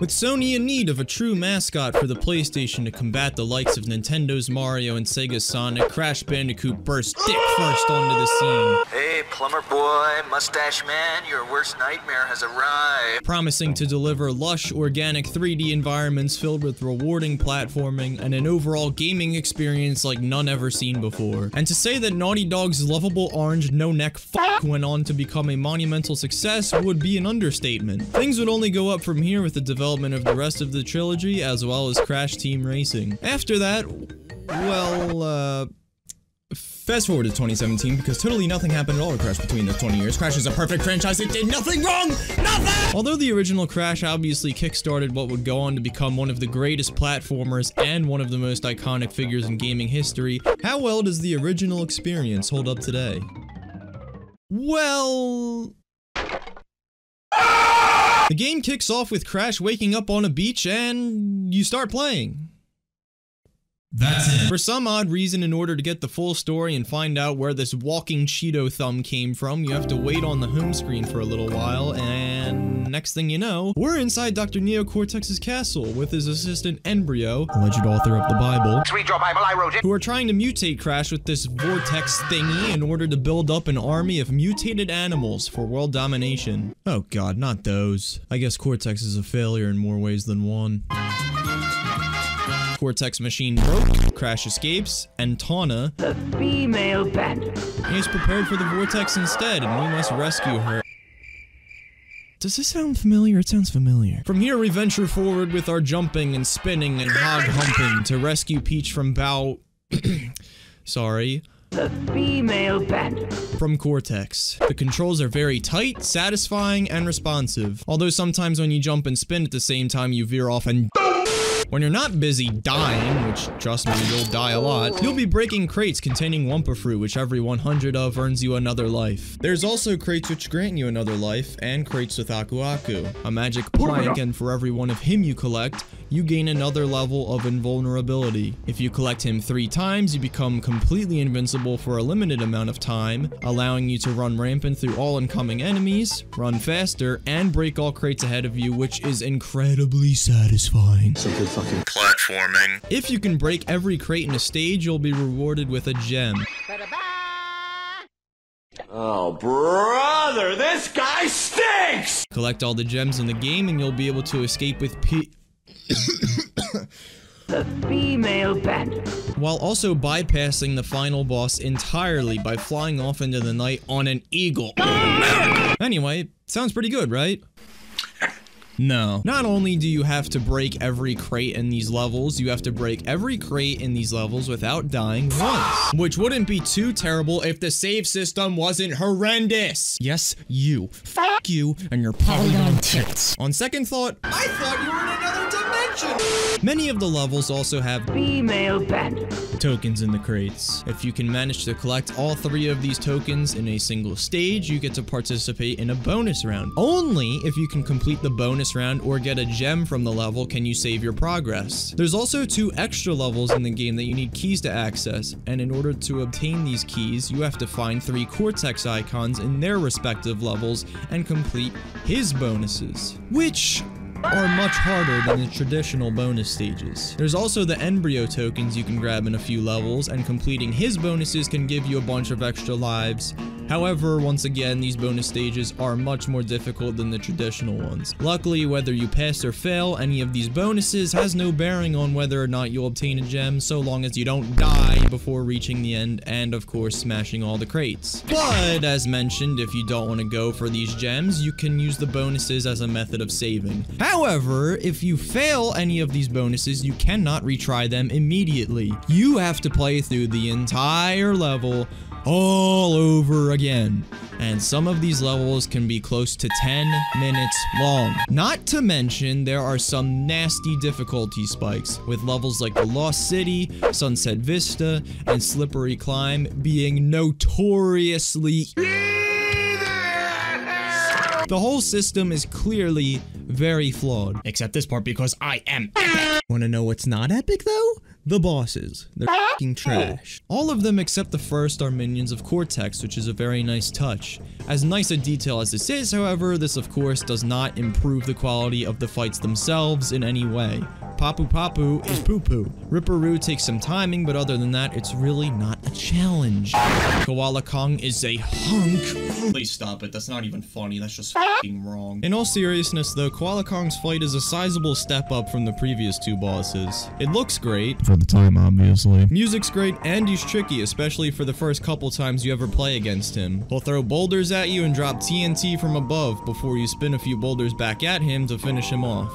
With Sony in need of a true mascot for the PlayStation to combat the likes of Nintendo's Mario and Sega's Sonic, Crash Bandicoot burst dick first onto the scene. Hey, plumber boy, mustache man, your worst nightmare has arrived. Promising to deliver lush, organic 3D environments filled with rewarding platforming and an overall gaming experience like none ever seen before. And to say that Naughty Dog's lovable orange no-neck fuck went on to become a monumental success would be an understatement. Things would only go up from here with the development of the rest of the trilogy as well as Crash Team Racing. After that, well, uh... Fast forward to 2017 because totally nothing happened at all to Crash between those 20 years. Crash is a perfect franchise. It did nothing wrong. Nothing! Although the original Crash obviously kickstarted what would go on to become one of the greatest platformers and one of the most iconic figures in gaming history, how well does the original experience hold up today? Well... The game kicks off with Crash waking up on a beach and you start playing. That's it. For some odd reason, in order to get the full story and find out where this walking Cheeto thumb came from, you have to wait on the home screen for a little while, and next thing you know, we're inside Dr. Neo Cortex's castle with his assistant N. Brio, alleged author of the Bible, Read your Bible, I wrote it. who are trying to mutate Crash with this vortex thingy in order to build up an army of mutated animals for world domination. Oh god, not those. I guess Cortex is a failure in more ways than one. Cortex machine broke, Crash escapes, and Tawna The female bandit. is prepared for the vortex instead, and we must rescue her. Does this sound familiar? It sounds familiar. From here, we venture forward with our jumping and spinning and hog humping to rescue Peach from Bow. Sorry. The female bandit. From Cortex. The controls are very tight, satisfying, and responsive. Although sometimes when you jump and spin at the same time, you veer off and when you're not busy dying, which trust me, you'll die a lot, you'll be breaking crates containing Wumpa Fruit, which every 100 of earns you another life. There's also crates which grant you another life, and crates with Aku Aku, a magic plank, and for every one of him you collect, you gain another level of invulnerability. If you collect him three times, you become completely invincible for a limited amount of time, allowing you to run rampant through all incoming enemies, run faster, and break all crates ahead of you, which is incredibly satisfying. Platforming. If you can break every crate in a stage, you'll be rewarded with a gem. Oh, brother, this guy stinks! Collect all the gems in the game and you'll be able to escape with P- The female bandit. while also bypassing the final boss entirely by flying off into the night on an eagle. anyway, sounds pretty good, right? No. Not only do you have to break every crate in these levels, you have to break every crate in these levels without dying once. Which wouldn't be too terrible if the save system wasn't horrendous. Yes, you. Fuck you and your polygon tits. On second thought, I thought you were in another dimension. Many of the levels also have Female bandit. tokens in the crates. If you can manage to collect all three of these tokens in a single stage, you get to participate in a bonus round. Only if you can complete the bonus round or get a gem from the level can you save your progress. There's also two extra levels in the game that you need keys to access, and in order to obtain these keys, you have to find three Cortex icons in their respective levels and complete his bonuses. Which are much harder than the traditional bonus stages. There's also the N. Brio tokens you can grab in a few levels, and completing his bonuses can give you a bunch of extra lives. However, once again, these bonus stages are much more difficult than the traditional ones. Luckily, whether you pass or fail any of these bonuses has no bearing on whether or not you'll obtain a gem, so long as you don't die before reaching the end, and of course, smashing all the crates. But, as mentioned, if you don't want to go for these gems, you can use the bonuses as a method of saving. However, if you fail any of these bonuses, you cannot retry them immediately. You have to play through the entire level all over again. And some of these levels can be close to 10 minutes long. Not to mention, there are some nasty difficulty spikes, with levels like the Lost City, Sunset Vista, and Slippery Climb being notoriously the whole system is clearly very flawed. Except this part because I am epic. Wanna know what's not epic though? The bosses. They're uh-huh. fing trash. All of them except the first are minions of Cortex, which is a very nice touch. As nice a detail as this is, however, this of course does not improve the quality of the fights themselves in any way. Papu Papu is poo poo. Ripperoo takes some timing, but other than that, it's really not a challenge. Koala Kong is a hunk. Please stop it. That's not even funny. That's just uh-huh. fing wrong. In all seriousness, though, Koala Kong's fight is a sizable step up from the previous two bosses. It looks great. The time, obviously. Music's great, and he's tricky, especially for the first couple times you ever play against him. He'll throw boulders at you and drop TNT from above before you spin a few boulders back at him to finish him off.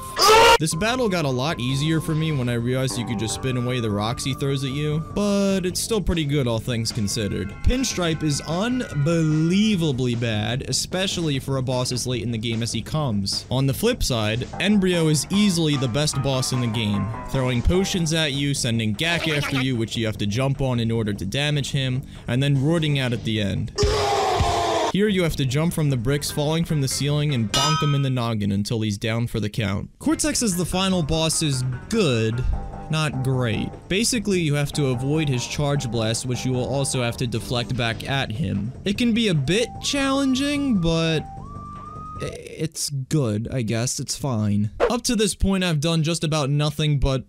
This battle got a lot easier for me when I realized you could just spin away the rocks he throws at you, but it's still pretty good all things considered. Pinstripe is unbelievably bad, especially for a boss as late in the game as he comes. On the flip side, N. Brio is easily the best boss in the game, throwing potions at you, sending Gak after you, which you have to jump on in order to damage him, and then rooting out at the end. Here you have to jump from the bricks falling from the ceiling and bonk him in the noggin until he's down for the count. Cortex as the final boss is good, not great. Basically, you have to avoid his charge blast, which you will also have to deflect back at him. It can be a bit challenging, but it's good, I guess. It's fine. Up to this point, I've done just about nothing but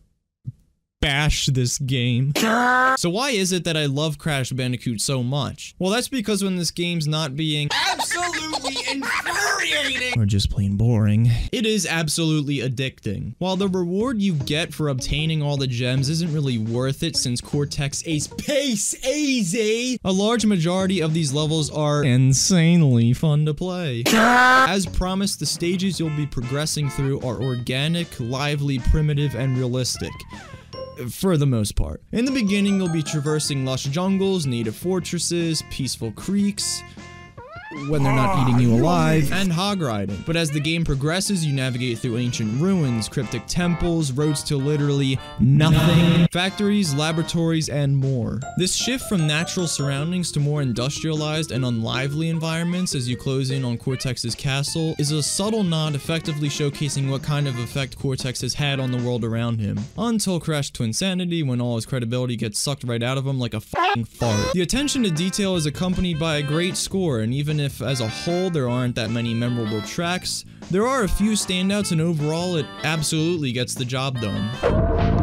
bash this game. So why is it that I love Crash Bandicoot so much? Well, that's because when this game's not being absolutely infuriating or just plain boring, it is absolutely addicting. While the reward you get for obtaining all the gems isn't really worth it since Cortex Ace Pace Easy, a large majority of these levels are insanely fun to play. As promised, the stages you'll be progressing through are organic, lively, primitive, and realistic for the most part. In the beginning, you'll be traversing lush jungles, native fortresses, peaceful creeks, when they're not eating you alive, and hog riding. But as the game progresses, you navigate through ancient ruins, cryptic temples, roads to literally nothing, factories, laboratories, and more. This shift from natural surroundings to more industrialized and unlively environments as you close in on Cortex's castle is a subtle nod effectively showcasing what kind of effect Cortex has had on the world around him. Until Crash Twinsanity when all his credibility gets sucked right out of him like a f***ing fart. The attention to detail is accompanied by a great score and even if as a whole there aren't that many memorable tracks, there are a few standouts and overall it absolutely gets the job done.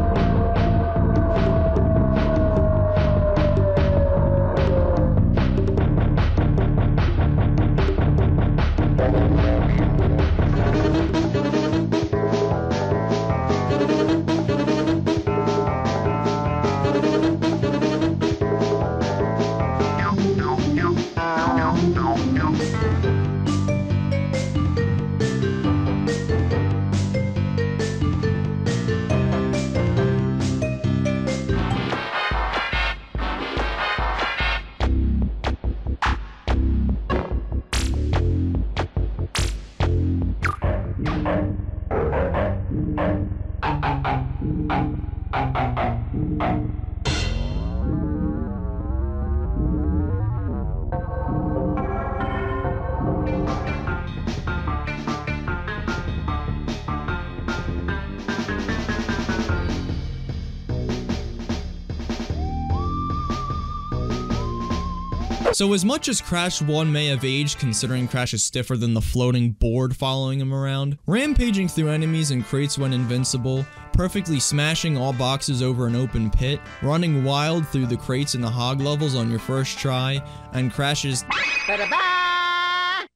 So as much as Crash 1 may have aged considering Crash is stiffer than the floating board following him around, rampaging through enemies and crates when invincible, perfectly smashing all boxes over an open pit, running wild through the crates in the hog levels on your first try, and Crash's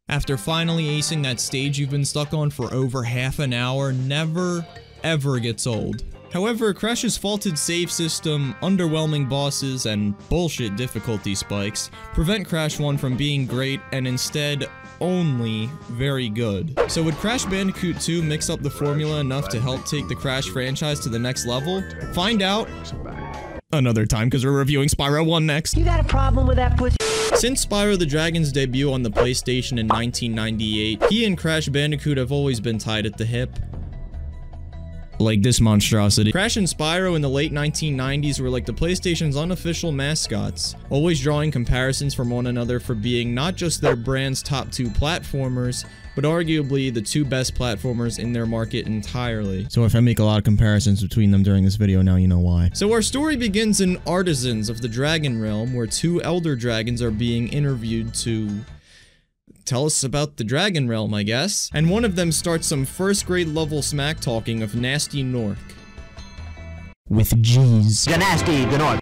after finally acing that stage you've been stuck on for over half an hour never, ever gets old. However, Crash's faulted save system, underwhelming bosses, and bullshit difficulty spikes prevent Crash 1 from being great and instead only very good. So would Crash Bandicoot 2 mix up the formula enough to help take the Crash franchise to the next level? Find out another time because we're reviewing Spyro 1 next. You got a problem with that pussy? Since Spyro the Dragon's debut on the PlayStation in 1998, he and Crash Bandicoot have always been tied at the hip. Like this monstrosity. Crash and Spyro in the late 1990s were like the PlayStation's unofficial mascots, always drawing comparisons from one another for being not just their brand's top two platformers, but arguably the two best platformers in their market entirely. So if I make a lot of comparisons between them during this video, now you know why. So our story begins in Artisans of the Dragon Realm, where two Elder Dragons are being interviewed to tell us about the Dragon Realm, I guess. And one of them starts some first grade level smack talking of Gnasty Gnorc. With G's. Ganasty Ganor.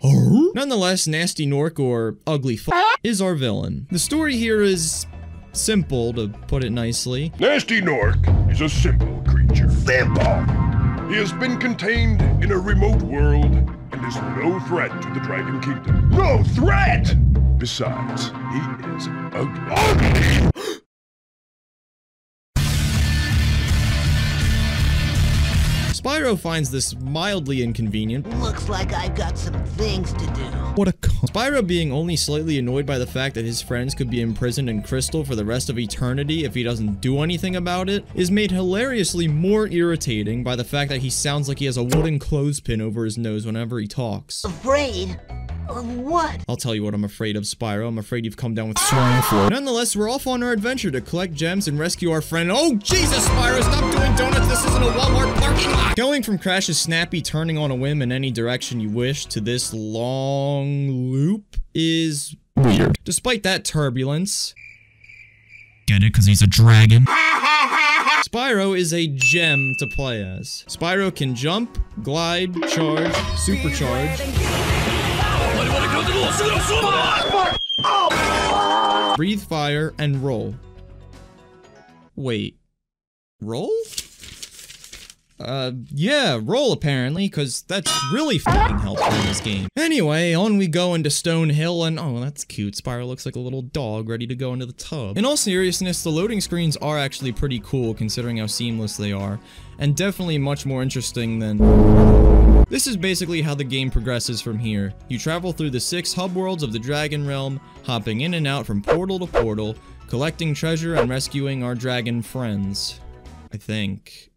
Nonetheless, Gnasty Gnorc, or Ugly F is our villain. The story here is simple, to put it nicely. Gnasty Gnorc is a simple creature. Simple. He has been contained in a remote world and is no threat to the Dragon Kingdom. No threat! Besides, he is ugly. Spyro finds this mildly inconvenient. Looks like I've got some things to do. What a con- Spyro being only slightly annoyed by the fact that his friends could be imprisoned in Crystal for the rest of eternity if he doesn't do anything about it, is made hilariously more irritating by the fact that he sounds like he has a wooden clothespin over his nose whenever he talks. Afraid? Of what? I'll tell you what I'm afraid of, Spyro. I'm afraid you've come down with swine flu. Nonetheless, we're off on our adventure to collect gems and rescue our friend. Oh, Jesus, Spyro, stop doing donuts. This isn't a Walmart parking lot. Going from Crash's snappy turning on a whim in any direction you wish to this long loop is weird. Despite that turbulence, Get it? Because he's a dragon. Spyro is a gem to play as. Spyro can jump, glide, charge, supercharge, breathe fire, and roll. Wait. Roll? Uh, yeah, roll apparently, because that's really fucking helpful in this game. Anyway, on we go into Stone Hill, and oh, that's cute. Spyro looks like a little dog ready to go into the tub. In all seriousness, the loading screens are actually pretty cool considering how seamless they are, and definitely much more interesting than... This is basically how the game progresses from here. You travel through the six hub worlds of the Dragon Realm, hopping in and out from portal to portal, collecting treasure and rescuing our dragon friends. I think.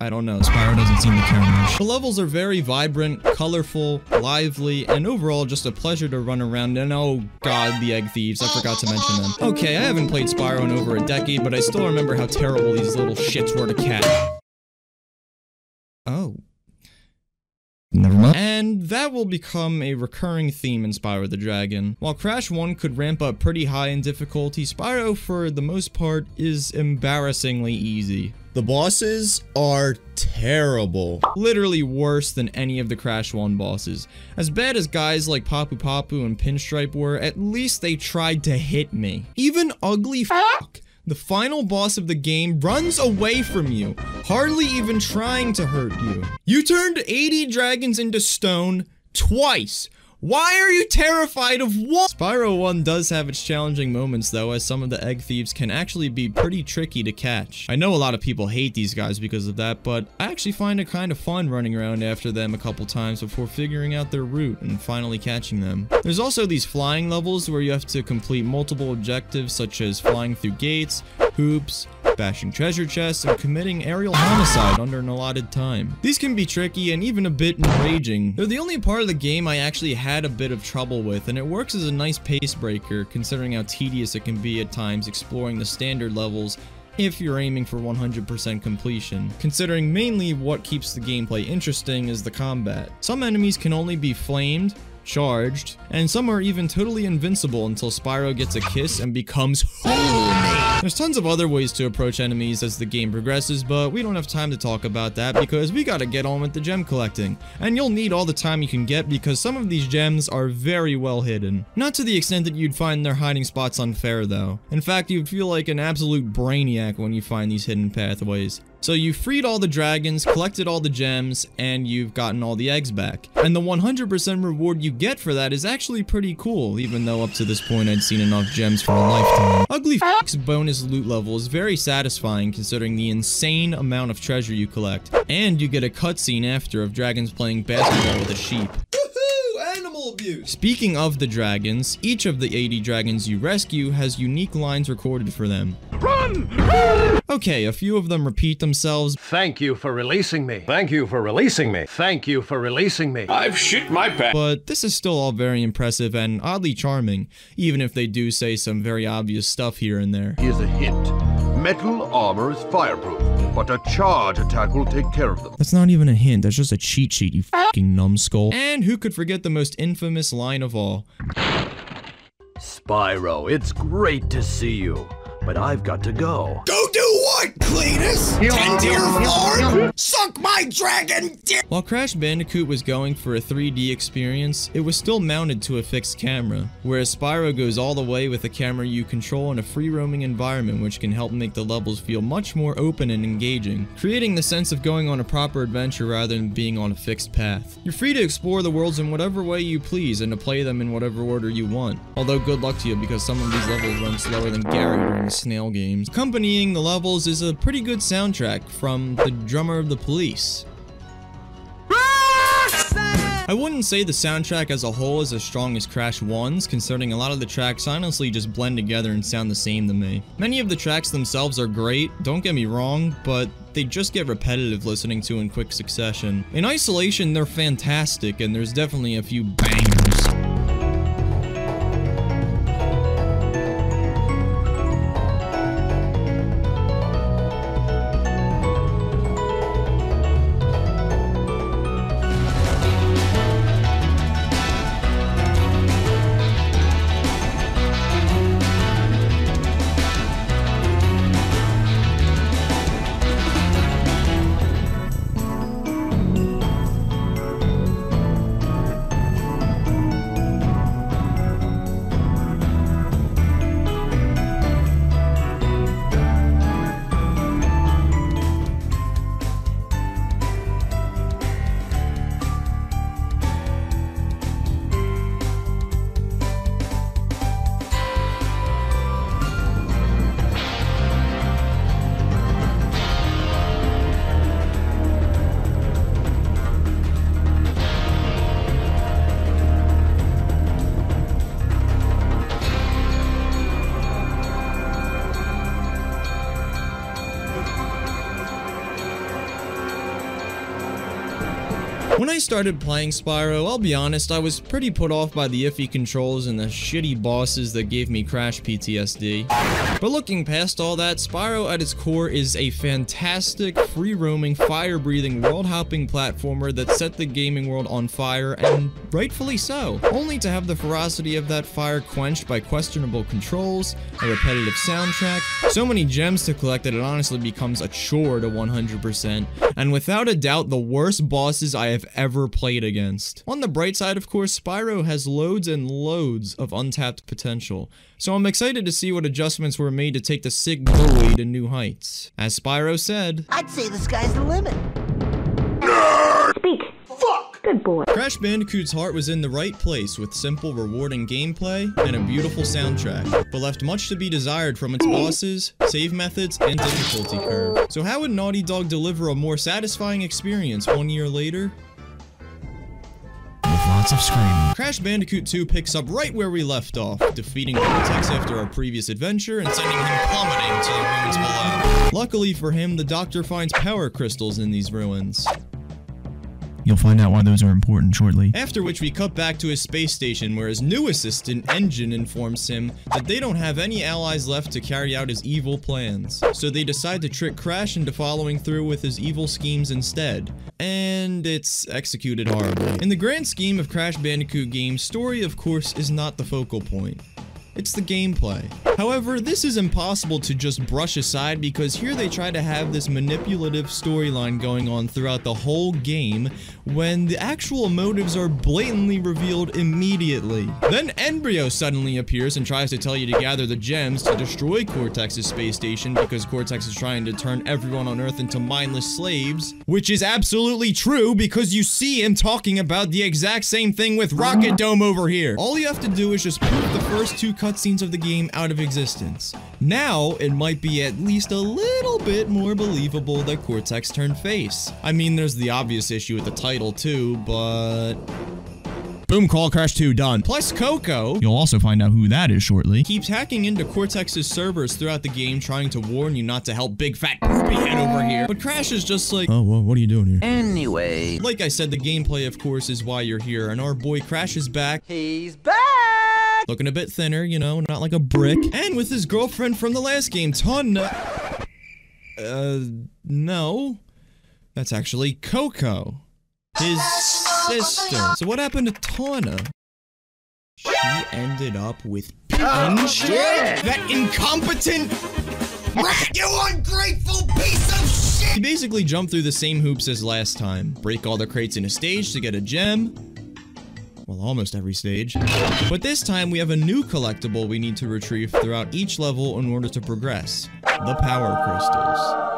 I, don't know. Spyro doesn't seem to care much. The levels are very vibrant, colorful, lively, and overall just a pleasure to run around. And oh god, the egg thieves, I forgot to mention them. Okay, I haven't played Spyro in over a decade, but I still remember how terrible these little shits were to catch. Oh. Never mind. And that will become a recurring theme in Spyro the Dragon. While Crash 1 could ramp up pretty high in difficulty, Spyro, for the most part, is embarrassingly easy. The bosses are terrible. Literally worse than any of the Crash 1 bosses. As bad as guys like Papu Papu and Pinstripe were, at least they tried to hit me. Even Ugly Fuck, the final boss of the game, runs away from you, hardly even trying to hurt you. You turned 80 dragons into stone twice. Why are you terrified of what? Spyro 1 does have its challenging moments though, as some of the egg thieves can actually be pretty tricky to catch. I know a lot of people hate these guys because of that, but I actually find it kind of fun running around after them a couple times before figuring out their route and finally catching them. There's also these flying levels where you have to complete multiple objectives such as flying through gates, hoops, bashing treasure chests, and committing aerial homicide under an allotted time. These can be tricky and even a bit enraging. They're the only part of the game I actually had a bit of trouble with, and it works as a nice pace breaker considering how tedious it can be at times exploring the standard levels if you're aiming for 100% completion, considering mainly what keeps the gameplay interesting is the combat. Some enemies can only be flamed, charged, and some are even totally invincible until Spyro gets a kiss and becomes holy. There's tons of other ways to approach enemies as the game progresses, but we don't have time to talk about that because we gotta get on with the gem collecting. And you'll need all the time you can get because some of these gems are very well hidden. Not to the extent that you'd find their hiding spots unfair though. In fact, you'd feel like an absolute brainiac when you find these hidden pathways. So you freed all the dragons, collected all the gems, and you've gotten all the eggs back. And the 100% reward you get for that is actually pretty cool, even though up to this point I'd seen enough gems for a lifetime. Ugly F***'s bonus loot level is very satisfying considering the insane amount of treasure you collect. And you get a cutscene after of dragons playing basketball with a sheep. Animal abuse. Speaking of the dragons, each of the 80 dragons you rescue has unique lines recorded for them. Run! Okay, a few of them repeat themselves, Thank you for releasing me. Thank you for releasing me. Thank you for releasing me. I've shit my pants. but this is still all very impressive and oddly charming, even if they do say some very obvious stuff here and there. Here's a hint. Metal armor is fireproof, but a charge attack will take care of them. That's not even a hint, that's just a cheat sheet, you fucking numbskull. And who could forget the most infamous line of all? Spyro, it's great to see you. But I've got to go. Go do what, Cletus? Tend to your farm? Suck my dragon dick! While Crash Bandicoot was going for a 3D experience, it was still mounted to a fixed camera, whereas Spyro goes all the way with a camera you control in a free-roaming environment which can help make the levels feel much more open and engaging, creating the sense of going on a proper adventure rather than being on a fixed path. You're free to explore the worlds in whatever way you please and to play them in whatever order you want, although good luck to you because some of these levels run slower than Gary during the snail games. Accompanying the levels is a pretty good soundtrack from the drummer of the police. I wouldn't say the soundtrack as a whole is as strong as Crash 1's, considering a lot of the tracks honestly just blend together and sound the same to me. Many of the tracks themselves are great, don't get me wrong, but they just get repetitive listening to in quick succession. In isolation, they're fantastic, and there's definitely a few bangers. Started playing Spyro, I'll be honest, I was pretty put off by the iffy controls and the shitty bosses that gave me Crash PTSD. But looking past all that, Spyro at its core is a fantastic, free-roaming, fire-breathing, world-hopping platformer that set the gaming world on fire, and rightfully so. Only to have the ferocity of that fire quenched by questionable controls, a repetitive soundtrack, so many gems to collect that it honestly becomes a chore to 100%, and without a doubt the worst bosses I have ever played against. On the bright side, of course, Spyro has loads and loads of untapped potential, so I'm excited to see what adjustments were made to take the sick bully to new heights. As Spyro said, I'd say the sky's the limit. Speak. Fuck! Good boy. Crash Bandicoot's heart was in the right place with simple, rewarding gameplay and a beautiful soundtrack, but left much to be desired from its bosses, save methods, and difficulty curve. So how would Naughty Dog deliver a more satisfying experience one year later? Lots of screaming. Crash Bandicoot 2 picks up right where we left off, defeating Cortex after our previous adventure and sending him plummeting to the ruins below. Luckily for him, the Doctor finds power crystals in these ruins. You'll find out why those are important shortly. After which we cut back to his space station where his new assistant, N. Gin, informs him that they don't have any allies left to carry out his evil plans. So they decide to trick Crash into following through with his evil schemes instead. And it's executed horribly. In the grand scheme of Crash Bandicoot games, story of course is not the focal point. It's the gameplay. However, this is impossible to just brush aside because here they try to have this manipulative storyline going on throughout the whole game when the actual motives are blatantly revealed immediately. Then N. Brio suddenly appears and tries to tell you to gather the gems to destroy Cortex's space station because Cortex is trying to turn everyone on Earth into mindless slaves, which is absolutely true because you see him talking about the exact same thing with Rocket Dome over here. All you have to do is just prove the first two cutscenes of the game out of existence. Now, it might be at least a little bit more believable that Cortex turned face. I mean, there's the obvious issue with the title too, but... Boom, Call Crash 2 done. Plus Coco, You'll also find out who that is shortly. keeps hacking into Cortex's servers throughout the game trying to warn you not to help big fat poopy head over here. But Crash is just like, Oh, well, what are you doing here? Anyway, like I said, the gameplay of course is why you're here, and our boy Crash is back. He's back! Looking a bit thinner, you know, not like a brick. And with his girlfriend from the last game, Tawna. Uh, no. That's actually Coco. His sister. So what happened to Tawna? She ended up with Oh, shit! That incompetent rat! You ungrateful piece of shit! You basically jumped through the same hoops as last time. Break all the crates in a stage to get a gem. Well, almost every stage. But this time we have a new collectible we need to retrieve throughout each level in order to progress. The Power Crystals.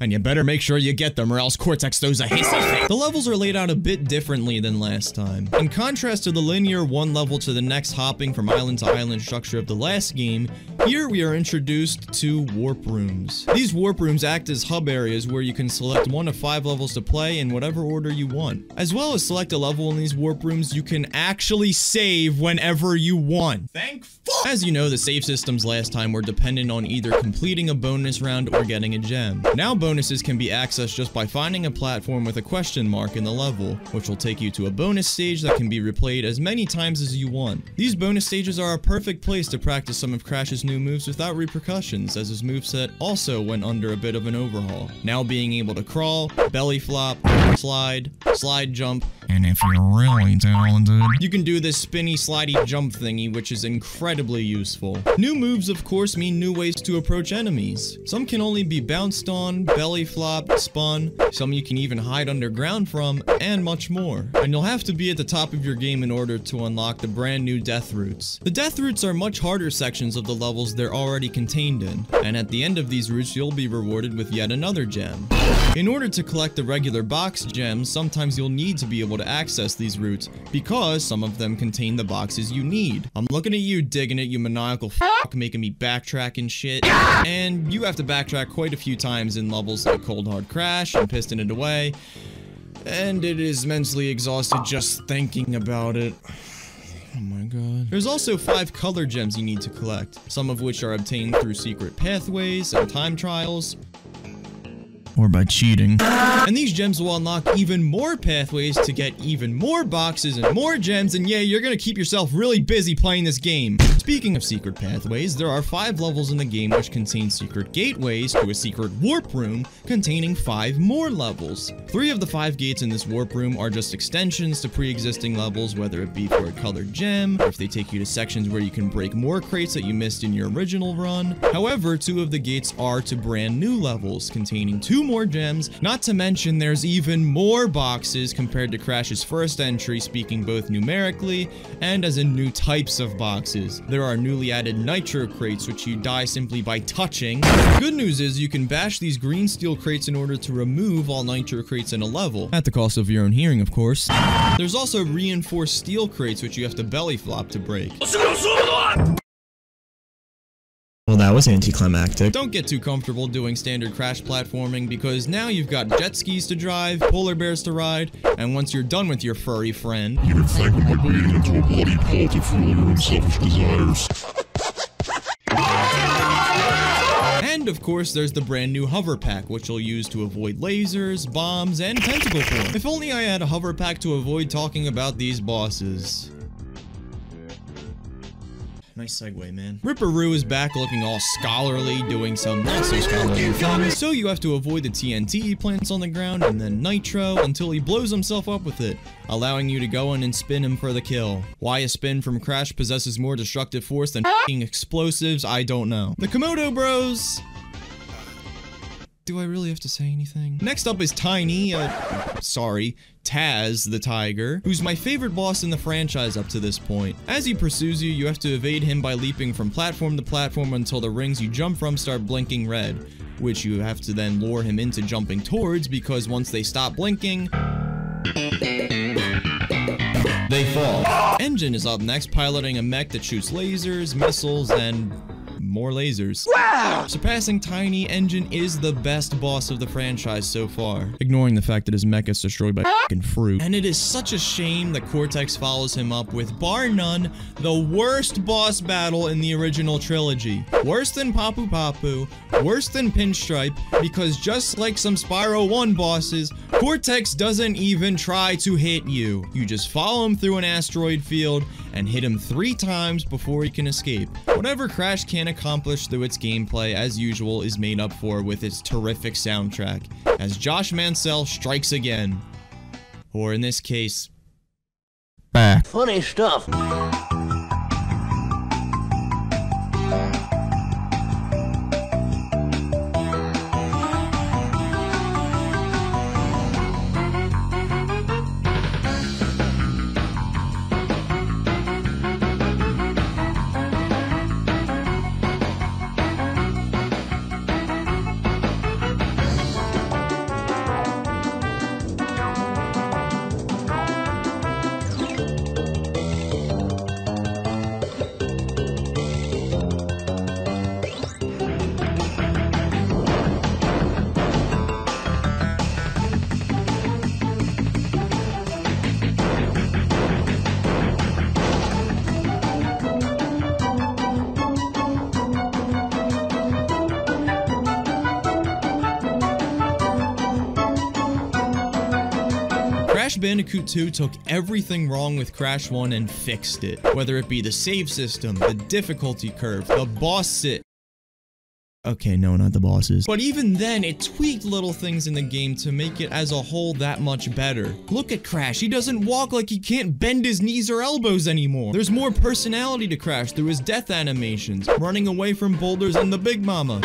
And you better make sure you get them or else Cortex throws a hissy fit. The levels are laid out a bit differently than last time. In contrast to the linear one level to the next hopping from island to island structure of the last game, here we are introduced to warp rooms. These warp rooms act as hub areas where you can select one of five levels to play in whatever order you want. As well as select a level in these warp rooms you can actually save whenever you want. Thank fuck! As you know, the save systems last time were dependent on either completing a bonus round or getting a gem. Now bonuses can be accessed just by finding a platform with a question mark in the level, which will take you to a bonus stage that can be replayed as many times as you want. These bonus stages are a perfect place to practice some of Crash's new moves without repercussions, as his moveset also went under a bit of an overhaul. Now being able to crawl, belly flop, slide, slide jump, And if you're really talented, you can do this spinny slidey jump thingy which is incredibly useful. New moves of course mean new ways to approach enemies. Some can only be bounced on, belly flop, spun, some you can even hide underground from, and much more. And you'll have to be at the top of your game in order to unlock the brand new death routes. The death routes are much harder sections of the levels they're already contained in, and at the end of these routes you'll be rewarded with yet another gem. In order to collect the regular box gems, sometimes you'll need to be able to access these routes, because some of them contain the boxes you need. I'm looking at you digging it, you maniacal f***, making me backtrack and shit. And you have to backtrack quite a few times in levels like Cold Hard Crash and Piston It Away. And it is mentally exhausted just thinking about it. Oh my god. There's also five color gems you need to collect, some of which are obtained through secret pathways and time trials. Or by cheating. And these gems will unlock even more pathways to get even more boxes and more gems, and yeah, you're gonna keep yourself really busy playing this game. Speaking of secret pathways, there are five levels in the game which contain secret gateways to a secret warp room containing five more levels. Three of the five gates in this warp room are just extensions to pre-existing levels, whether it be for a colored gem, or if they take you to sections where you can break more crates that you missed in your original run. However, two of the gates are to brand new levels containing two more gems, not to mention there's even more boxes compared to Crash's first entry, speaking both numerically and as in new types of boxes. There are newly added nitro crates which you die simply by touching. Good news is you can bash these green steel crates in order to remove all nitro crates in a level, at the cost of your own hearing of course. There's also reinforced steel crates which you have to belly flop to break. Well, that was anticlimactic. Don't get too comfortable doing standard crash platforming because now you've got jet skis to drive, polar bears to ride, and once you're done with your furry friend, You can thank him by bleeding into a bloody pool to fuel your own selfish desires. And of course, there's the brand new hover pack, which you'll use to avoid lasers, bombs, and tentacle form. If only I had a hover pack to avoid talking about these bosses. Nice segue, man. Ripperoo is back looking all scholarly, doing some not so scholarly things. So you have to avoid the TNT he plants on the ground and then Nitro until he blows himself up with it, allowing you to go in and spin him for the kill. Why a spin from Crash possesses more destructive force than explosives, I don't know. The Komodo Bros do I really have to say anything? Next up is Tiny, uh, sorry, Taz the Tiger, who's my favorite boss in the franchise up to this point. As he pursues you, you have to evade him by leaping from platform to platform until the rings you jump from start blinking red, which you have to then lure him into jumping towards because once they stop blinking, they fall. N. Gin is up next, piloting a mech that shoots lasers, missiles, and more lasers. Wow! Surpassing Tiny, N. Gin is the best boss of the franchise so far, ignoring the fact that his mech is destroyed by fing fruit. And it is such a shame that Cortex follows him up with, bar none, the worst boss battle in the original trilogy. Worse than Papu Papu, worse than Pinstripe, because just like some Spyro 1 bosses, Cortex doesn't even try to hit you. You just follow him through an asteroid field and hit him three times before he can escape. Whatever Crash can accomplish through its gameplay, as usual, is made up for with its terrific soundtrack, as Josh Mancell strikes again. Or in this case, Back. Funny stuff. Bandicoot 2 took everything wrong with Crash 1 and fixed it. Whether it be the save system, the difficulty curve, the boss sit, Okay, no, not the bosses. But even then, it tweaked little things in the game to make it as a whole that much better. Look at Crash, he doesn't walk like he can't bend his knees or elbows anymore. There's more personality to Crash through his death animations, running away from boulders and the Big Mama.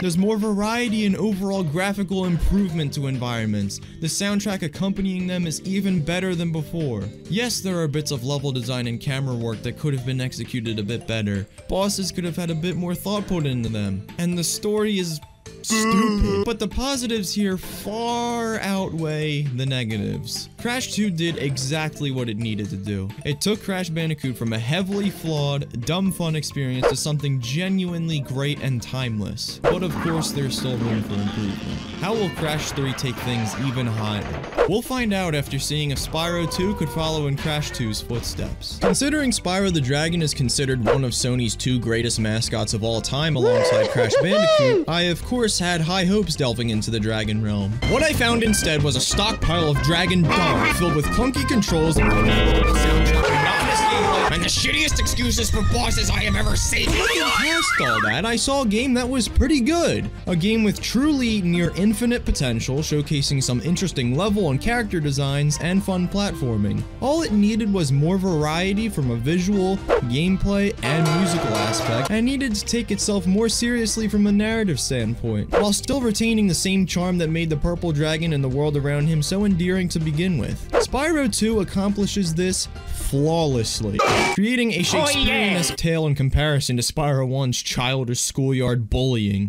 There's more variety and overall graphical improvement to environments. The soundtrack accompanying them is even better than before. Yes, there are bits of level design and camera work that could have been executed a bit better. Bosses could have had a bit more thought put into them. And the story is stupid. But the positives here far outweigh the negatives. Crash 2 did exactly what it needed to do. It took Crash Bandicoot from a heavily flawed, dumb fun experience to something genuinely great and timeless. But of course, there's still room for improvement. How will Crash 3 take things even higher? We'll find out after seeing if Spyro 2 could follow in Crash 2's footsteps. Considering Spyro the Dragon is considered one of Sony's two greatest mascots of all time alongside Crash Bandicoot, I of course had high hopes delving into the Dragon realm. What I found instead was a stockpile of Dragon dung filled with clunky controls the shittiest excuses for bosses I have ever seen. Past all that, I saw a game that was pretty good. A game with truly near infinite potential, showcasing some interesting level and character designs and fun platforming. All it needed was more variety from a visual, gameplay, and musical aspect, and needed to take itself more seriously from a narrative standpoint, while still retaining the same charm that made the purple dragon and the world around him so endearing to begin with. Spyro 2 accomplishes this flawlessly, creating a oh, Shakespearean-esque tale in comparison to Spyro 1's childish schoolyard bullying.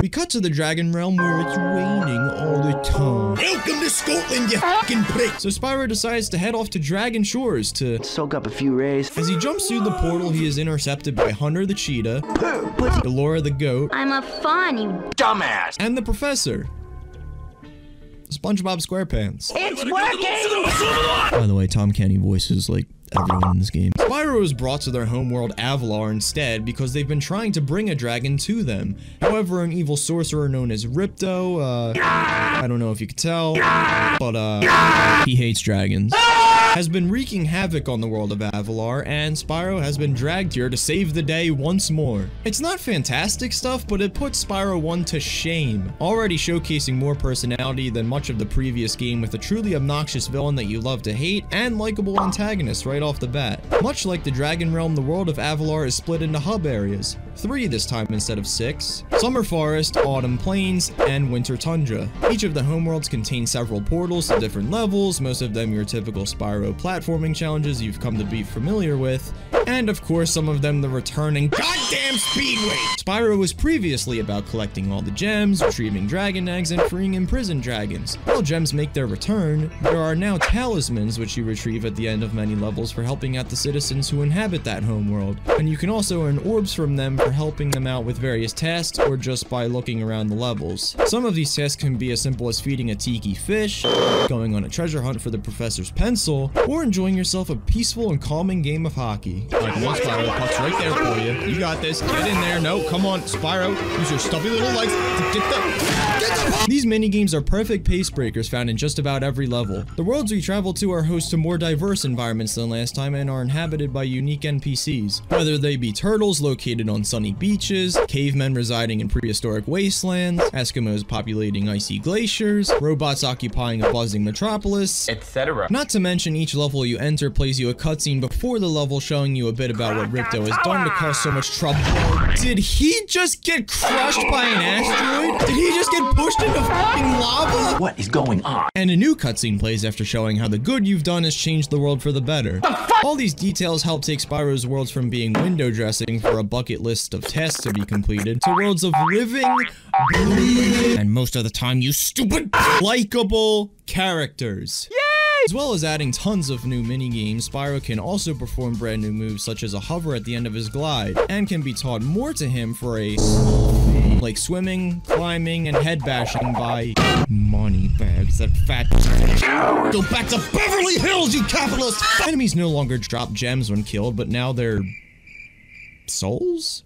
We cut to the Dragon Realm where it's raining all the time. Welcome to Scotland, you ah. fucking prick! So Spyro decides to head off to Dragon Shores to soak up a few rays. As he jumps through the portal, he is intercepted by Hunter the cheetah, Elora the goat, I'm a fawn, you dumbass, and the professor. SpongeBob SquarePants. It's working! By the way, Tom Kenny voices like everyone in this game. Spyro is brought to their homeworld Avalar instead because they've been trying to bring a dragon to them. However, an evil sorcerer known as Ripto, uh, I don't know if you could tell, but uh, he hates dragons has been wreaking havoc on the world of Avalar, and Spyro has been dragged here to save the day once more. It's not fantastic stuff, but it puts Spyro 1 to shame, already showcasing more personality than much of the previous game with a truly obnoxious villain that you love to hate, and likable antagonists right off the bat. Much like the Dragon Realm, the world of Avalar is split into hub areas, three this time instead of six. Summer Forest, Autumn Plains, and Winter Tundra. Each of the homeworlds contains several portals to different levels, most of them your typical Spyro platforming challenges you've come to be familiar with, and of course some of them the returning goddamn Speedway! Spyro was previously about collecting all the gems, retrieving dragon eggs, and freeing imprisoned dragons. While gems make their return, there are now talismans which you retrieve at the end of many levels for helping out the citizens who inhabit that homeworld, and you can also earn orbs from them helping them out with various tasks or just by looking around the levels. Some of these tasks can be as simple as feeding a tiki fish, going on a treasure hunt for the professor's pencil, or enjoying yourself a peaceful and calming game of hockey. Alright, come on, Spyro. Puck's right there for you. You got this. Get in there. No, come on, Spyro. Use your stuffy little legs to get. Get the... These mini-games are perfect pace breakers found in just about every level. The worlds we travel to are host to more diverse environments than last time and are inhabited by unique NPCs. Whether they be turtles located on sunny beaches, cavemen residing in prehistoric wastelands, Eskimos populating icy glaciers, robots occupying a buzzing metropolis, etc. Not to mention each level you enter plays you a cutscene before the level showing you a bit about what Ripto has done to cause so much trouble. Did he just get crushed by an asteroid? Did he just get pushed into fucking lava? What is going on? And a new cutscene plays after showing how the good you've done has changed the world for the better. All these details help take Spyro's worlds from being window dressing for a bucket list of tests to be completed to worlds of living, and most of the time you stupid, likable characters. As well as adding tons of new mini-games, Spyro can also perform brand new moves such as a hover at the end of his glide, and can be taught more to him for a like swimming, climbing, and head bashing by money bags, that fat Go back to Beverly Hills, you capitalist! Enemies no longer drop gems when killed, but now they're souls?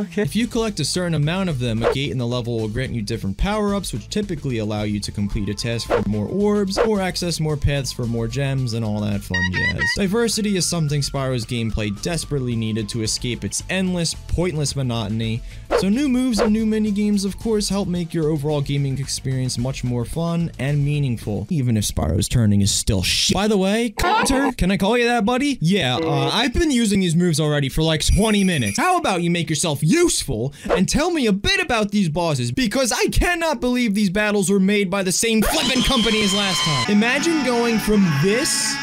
Okay. If you collect a certain amount of them, a gate in the level will grant you different power-ups, which typically allow you to complete a task for more orbs, or access more paths for more gems, and all that fun jazz. Diversity is something Spyro's gameplay desperately needed to escape its endless, pointless monotony, so new moves and new mini-games of course help make your overall gaming experience much more fun and meaningful, even if Spyro's turning is still shit. By the way, Counter, can I call you that, buddy? Yeah, uh, I've been using these moves already for like 20 minutes. How about you make yourself useful and tell me a bit about these bosses, because I cannot believe these battles were made by the same flippin' company as last time. Imagine going from this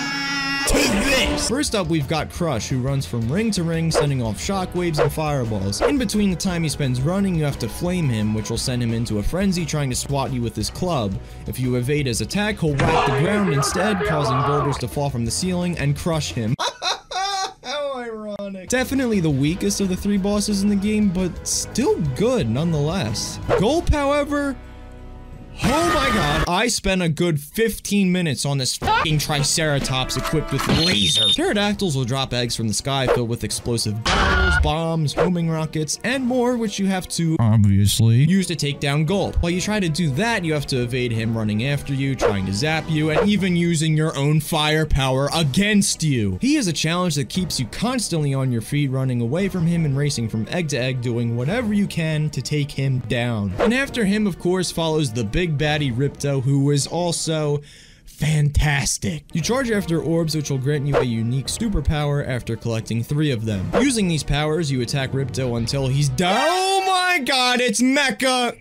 to this. First up, we've got Crush, who runs from ring to ring, sending off shockwaves and fireballs. In between the time he spends running, you have to flame him, which will send him into a frenzy trying to swat you with his club. If you evade his attack, he'll whack the ground instead, causing boulders to fall from the ceiling and crush him. How ironic. Definitely the weakest of the three bosses in the game, but still good nonetheless. Gulp, however, Oh my god, I spent a good 15 minutes on this fucking Triceratops equipped with lasers. Pterodactyls will drop eggs from the sky filled with explosive bombs, homing rockets, and more, which you have to obviously use to take down Gulp. While you try to do that, you have to evade him running after you, trying to zap you, and even using your own firepower against you. He is a challenge that keeps you constantly on your feet, running away from him and racing from egg to egg, doing whatever you can to take him down. And after him, of course, follows the big big baddie Ripto, who is also fantastic. You charge after orbs, which will grant you a unique superpower after collecting three of them. Using these powers, you attack Ripto until he's done. Oh my god, it's Mecha!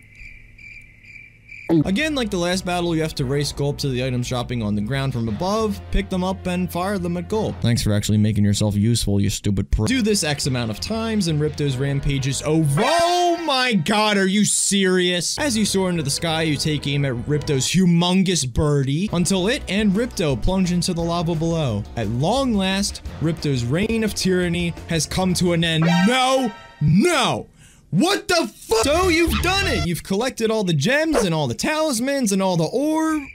Again, like the last battle, you have to race Gulp to the items dropping on the ground from above, pick them up, and fire them at Gulp. Thanks for actually making yourself useful, you stupid pro. Do this X amount of times, and Ripto's rampage is over. Oh my god, are you serious? As you soar into the sky, you take aim at Ripto's humongous birdie, until it and Ripto plunge into the lava below. At long last, Ripto's reign of tyranny has come to an end. No! No! What the fuck? So you've done it! You've collected all the gems and all the talismans and all the ore.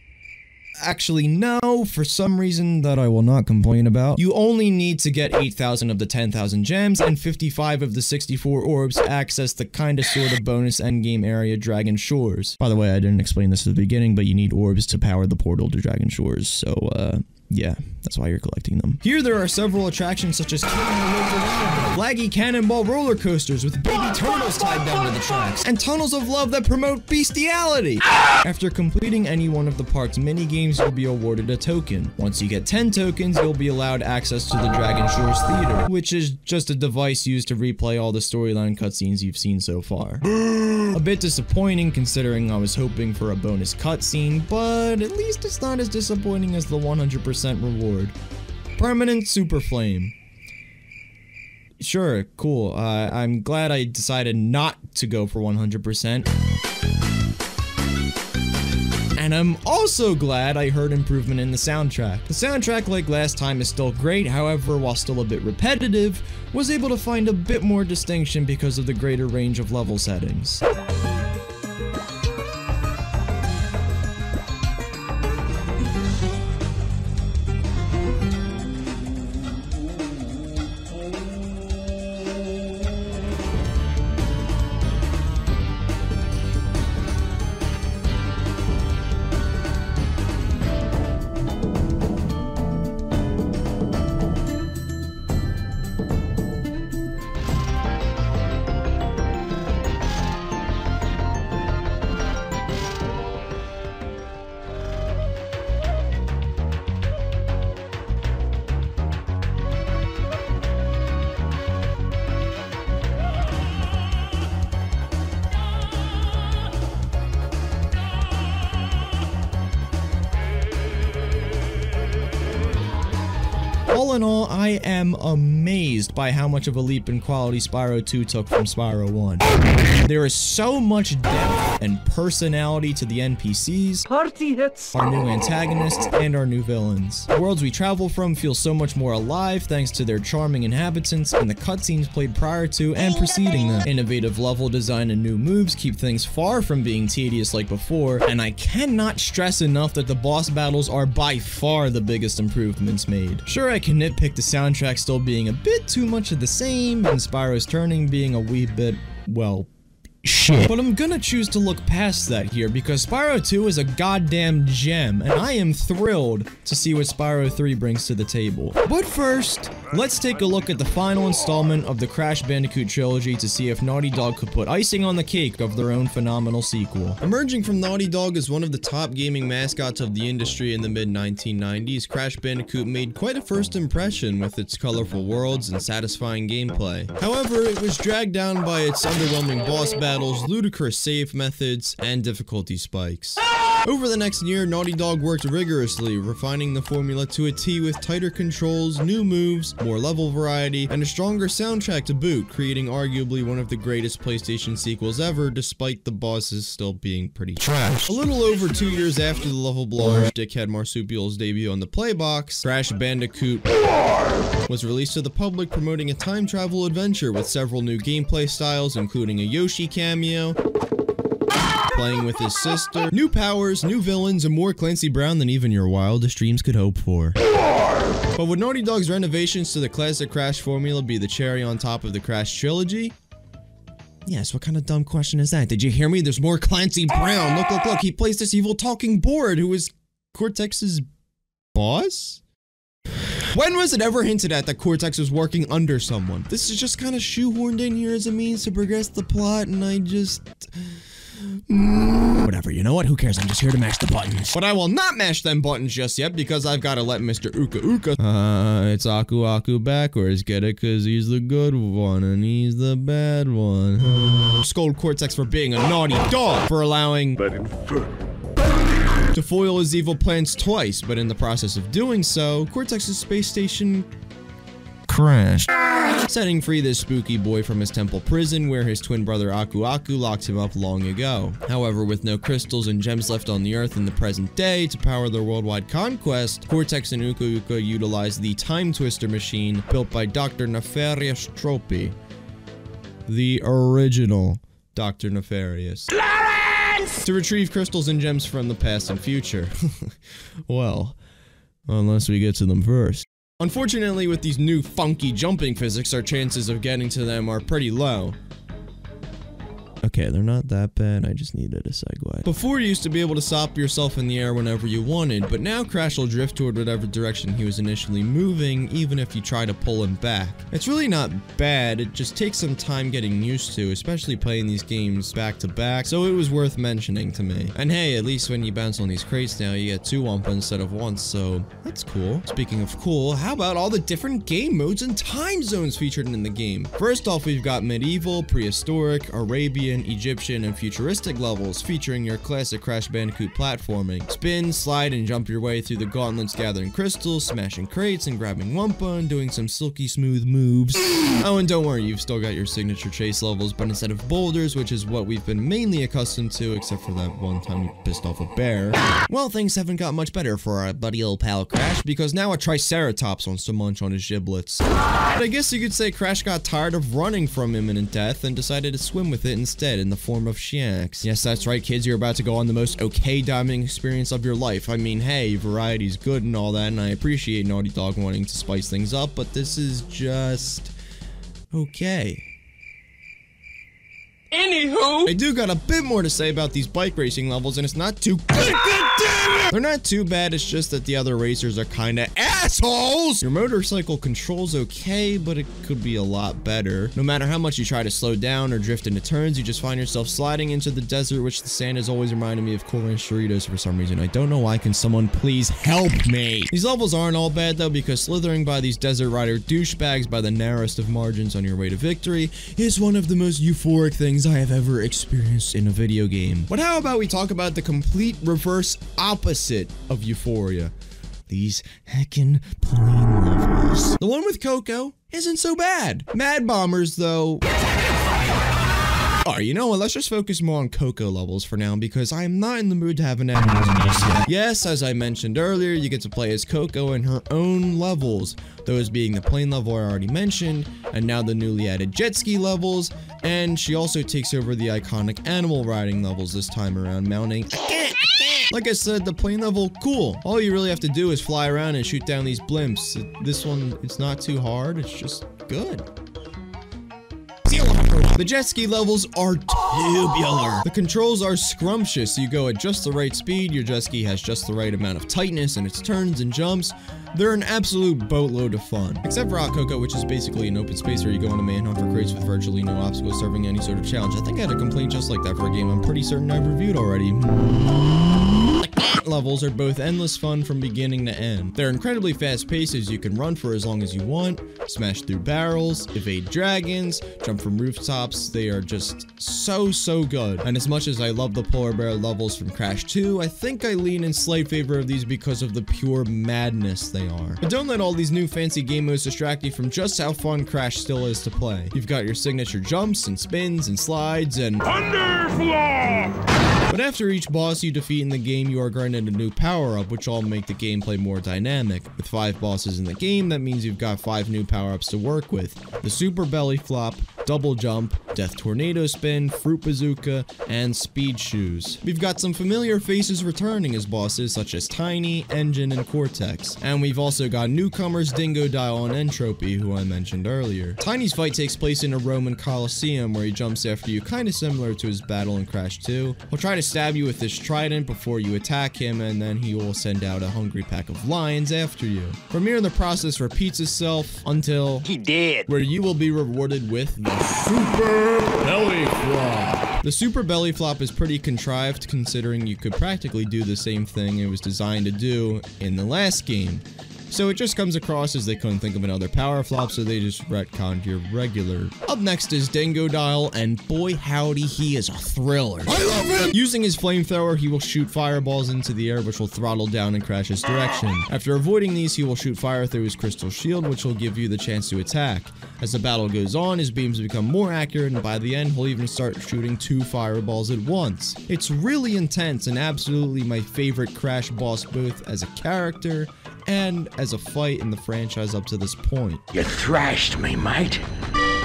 Actually, no, for some reason that I will not complain about. You only need to get 8,000 of the 10,000 gems and 55 of the 64 orbs to access the kinda sorta bonus endgame area Dragon Shores. By the way, I didn't explain this at the beginning, but you need orbs to power the portal to Dragon Shores, so uh, yeah, that's why you're collecting them. Here there are several attractions such as laggy cannonball roller coasters with baby turtles tied down to the tracks, and tunnels of love that promote bestiality. After completing any one of the park's mini games, you'll be awarded a token. Once you get 10 tokens, you'll be allowed access to the Dragon Shores Theater, which is just a device used to replay all the storyline cutscenes you've seen so far. a bit disappointing considering I was hoping for a bonus cutscene, but at least it's not as disappointing as the 100% reward. Permanent Super Flame. Sure, cool. Uh, I'm glad I decided not to go for 100%. And I'm also glad I heard improvement in the soundtrack. The soundtrack, like last time, is still great, however, while still a bit repetitive, was able to find a bit more distinction because of the greater range of level settings. Amazed by how much of a leap in quality Spyro 2 took from Spyro 1. There is so much depth and personality to the NPCs, Party hits. our new antagonists, and our new villains. The worlds we travel from feel so much more alive thanks to their charming inhabitants and the cutscenes played prior to and preceding them. Innovative level design and new moves keep things far from being tedious like before, and I cannot stress enough that the boss battles are by far the biggest improvements made. Sure, I can nitpick the soundtrack still being a bit too much of the same, and Spyro's turning being a wee bit well, shit. But I'm gonna choose to look past that here because Spyro 2 is a goddamn gem, and I am thrilled to see what Spyro 3 brings to the table. But first, let's take a look at the final installment of the Crash Bandicoot trilogy to see if Naughty Dog could put icing on the cake of their own phenomenal sequel. Emerging from Naughty Dog as one of the top gaming mascots of the industry in the mid-1990s, Crash Bandicoot made quite a first impression with its colorful worlds and satisfying gameplay. However, it was dragged down by its underwhelming boss battle battles, ludicrous save methods, and difficulty spikes. Over the next year, Naughty Dog worked rigorously, refining the formula to a T with tighter controls, new moves, more level variety, and a stronger soundtrack to boot, creating arguably one of the greatest PlayStation sequels ever, despite the bosses still being pretty trash. A little over two years after the level blower Dickhead Marsupial's debut on the Playbox, Crash Bandicoot was released to the public promoting a time travel adventure with several new gameplay styles, including a Yoshi cameo, playing with his sister, new powers, new villains, and more Clancy Brown than even your wildest dreams could hope for. But would Naughty Dog's renovations to the classic Crash formula be the cherry on top of the Crash trilogy? Yes, what kind of dumb question is that? Did you hear me? There's more Clancy Brown. Look, look, look. He plays this evil talking board who is Cortex's boss? When was it ever hinted at that Cortex was working under someone? This is just kind of shoehorned in here as a means to progress the plot, and I just... Mm. Whatever, you know what? Who cares? I'm just here to mash the buttons. But I will not mash them buttons just yet because I've got to let Mr. Uka Uka. Uh, it's Aku Aku backwards. Get it? Cause he's the good one and he's the bad one. Scold Cortex for being a naughty dog. For allowing... But infernal to foil his evil plans twice, but in the process of doing so, Cortex's space station crashed, setting free this spooky boy from his temple prison where his twin brother Aku Aku locked him up long ago. However, with no crystals and gems left on the earth in the present day to power their worldwide conquest, Cortex and Uka Uka utilized the Time Twister machine built by Dr. Nefarious Tropy, the original Dr. Nefarious to retrieve crystals and gems from the past and future. well, unless we get to them first. Unfortunately, with these new funky jumping physics, our chances of getting to them are pretty low. Okay, they're not that bad, I just needed a segue. Before you used to be able to stop yourself in the air whenever you wanted, but now Crash will drift toward whatever direction he was initially moving, even if you try to pull him back. It's really not bad, it just takes some time getting used to, especially playing these games back to back, so it was worth mentioning to me. And hey, at least when you bounce on these crates now, you get two Wumpa instead of one, so that's cool. Speaking of cool, how about all the different game modes and time zones featured in the game? First off, we've got medieval, prehistoric, Egyptian, and futuristic levels featuring your classic Crash Bandicoot platforming. Spin, slide, and jump your way through the gauntlets gathering crystals, smashing crates, and grabbing Wumpa, and doing some silky smooth moves. Oh, and don't worry, you've still got your signature chase levels, but instead of boulders, which is what we've been mainly accustomed to, except for that one time we pissed off a bear, well, things haven't got much better for our buddy old pal Crash, because now a Triceratops wants to munch on his giblets. But I guess you could say Crash got tired of running from imminent death and decided to swim with it instead in the form of Shanks. Yes, that's right, kids. You're about to go on the most okay diving experience of your life. I mean, hey, variety's good and all that, and I appreciate Naughty Dog wanting to spice things up, but this is just... okay. Anywho, I do got a bit more to say about these bike racing levels, and it's not too good. They're not too bad, it's just that the other racers are kinda assholes! Your motorcycle controls okay, but it could be a lot better. No matter how much you try to slow down or drift into turns, you just find yourself sliding into the desert, which the sand has always reminded me of Cool Ranch Doritos for some reason. I don't know why, can someone please help me? These levels aren't all bad though, because slithering by these desert rider douchebags by the narrowest of margins on your way to victory is one of the most euphoric things I have ever experienced in a video game. But how about we talk about the complete reverse opposite of Euphoria? These heckin' plane levels. The one with Coco isn't so bad. Mad Bombers, though... Alright, you know what? Let's just focus more on Coco levels for now because I'm not in the mood to have an yet. Yes, as I mentioned earlier, you get to play as Coco in her own levels, those being the plane level I already mentioned, and now the newly added jet ski levels, and she also takes over the iconic animal riding levels this time around, mounting like I said, the plane level, cool. All you really have to do is fly around and shoot down these blimps. This one, it's not too hard, it's just good. The jet ski levels are tubular. The controls are scrumptious. You go at just the right speed, your jet ski has just the right amount of tightness in its turns and jumps. They're an absolute boatload of fun. Except for Hot which is basically an open space where you go on a manhunt for crates with virtually no obstacles serving any sort of challenge. I think I had a complaint just like that for a game I'm pretty certain I've reviewed already. Levels are both endless fun from beginning to end. They're incredibly fast paced as you can run for as long as you want, smash through barrels, evade dragons, jump from rooftops. They are just so, so good. And as much as I love the polar bear levels from Crash 2, I think I lean in slight favor of these because of the pure madness they are. But don't let all these new fancy game modes distract you from just how fun Crash still is to play. You've got your signature jumps and spins and slides and but after each boss you defeat in the game, you are granted a new power-up, which all make the gameplay more dynamic. With 5 bosses in the game, that means you've got 5 new power-ups to work with. The Super Belly Flop, Double Jump, Death Tornado Spin, Fruit Bazooka, and Speed Shoes. We've got some familiar faces returning as bosses such as Tiny, N. Gin, and Cortex. And we've also got newcomers Dingodile and N. Tropy, who I mentioned earlier. Tiny's fight takes place in a Roman Colosseum where he jumps after you, kinda similar to his battle in Crash 2. He'll try to stab you with his trident before you attack him, and then he will send out a hungry pack of lions after you. From here, the process repeats itself until He did. where you will be rewarded with the Super Belly Flop. The Super Belly Flop is pretty contrived considering you could practically do the same thing it was designed to do in the last game. So it just comes across as they couldn't think of another power flop, so they just retconned your regular. Up next is Dingodile, and boy howdy, he is a thriller. I love him! Using his flamethrower, he will shoot fireballs into the air, which will throttle down and crash his direction. After avoiding these, he will shoot fire through his crystal shield, which will give you the chance to attack. As the battle goes on, his beams become more accurate, and by the end, he'll even start shooting two fireballs at once. It's really intense and absolutely my favorite Crash boss both as a character and as a fight in the franchise up to this point. You thrashed me, mate.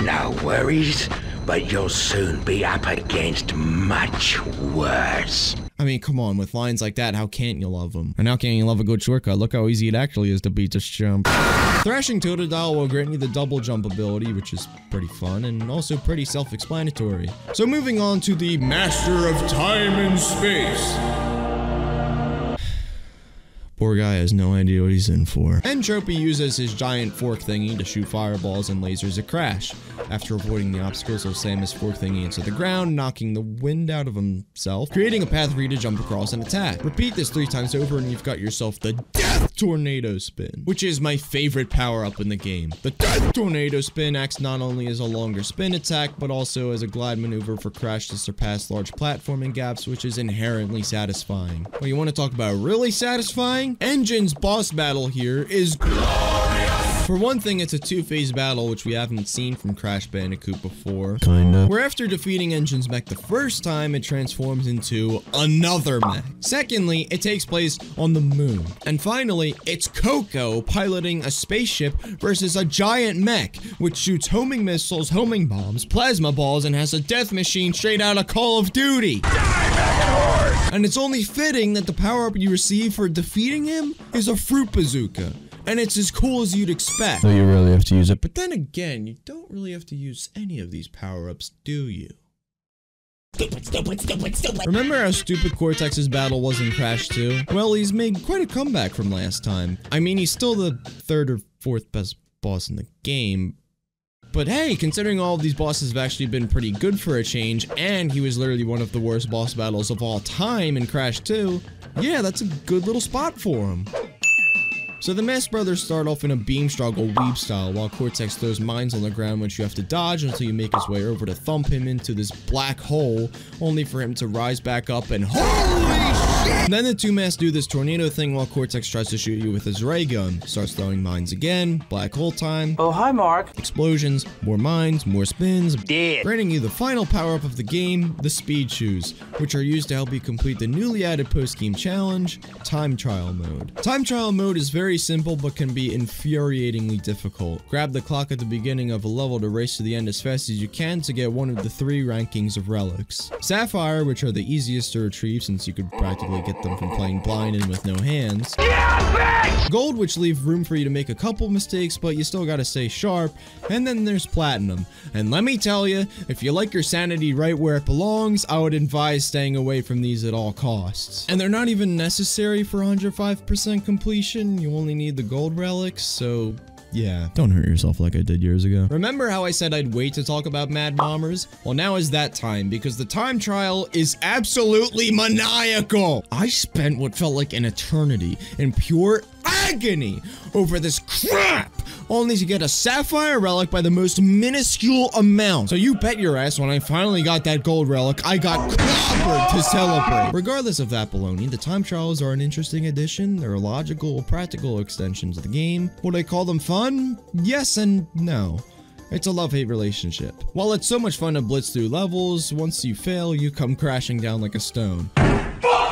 No worries, but you'll soon be up against much worse. I mean, come on, with lines like that, how can't you love them? And how can't you love a good shortcut? Look how easy it actually is to beat this jump. Thrashing Totodile will grant you the double jump ability, which is pretty fun and also pretty self-explanatory. So moving on to the Master of Time and Space. Poor guy has no idea what he's in for. N. Tropy uses his giant fork thingy to shoot fireballs and lasers at Crash. After avoiding the obstacles, he'll slam his fork thingy into the ground, knocking the wind out of himself, creating a path for you to jump across and attack. Repeat this three times over and you've got yourself the Death Tornado Spin, which is my favorite power-up in the game. The Death Tornado Spin acts not only as a longer spin attack, but also as a glide maneuver for Crash to surpass large platforming gaps, which is inherently satisfying. Well, you want to talk about really satisfying? N. Gin's boss battle here is for one thing, it's a two-phase battle, which we haven't seen from Crash Bandicoot before. Kinda. Where after defeating N. Gin's mech the first time, it transforms into another mech. Secondly, it takes place on the moon. And finally, it's Coco piloting a spaceship versus a giant mech, which shoots homing missiles, homing bombs, plasma balls, and has a death machine straight out of Call of Duty. And it's only fitting that the power-up you receive for defeating him is a fruit bazooka. And it's as cool as you'd expect. So you really have to use it. But then again, you don't really have to use any of these power-ups, do you? Remember how stupid Cortex's battle was in Crash 2? Well, he's made quite a comeback from last time. I mean, he's still the third or fourth best boss in the game, but hey, considering all of these bosses have actually been pretty good for a change, and he was literally one of the worst boss battles of all time in Crash 2, yeah, that's a good little spot for him. So the Mass Brothers start off in a beam struggle weeb style while Cortex throws mines on the ground which you have to dodge until you make his way over to thump him into this black hole only for him to rise back up and holy! Then the two Mass do this tornado thing while Cortex tries to shoot you with his ray gun. Starts throwing mines again, black hole time, Oh, hi, Mark. explosions, more mines, more spins, Dead. granting you the final power-up of the game, the Speed Shoes, which are used to help you complete the newly added post-game challenge, Time Trial Mode. Time Trial Mode is very simple but can be infuriatingly difficult. Grab the clock at the beginning of a level to race to the end as fast as you can to get one of the three rankings of relics. Sapphire, which are the easiest to retrieve since you could practically get them from playing blind and with no hands. Gold, which leave room for you to make a couple mistakes, but you still gotta stay sharp. And then there's Platinum. And let me tell you, if you like your sanity right where it belongs, I would advise staying away from these at all costs. And they're not even necessary for 105% completion, you only need the gold relics, so yeah. Don't hurt yourself like I did years ago. Remember how I said I'd wait to talk about Mad Bombers? Well, now is that time because the time trial is absolutely maniacal. I spent what felt like an eternity in pure agony over this crap only to get a sapphire relic by the most minuscule amount. So you bet your ass when I finally got that gold relic, I got clobbered to celebrate. Regardless of that baloney, the time trials are an interesting addition. They're a logical, practical extensions of the game. Would I call them fun? Yes and no. It's a love-hate relationship. While it's so much fun to blitz through levels, once you fail, you come crashing down like a stone.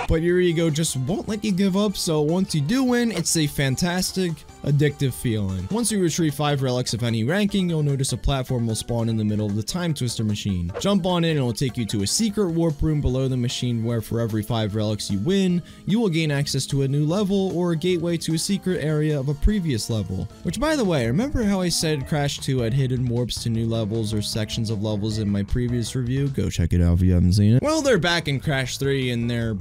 But your ego just won't let you give up, so once you do win, it's a fantastic, addictive feeling. Once you retrieve 5 relics of any ranking, you'll notice a platform will spawn in the middle of the Time Twister machine. Jump on it and it'll take you to a secret warp room below the machine where for every 5 relics you win, you will gain access to a new level or a gateway to a secret area of a previous level. Which by the way, remember how I said Crash 2 had hidden warps to new levels or sections of levels in my previous review? Go check it out if you haven't seen it. Well, they're back in Crash 3 and they're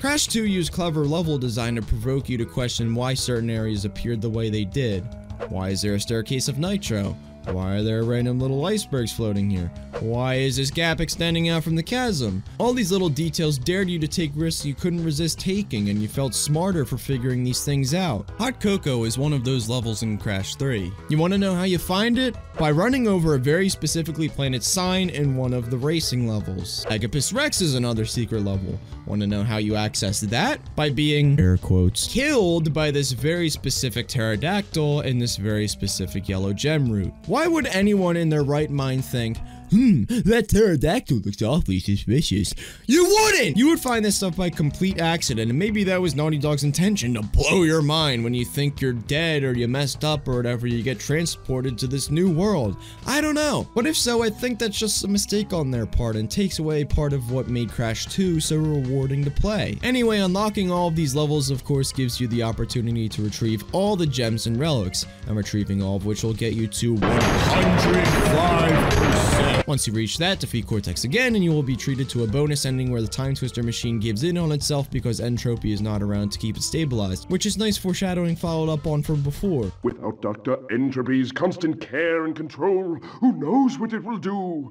Crash 2 used clever level design to provoke you to question why certain areas appeared the way they did. Why is there a staircase of nitro? Why are there random little icebergs floating here? Why is this gap extending out from the chasm? All these little details dared you to take risks you couldn't resist taking and you felt smarter for figuring these things out. Hot Cocoa is one of those levels in Crash 3. You want to know how you find it? By running over a very specifically planted sign in one of the racing levels. Eggipus Rex is another secret level. Want to know how you access that? By being, air quotes, killed by this very specific pterodactyl in this very specific yellow gem route. Why would anyone in their right mind think, Hmm, that pterodactyl looks awfully suspicious. You wouldn't! You would find this stuff by complete accident, and maybe that was Naughty Dog's intention to blow your mind when you think you're dead or you messed up or whatever, you get transported to this new world. I don't know. But if so, I think that's just a mistake on their part and takes away part of what made Crash 2 so rewarding to play. Anyway, unlocking all of these levels, of course, gives you the opportunity to retrieve all the gems and relics, and retrieving all of which will get you to 105%. Once you reach that, defeat Cortex again, and you will be treated to a bonus ending where the Time Twister machine gives in on itself because N. Tropy is not around to keep it stabilized, which is nice foreshadowing followed up on from before. Without Dr. N. Tropy's constant care and control, who knows what it will do?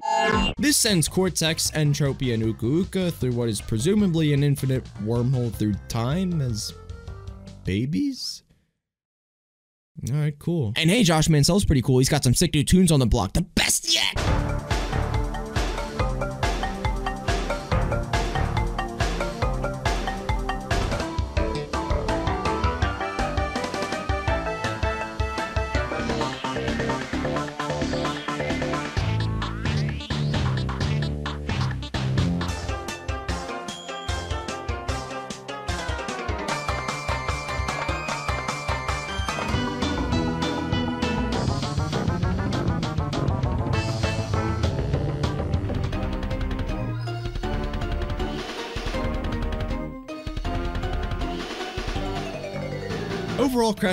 This sends Cortex, N. Tropy, and Uka Uka through what is presumably an infinite wormhole through time as babies? Alright, cool. And hey, Josh Mancell's pretty cool. He's got some sick new tunes on the block. The best yet!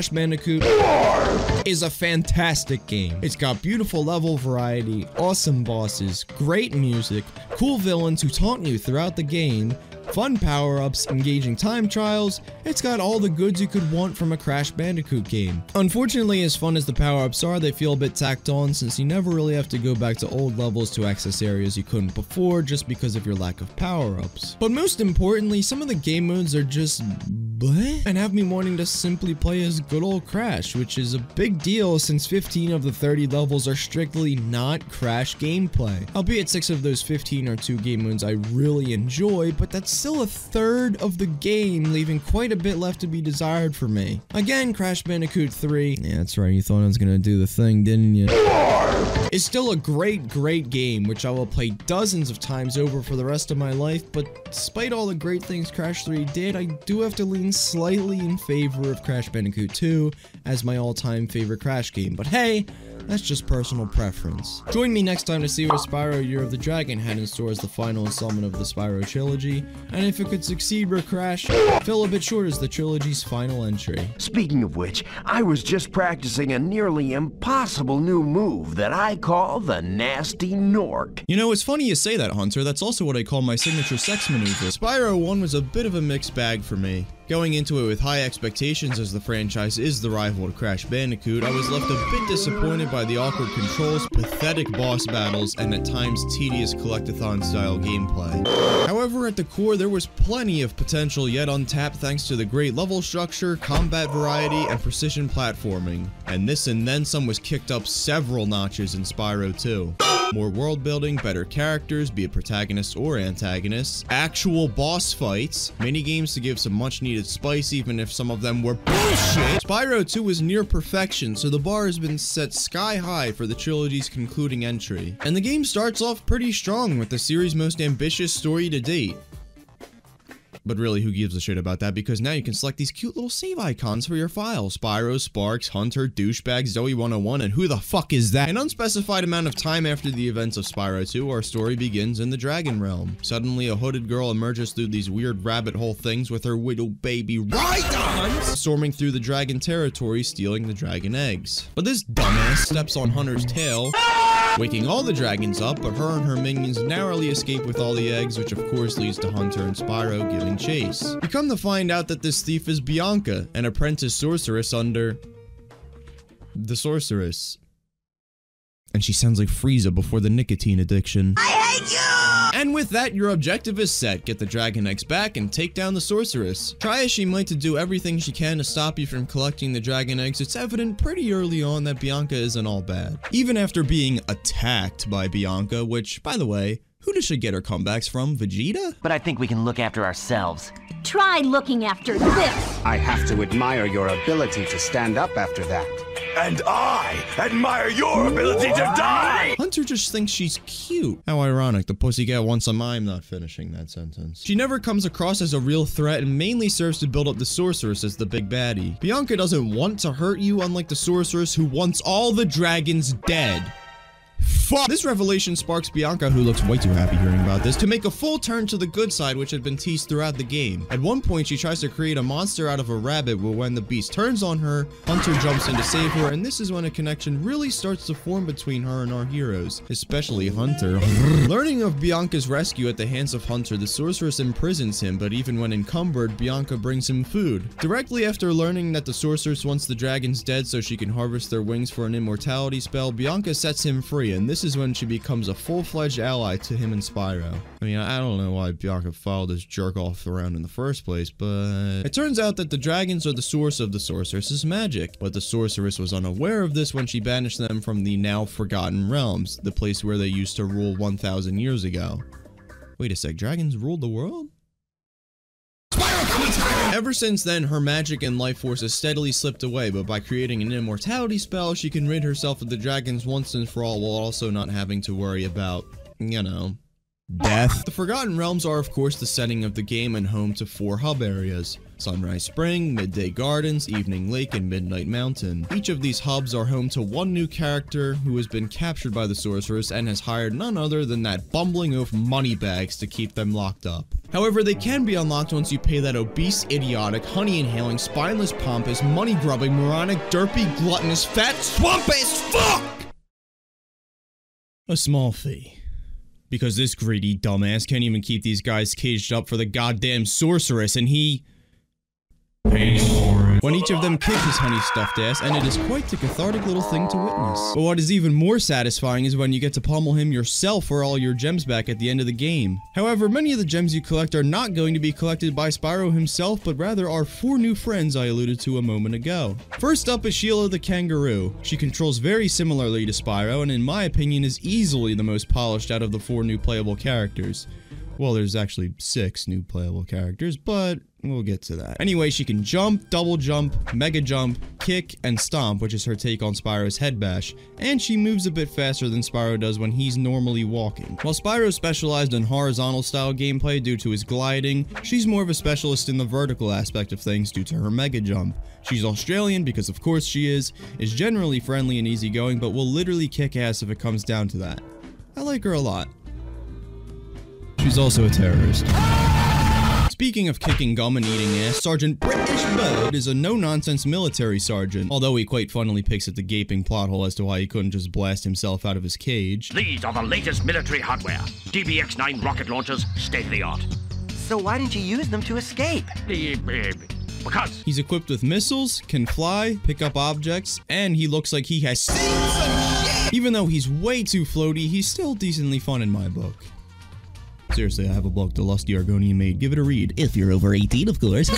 Crash Bandicoot is a fantastic game. It's got beautiful level variety, awesome bosses, great music, cool villains who taunt you throughout the game, fun power-ups, engaging time trials, it's got all the goods you could want from a Crash Bandicoot game. Unfortunately, as fun as the power-ups are, they feel a bit tacked on since you never really have to go back to old levels to access areas you couldn't before just because of your lack of power-ups. But most importantly, some of the game modes are just bleh, and have me wanting to simply play as good old Crash, which is a big deal since 15 of the 30 levels are strictly not Crash gameplay. Albeit 6 of those 15 are 2 game modes I really enjoy, but that's still a third of the game, leaving quite a bit left to be desired for me. Again, Crash Bandicoot 3, yeah that's right, you thought I was gonna do the thing, didn't you? It's still a great, great game, which I will play dozens of times over for the rest of my life, but despite all the great things Crash 3 did, I do have to lean slightly in favor of Crash Bandicoot 2 as my all-time favorite Crash game. But hey, That's just personal preference. Join me next time to see what Spyro Year of the Dragon had in store as the final installment of the Spyro trilogy, and if it could succeed or crash, fell a bit short as the trilogy's final entry. Speaking of which, I was just practicing a nearly impossible new move that I call the Gnasty Gnorc. You know, it's funny you say that, Hunter. That's also what I call my signature sex maneuver. Spyro 1 was a bit of a mixed bag for me. Going into it with high expectations as the franchise is the rival to Crash Bandicoot, I was left a bit disappointed by the awkward controls, pathetic boss battles, and at times tedious collectathon style gameplay. However, at the core, there was plenty of potential yet untapped thanks to the great level structure, combat variety, and precision platforming. And this and then some was kicked up several notches in Spyro 2. More world building, better characters, be it protagonists or antagonists, actual boss fights, mini games to give some much needed spice even if some of them were bullshit. Spyro 2 is near perfection, so the bar has been set sky high for the trilogy's concluding entry. And the game starts off pretty strong with the series' most ambitious story to date. But really, who gives a shit about that? Because now you can select these cute little save icons for your file. Spyro, Sparks, Hunter, Douchebag, Zoe 101, and who the fuck is that? An unspecified amount of time after the events of Spyro 2, our story begins in the Dragon Realm. Suddenly, a hooded girl emerges through these weird rabbit hole things with her little baby Rhynocs storming through the dragon territory, stealing the dragon eggs. But this dumbass steps on Hunter's tail, waking all the dragons up, but her and her minions narrowly escape with all the eggs, which of course leads to Hunter and Spyro giving chase. We come to find out that this thief is Bianca, an apprentice sorceress under the sorceress. And she sounds like Frieza before the nicotine addiction. I hate you! And with that, your objective is set. Get the Dragon Eggs back and take down the Sorceress. Try as she might to do everything she can to stop you from collecting the Dragon Eggs, it's evident pretty early on that Bianca isn't all bad. Even after being attacked by Bianca, which, by the way, who does she get her comebacks from? Vegeta? But I think we can look after ourselves. Try looking after this. I have to admire your ability to stand up after that. And I admire your ability to die! Hunter just thinks she's cute. How ironic, the pussycat wants some- I'm not finishing that sentence. She never comes across as a real threat and mainly serves to build up the sorceress as the big baddie. Bianca doesn't want to hurt you unlike the sorceress who wants all the dragons dead. Fuck! This revelation sparks Bianca, who looks way too happy hearing about this, to make a full turn to the good side which had been teased throughout the game. At one point, she tries to create a monster out of a rabbit, but when the beast turns on her, Hunter jumps in to save her, and this is when a connection really starts to form between her and our heroes, especially Hunter. Learning of Bianca's rescue at the hands of Hunter, the sorceress imprisons him, but even when encumbered, Bianca brings him food. Directly after learning that the sorceress wants the dragons dead so she can harvest their wings for an immortality spell, Bianca sets him free, and this is when she becomes a full-fledged ally to him and Spyro. I mean, I don't know why Bianca followed this jerk-off around in the first place, but... It turns out that the dragons are the source of the sorceress's magic, but the sorceress was unaware of this when she banished them from the now forgotten realms, the place where they used to rule 1,000 years ago. Wait a sec, dragons ruled the world? Ever since then, her magic and life force has steadily slipped away, but by creating an immortality spell, she can rid herself of the dragons once and for all while also not having to worry about, you know, death. The Forgotten Realms are of course the setting of the game and home to four hub areas. Sunrise Spring, Midday Gardens, Evening Lake, and Midnight Mountain. Each of these hubs are home to one new character who has been captured by the sorceress and has hired none other than that bumbling oaf Moneybags to keep them locked up. However, they can be unlocked once you pay that obese, idiotic, honey-inhaling, spineless, pompous, money-grubbing, moronic, derpy, gluttonous, fat, swamp-ass fuck! A small fee. Because this greedy dumbass can't even keep these guys caged up for the goddamn sorceress, and he. When each of them kick his honey stuffed ass, and it is quite the cathartic little thing to witness. But what is even more satisfying is when you get to pummel him yourself for all your gems back at the end of the game. However, many of the gems you collect are not going to be collected by Spyro himself, but rather our four new friends I alluded to a moment ago. First up is Sheila the Kangaroo. She controls very similarly to Spyro, and in my opinion is easily the most polished out of the four new playable characters. Well, there's actually six new playable characters, but We'll get to that. Anyway, she can jump, double jump, mega jump, kick, and stomp, which is her take on Spyro's head bash, and she moves a bit faster than Spyro does when he's normally walking. While Spyro specialized in horizontal style gameplay due to his gliding, she's more of a specialist in the vertical aspect of things due to her mega jump. She's Australian because of course she is, is generally friendly and easygoing, but will literally kick ass if it comes down to that. I like her a lot. She's also a terrorist. Speaking of kicking gum and eating ass, Sergeant British Bud is a no-nonsense military sergeant, although he quite funnily picks at the gaping plot hole as to why he couldn't just blast himself out of his cage. These are the latest military hardware. DBX-9 rocket launchers, state-of-the-art. So why didn't you use them to escape? Eh, eh, because he's equipped with missiles, can fly, pick up objects, and he looks like he has seen some shit! Even though he's way too floaty, he's still decently fun in my book. Seriously, I have a book the Lusty Argonian made. Give it a read. If you're over 18, of course.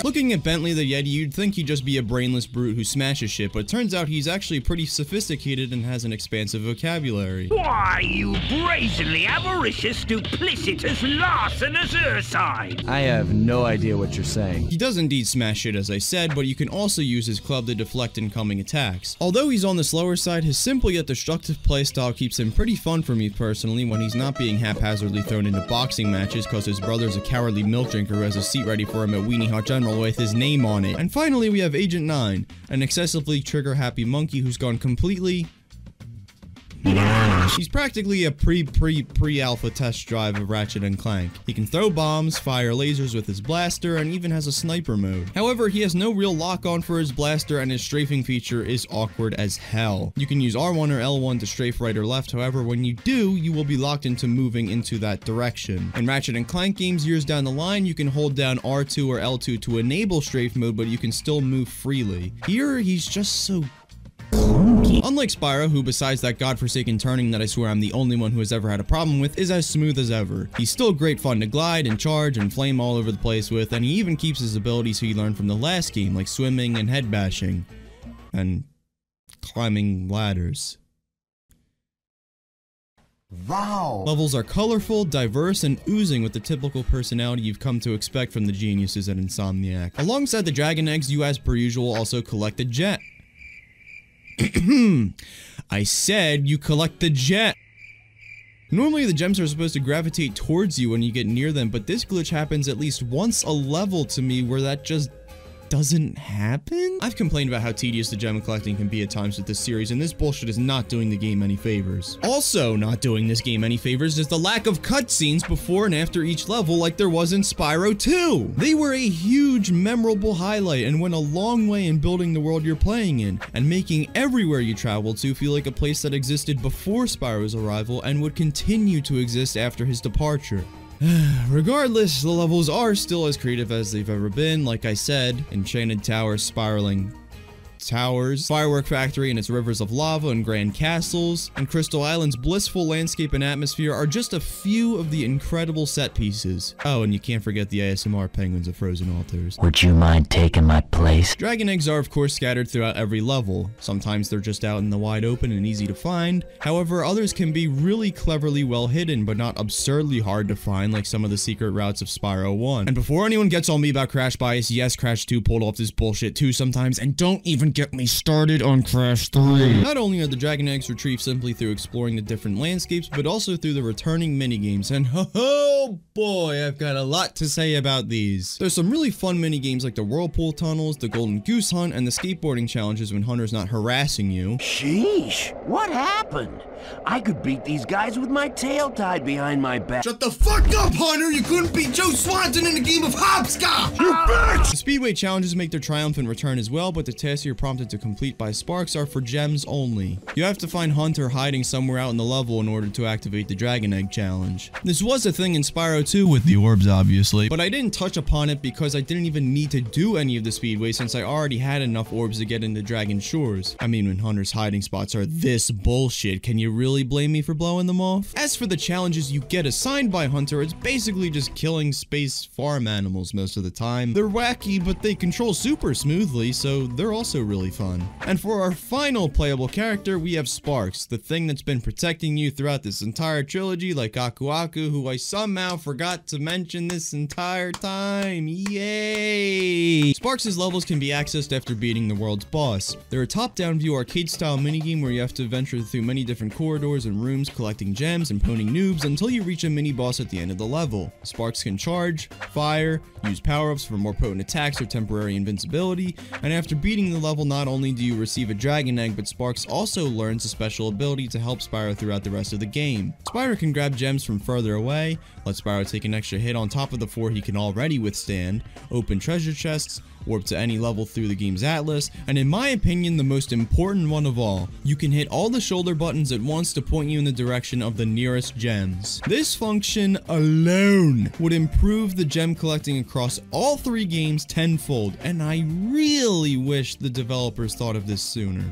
Looking at Bentley the Yeti, you'd think he'd just be a brainless brute who smashes shit, but it turns out he's actually pretty sophisticated and has an expansive vocabulary. Why, you brazenly avaricious, duplicitous, larcenous ursine! I have no idea what you're saying. He does indeed smash shit, as I said, but you can also use his club to deflect incoming attacks. Although he's on the slower side, his simple yet destructive playstyle keeps him pretty fun for me personally when he's not being haphazardly thrown into boxing matches because his brother's a cowardly milk drinker who has a seat ready for him at Weenie Hot General with his name on it. And finally, we have Agent 9, an excessively trigger-happy monkey who's gone completely He's practically a pre-pre-pre-alpha test drive of Ratchet and Clank. He can throw bombs, fire lasers with his blaster, and even has a sniper mode. However, he has no real lock-on for his blaster, and his strafing feature is awkward as hell. You can use R1 or L1 to strafe right or left, however, when you do, you will be locked into moving into that direction. In Ratchet and Clank games years down the line, you can hold down R2 or L2 to enable strafe mode, but you can still move freely. Here, he's just so Unlike Spyro, who besides that godforsaken turning that I swear I'm the only one who has ever had a problem with, is as smooth as ever. He's still great fun to glide and charge and flame all over the place with, and he even keeps his abilities he learned from the last game, like swimming and head bashing. And climbing ladders. Wow. Levels are colorful, diverse, and oozing with the typical personality you've come to expect from the geniuses at Insomniac. Alongside the dragon eggs, you as per usual also collect a jet. I said you collect the jet. Normally the gems are supposed to gravitate towards you when you get near them, but this glitch happens at least once a level to me where that just doesn't happen? I've complained about how tedious the gem collecting can be at times with this series, and this bullshit is not doing the game any favors. Also not doing this game any favors is the lack of cutscenes before and after each level like there was in Spyro 2. They were a huge, memorable highlight and went a long way in building the world you're playing in, and making everywhere you travel to feel like a place that existed before Spyro's arrival and would continue to exist after his departure. Regardless, the levels are still as creative as they've ever been. Like I said, Enchanted Tower spiraling towers, Firework Factory and its rivers of lava and grand castles, and Crystal Island's blissful landscape and atmosphere are just a few of the incredible set pieces. Oh, and you can't forget the ASMR penguins of Frozen Altars. Would you mind taking my place? Dragon eggs are of course scattered throughout every level. Sometimes they're just out in the wide open and easy to find. However, others can be really cleverly well hidden, but not absurdly hard to find like some of the secret routes of Spyro 1. And before anyone gets on me about Crash bias, yes, Crash 2 pulled off this bullshit too sometimes, and don't even get me started on Crash 3. Not only are the Dragon Eggs retrieved simply through exploring the different landscapes, but also through the returning minigames, and oh boy, I've got a lot to say about these. There's some really fun minigames like the Whirlpool Tunnels, the Golden Goose Hunt, and the skateboarding challenges when Hunter's not harassing you. Sheesh, what happened? I could beat these guys with my tail tied behind my back. Shut the fuck up, Hunter! You couldn't beat Joe Swanson in a game of hopscotch! You ah! bitch! The Speedway challenges make their triumphant return as well, but the tasks you're prompted to complete by Sparks are for gems only. You have to find Hunter hiding somewhere out in the level in order to activate the Dragon Egg challenge. This was a thing in Spyro 2 with the orbs, obviously, but I didn't touch upon it because I didn't even need to do any of the Speedway since I already had enough orbs to get into Dragon Shores. I mean, when Hunter's hiding spots are this bullshit, can you really blame me for blowing them off? As for the challenges you get assigned by Hunter, it's basically just killing space farm animals most of the time. They're wacky, but they control super smoothly, so they're also really fun. And for our final playable character, we have Sparks, the thing that's been protecting you throughout this entire trilogy, like Aku Aku, who I somehow forgot to mention this entire time. Yay! Sparks' levels can be accessed after beating the world's boss. They're a top-down view arcade-style minigame where you have to venture through many different corridors and rooms collecting gems and poning noobs until you reach a mini-boss at the end of the level. Sparks can charge, fire, use power-ups for more potent attacks or temporary invincibility, and after beating the level not only do you receive a dragon egg, but Sparks also learns a special ability to help Spyro throughout the rest of the game. Spyro can grab gems from further away, let Spyro take an extra hit on top of the four he can already withstand, open treasure chests, warp to any level through the game's atlas, and in my opinion the most important one of all, you can hit all the shoulder buttons at once to point you in the direction of the nearest gems. This function alone would improve the gem collecting across all three games tenfold, and I really wish the developers thought of this sooner.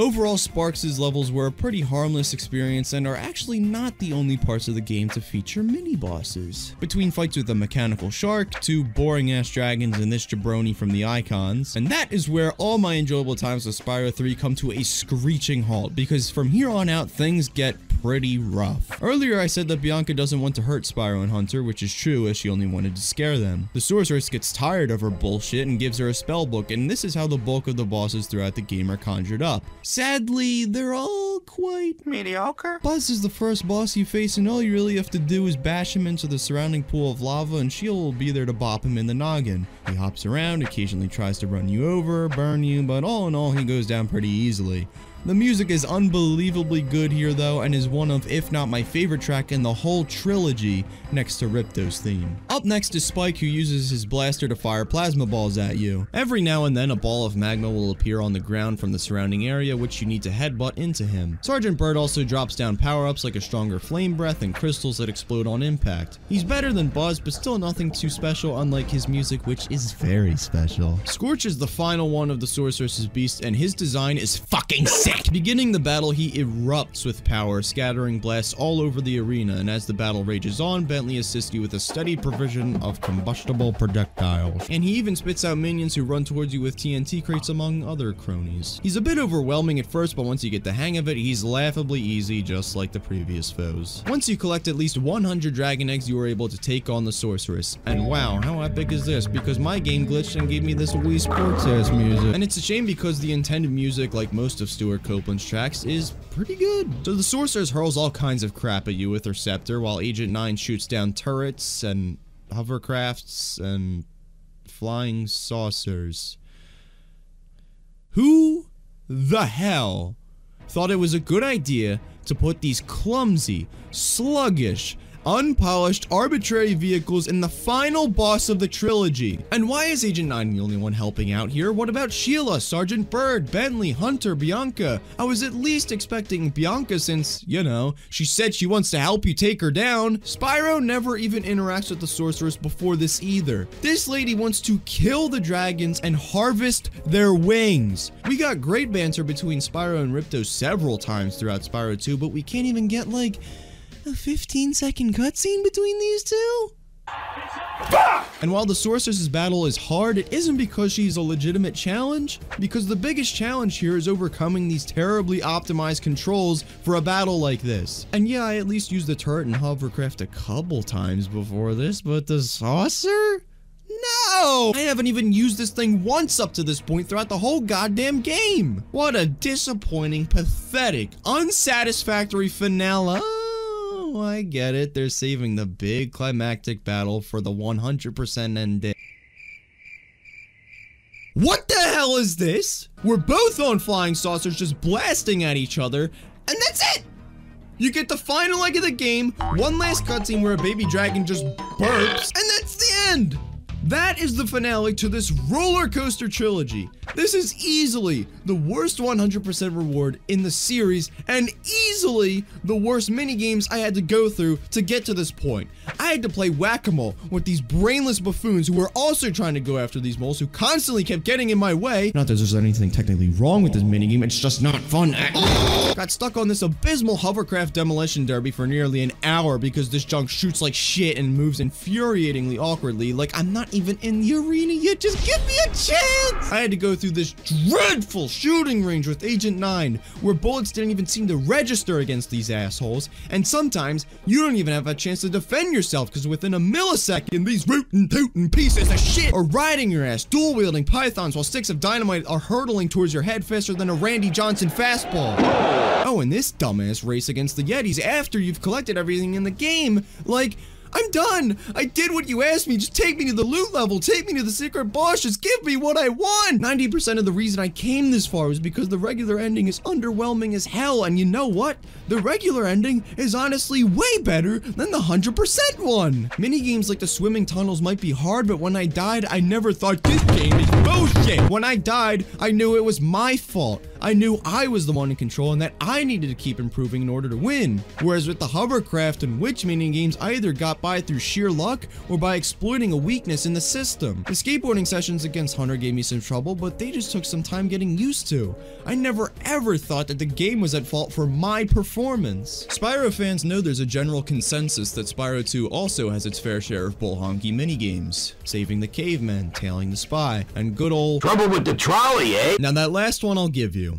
Overall, Sparks' levels were a pretty harmless experience and are actually not the only parts of the game to feature mini-bosses. Between fights with a mechanical shark, two boring-ass dragons, and this jabroni from the icons, and that is where all my enjoyable times with Spyro 3 come to a screeching halt, because from here on out, things get pretty rough. Earlier I said that Bianca doesn't want to hurt Spyro and Hunter, which is true as she only wanted to scare them. The sorceress gets tired of her bullshit and gives her a spell book, and this is how the bulk of the bosses throughout the game are conjured up. Sadly, they're all quite mediocre. Buzz is the first boss you face and all you really have to do is bash him into the surrounding pool of lava and Sheila will be there to bop him in the noggin. He hops around, occasionally tries to run you over, burn you, but all in all he goes down pretty easily. The music is unbelievably good here though and is one of if not my favorite track in the whole trilogy next to Ripto's theme. Up next is Spike who uses his blaster to fire plasma balls at you. Every now and then a ball of magma will appear on the ground from the surrounding area which you need to headbutt into him. Sergeant Byrd also drops down power-ups like a stronger flame breath and crystals that explode on impact. He's better than Buzz but still nothing too special unlike his music which is very special. Scorch is the final one of the Sorceress's Beast and his design is fucking sick. Beginning the battle, he erupts with power, scattering blasts all over the arena, and as the battle rages on, Bentley assists you with a steady provision of combustible projectiles. And he even spits out minions who run towards you with TNT crates among other cronies. He's a bit overwhelming at first, but once you get the hang of it, he's laughably easy, just like the previous foes. Once you collect at least 100 dragon eggs, you are able to take on the sorceress. And wow, how epic is this? Because my game glitched and gave me this Wii Sports ass music. And it's a shame because the intended music, like most of Stewart Copeland's tracks is pretty good. So the Sorceress hurls all kinds of crap at you with her scepter, while Agent 9 shoots down turrets and hovercrafts and flying saucers. Who the hell thought it was a good idea to put these clumsy, sluggish, unpolished, arbitrary vehicles in the final boss of the trilogy. And why is Agent 9 the only one helping out here? What about Sheila, Sergeant Byrd, Bentley, Hunter, Bianca? I was at least expecting Bianca since, you know, she said she wants to help you take her down. Spyro never even interacts with the sorceress before this either. This lady wants to kill the dragons and harvest their wings. We got great banter between Spyro and Ripto several times throughout Spyro 2, but we can't even get like a 15 second cutscene between these two? And while the Sorceress's battle is hard, it isn't because she's a legitimate challenge, because the biggest challenge here is overcoming these terribly optimized controls for a battle like this. And yeah, I at least used the turret and hovercraft a couple times before this, but the saucer? No! I haven't even used this thing once up to this point throughout the whole goddamn game! What a disappointing, pathetic, unsatisfactory finale. Oh, I get it. They're saving the big climactic battle for the 100% ending. What the hell is this? We're both on flying saucers just blasting at each other, and that's it! You get the final leg of the game, one last cutscene where a baby dragon just burps, and that's the end! That is the finale to this roller coaster trilogy. This is easily the worst 100% reward in the series and easily the worst minigames I had to go through to get to this point. I had to play whack-a-mole with these brainless buffoons who were also trying to go after these moles who constantly kept getting in my way. Not that there's anything technically wrong with this minigame, it's just not fun. Got stuck on this abysmal hovercraft demolition derby for nearly an hour because this junk shoots like shit and moves infuriatingly awkwardly like I'm not even in the arena yet. Just give me a chance! I had to go through this dreadful shooting range with Agent 9 where bullets didn't even seem to register against these assholes and sometimes you don't even have a chance to defend yourself because within a millisecond these rootin' tootin' pieces of shit are riding your ass, dual wielding pythons while sticks of dynamite are hurtling towards your head faster than a Randy Johnson fastball. Oh, and this dumbass race against the Yetis after you've collected everything in the game. Like, I'm done. I did what you asked me. Just take me to the loot level. Take me to the secret boss. Just give me what I want. 90% of the reason I came this far was because the regular ending is underwhelming as hell. And you know what? The regular ending is honestly way better than the 100% one. Mini games like the swimming tunnels might be hard, but when I died, I never thought this game is bullshit. When I died, I knew it was my fault. I knew I was the one in control and that I needed to keep improving in order to win. Whereas with the hovercraft and witch mini games, I either got by through sheer luck or by exploiting a weakness in the system. The skateboarding sessions against Hunter gave me some trouble, but they just took some time getting used to. I never ever thought that the game was at fault for my performance. Spyro fans know there's a general consensus that Spyro 2 also has its fair share of bull honky minigames. Saving the caveman, tailing the spy, and good old Trouble with the trolley, eh? Now that last one I'll give you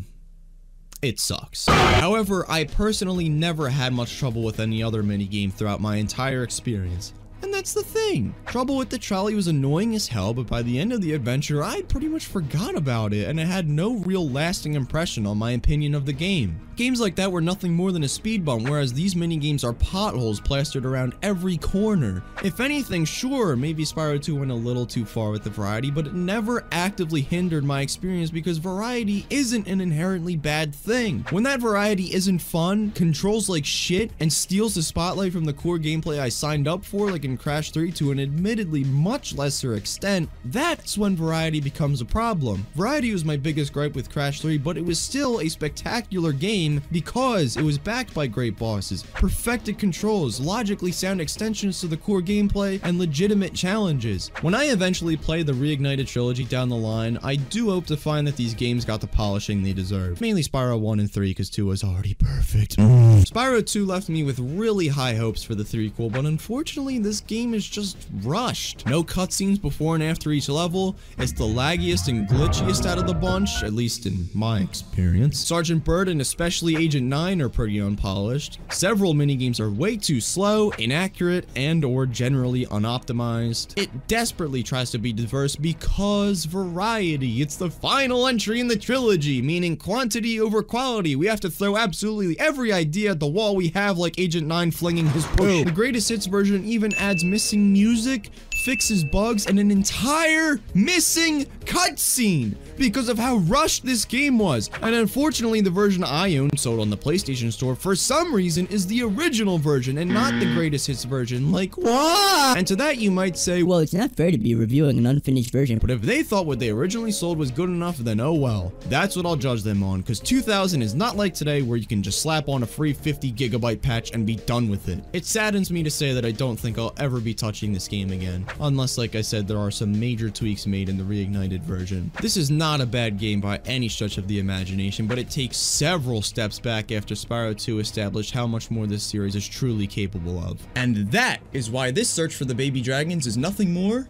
it sucks. However, I personally never had much trouble with any other minigame throughout my entire experience. And that's the thing. Trouble with the trolley was annoying as hell, but by the end of the adventure, I pretty much forgot about it, and it had no real lasting impression on my opinion of the game. Games like that were nothing more than a speed bump, whereas these minigames are potholes plastered around every corner. If anything, sure, maybe Spyro 2 went a little too far with the variety, but it never actively hindered my experience because variety isn't an inherently bad thing. When that variety isn't fun, controls like shit, and steals the spotlight from the core gameplay I signed up for, like in Crash 3 to an admittedly much lesser extent, that's when variety becomes a problem. Variety was my biggest gripe with Crash 3, but it was still a spectacular game because it was backed by great bosses, perfected controls, logically sound extensions to the core gameplay, and legitimate challenges. When I eventually play the Reignited trilogy down the line, I do hope to find that these games got the polishing they deserve. Mainly Spyro 1 and 3 because 2 was already perfect. Mm. Spyro 2 left me with really high hopes for the threequel, but unfortunately this game is just rushed. No cutscenes before and after each level, it's the laggiest and glitchiest out of the bunch, at least in my experience. Sergeant Byrd and especially Agent 9 are pretty unpolished. Several minigames are way too slow, inaccurate, and or generally unoptimized. It desperately tries to be diverse because variety. It's the final entry in the trilogy, meaning quantity over quality. We have to throw absolutely every idea at the wall we have like Agent 9 flinging his poo. The greatest hits version even adds missing music, fixes bugs, and an entire missing cutscene because of how rushed this game was. And unfortunately, the version I own sold on the PlayStation Store for some reason is the original version and not the hmm. greatest hits version. Like, what? And to that you might say, well, it's not fair to be reviewing an unfinished version. But if they thought what they originally sold was good enough, then oh well. That's what I'll judge them on, because 2000 is not like today where you can just slap on a free 50 gigabyte patch and be done with it. It saddens me to say that I don't think I'll ever be touching this game again. Unless, like I said, there are some major tweaks made in the reignited version. This is not a bad game by any stretch of the imagination, but it takes several steps back after Spyro 2 established how much more this series is truly capable of. And that is why this search for the baby dragons is nothing more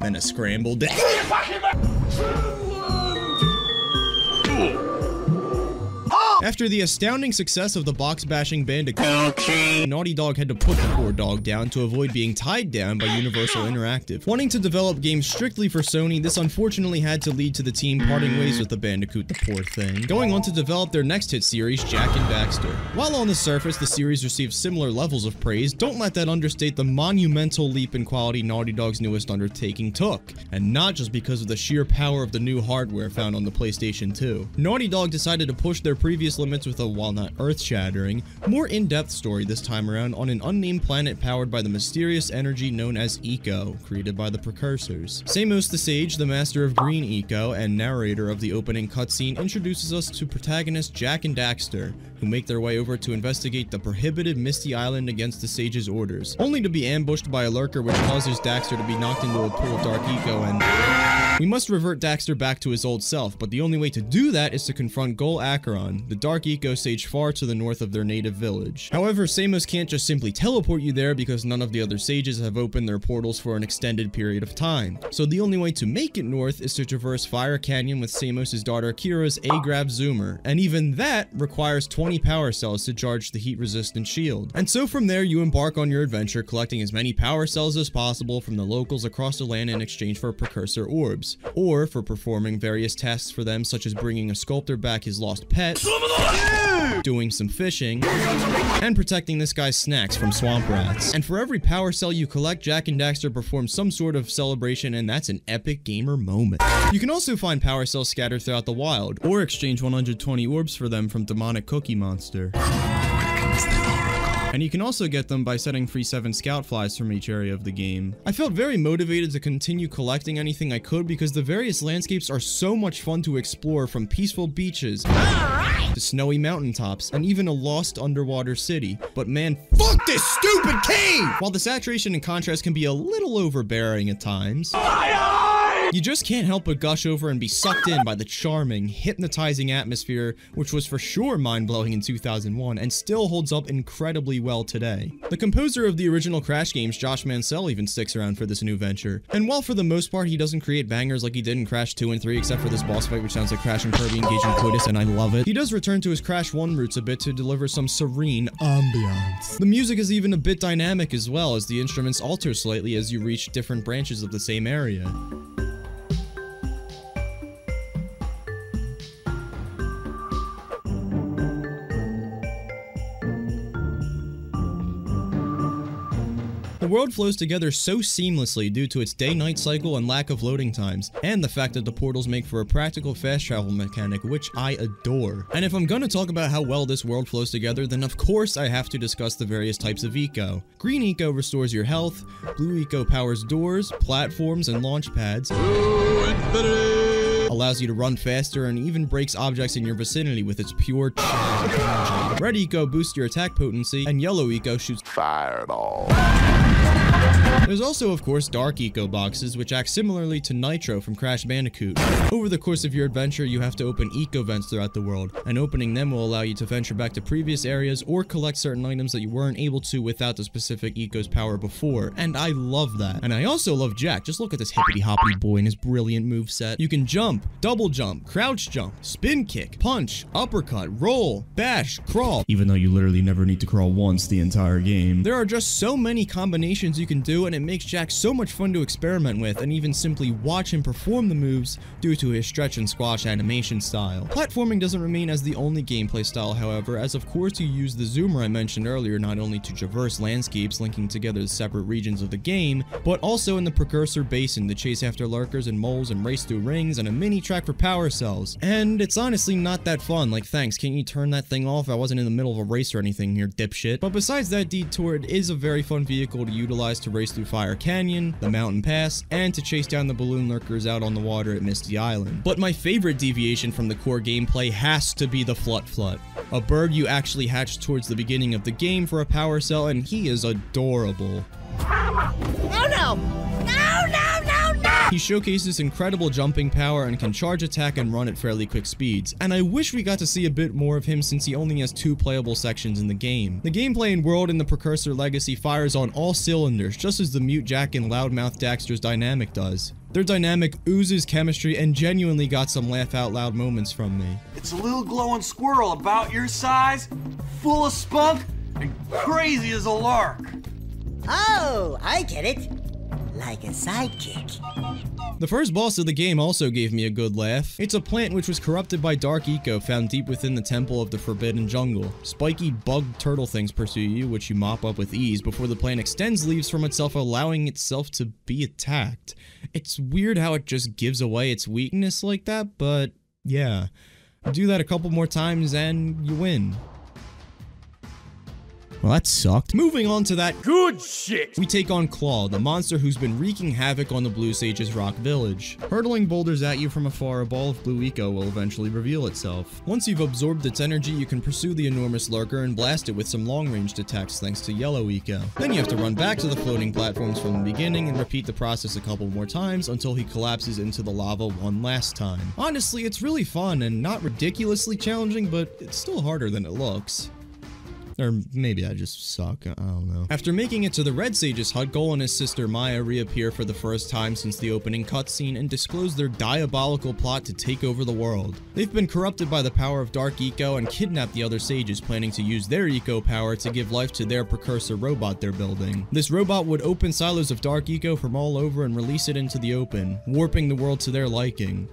than a scrambled egg. After the astounding success of the box-bashing Bandicoot, okay. Naughty Dog had to put the poor dog down to avoid being tied down by Universal Interactive. Wanting to develop games strictly for Sony, this unfortunately had to lead to the team parting ways with the Bandicoot, the poor thing, going on to develop their next hit series, Jak and Daxter. While on the surface, the series received similar levels of praise, don't let that understate the monumental leap in quality Naughty Dog's newest undertaking took, and not just because of the sheer power of the new hardware found on the PlayStation 2. Naughty Dog decided to push their previous limits with a, while not earth-shattering, more in-depth story this time around on an unnamed planet powered by the mysterious energy known as Eco, created by the Precursors. Samos the Sage, the master of Green Eco and narrator of the opening cutscene, introduces us to protagonists Jak and Daxter, who make their way over to investigate the prohibited Misty Island against the Sage's orders, only to be ambushed by a lurker which causes Daxter to be knocked into a pool of Dark Eco and... We must revert Daxter back to his old self, but the only way to do that is to confront Gol Acheron, the Dark Eco Sage far to the north of their native village. However, Samos can't just simply teleport you there because none of the other sages have opened their portals for an extended period of time. So the only way to make it north is to traverse Fire Canyon with Samos' daughter Keira's A-Grav Zoomer, and even that requires 20 power cells to charge the heat-resistant shield. And so from there, you embark on your adventure collecting as many power cells as possible from the locals across the land in exchange for precursor orbs, or for performing various tasks for them such as bringing a sculptor back his lost pet, doing some fishing, and protecting this guy's snacks from swamp rats. And for every power cell you collect, Jak and Daxter perform some sort of celebration and that's an epic gamer moment. You can also find power cells scattered throughout the wild, or exchange 120 orbs for them from Demonic Cookie Monster. And you can also get them by setting free 7 scout flies from each area of the game. I felt very motivated to continue collecting anything I could because the various landscapes are so much fun to explore from peaceful beaches to snowy mountaintops and even a lost underwater city. But man, fuck this stupid cave! While the saturation and contrast can be a little overbearing at times, you just can't help but gush over and be sucked in by the charming, hypnotizing atmosphere, which was for sure mind-blowing in 2001 and still holds up incredibly well today. The composer of the original Crash games, Josh Mancell, even sticks around for this new venture. And while for the most part he doesn't create bangers like he did in Crash 2 and 3, except for this boss fight which sounds like Crash and Kirby engaging coitus and I love it, he does return to his Crash 1 roots a bit to deliver some serene ambiance. The music is even a bit dynamic as well, as the instruments alter slightly as you reach different branches of the same area. World flows together so seamlessly due to its day-night cycle and lack of loading times, and the fact that the portals make for a practical fast travel mechanic, which I adore. And if I'm gonna talk about how well this world flows together, then of course I have to discuss the various types of eco. Green eco restores your health, blue eco powers doors, platforms, and launch pads allows you to run faster, and even breaks objects in your vicinity with its pure. Red Eco boosts your attack potency, and Yellow Eco shoots fireball. There's also, of course, Dark Eco boxes, which act similarly to Nitro from Crash Bandicoot. Over the course of your adventure, you have to open eco vents throughout the world, and opening them will allow you to venture back to previous areas or collect certain items that you weren't able to without the specific eco's power before, and I love that. And I also love Jak, Just look at this hippity-hoppity boy and his brilliant move set. You can jump, double jump, crouch jump, spin kick, punch, uppercut, roll, bash, crawl. Even though you literally never need to crawl once the entire game. There are just so many combinations you can do, and it makes Jak so much fun to experiment with, and even simply watch him perform the moves due to his stretch and squash animation style. Platforming doesn't remain as the only gameplay style, however, as of course you use the zoomer I mentioned earlier not only to traverse landscapes linking together the separate regions of the game, but also in the precursor basin to chase after lurkers and moles and race through rings and a mini track for power cells. And it's honestly not that fun, like thanks, can't you turn that thing off? I wasn't in the middle of a race or anything here, dipshit. But besides that detour, it is a very fun vehicle to utilize to race through Fire Canyon, the Mountain Pass, and to chase down the balloon lurkers out on the water at Misty Island. But my favorite deviation from the core gameplay has to be the Flut Flut, a bird you actually hatch towards the beginning of the game for a power cell, and he is adorable. No! No, no, no, no! He showcases incredible jumping power and can charge attack and run at fairly quick speeds, and I wish we got to see a bit more of him since he only has two playable sections in the game. The gameplay and world in the Precursor Legacy fires on all cylinders, just as the Mute Jak and Loudmouth Daxter's dynamic does. Their dynamic oozes chemistry and genuinely got some laugh out loud moments from me. It's a little glowing squirrel about your size, full of spunk, and crazy as a lark. Oh, I get it. Like a sidekick. The first boss of the game also gave me a good laugh. It's a plant which was corrupted by Dark Eco found deep within the Temple of the Forbidden Jungle. Spiky bug turtle things pursue you, which you mop up with ease before the plant extends leaves from itself, allowing itself to be attacked. It's weird how it just gives away its weakness like that, but yeah. Do that a couple more times and you win. Well, that sucked. Moving on to that good shit. We take on Claw, the monster who's been wreaking havoc on the Blue Sages Rock Village. Hurtling boulders at you from afar, a ball of blue eco will eventually reveal itself. Once you've absorbed its energy, you can pursue the enormous lurker and blast it with some long-range attacks thanks to yellow eco. Then you have to run back to the floating platforms from the beginning and repeat the process a couple more times until he collapses into the lava one last time. Honestly, it's really fun and not ridiculously challenging, but it's still harder than it looks. Or maybe I just suck, I don't know. After making it to the Red Sage's hut, Gol and his sister Maia reappear for the first time since the opening cutscene and disclose their diabolical plot to take over the world. They've been corrupted by the power of Dark Eco and kidnapped the other sages, planning to use their eco power to give life to their precursor robot they're building. This robot would open silos of Dark Eco from all over and release it into the open, warping the world to their liking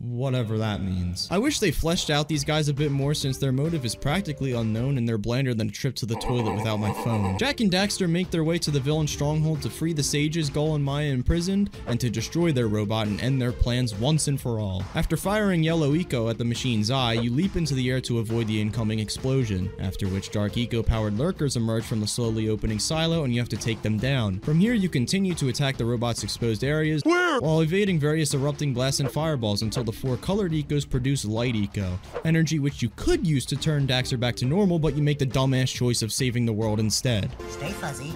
whatever that means. I wish they fleshed out these guys a bit more since their motive is practically unknown and they're blander than a trip to the toilet without my phone. Jak and Daxter make their way to the villain stronghold to free the sages Gol and Maia imprisoned and to destroy their robot and end their plans once and for all. After firing yellow eco at the machine's eye, you leap into the air to avoid the incoming explosion, after which dark eco powered lurkers emerge from the slowly opening silo and you have to take them down. From here you continue to attack the robot's exposed areas Where? while evading various erupting blasts and fireballs until the four colored ecos produce light eco, energy which you could use to turn Daxter back to normal, but you make the dumbass choice of saving the world instead. Stay fuzzy.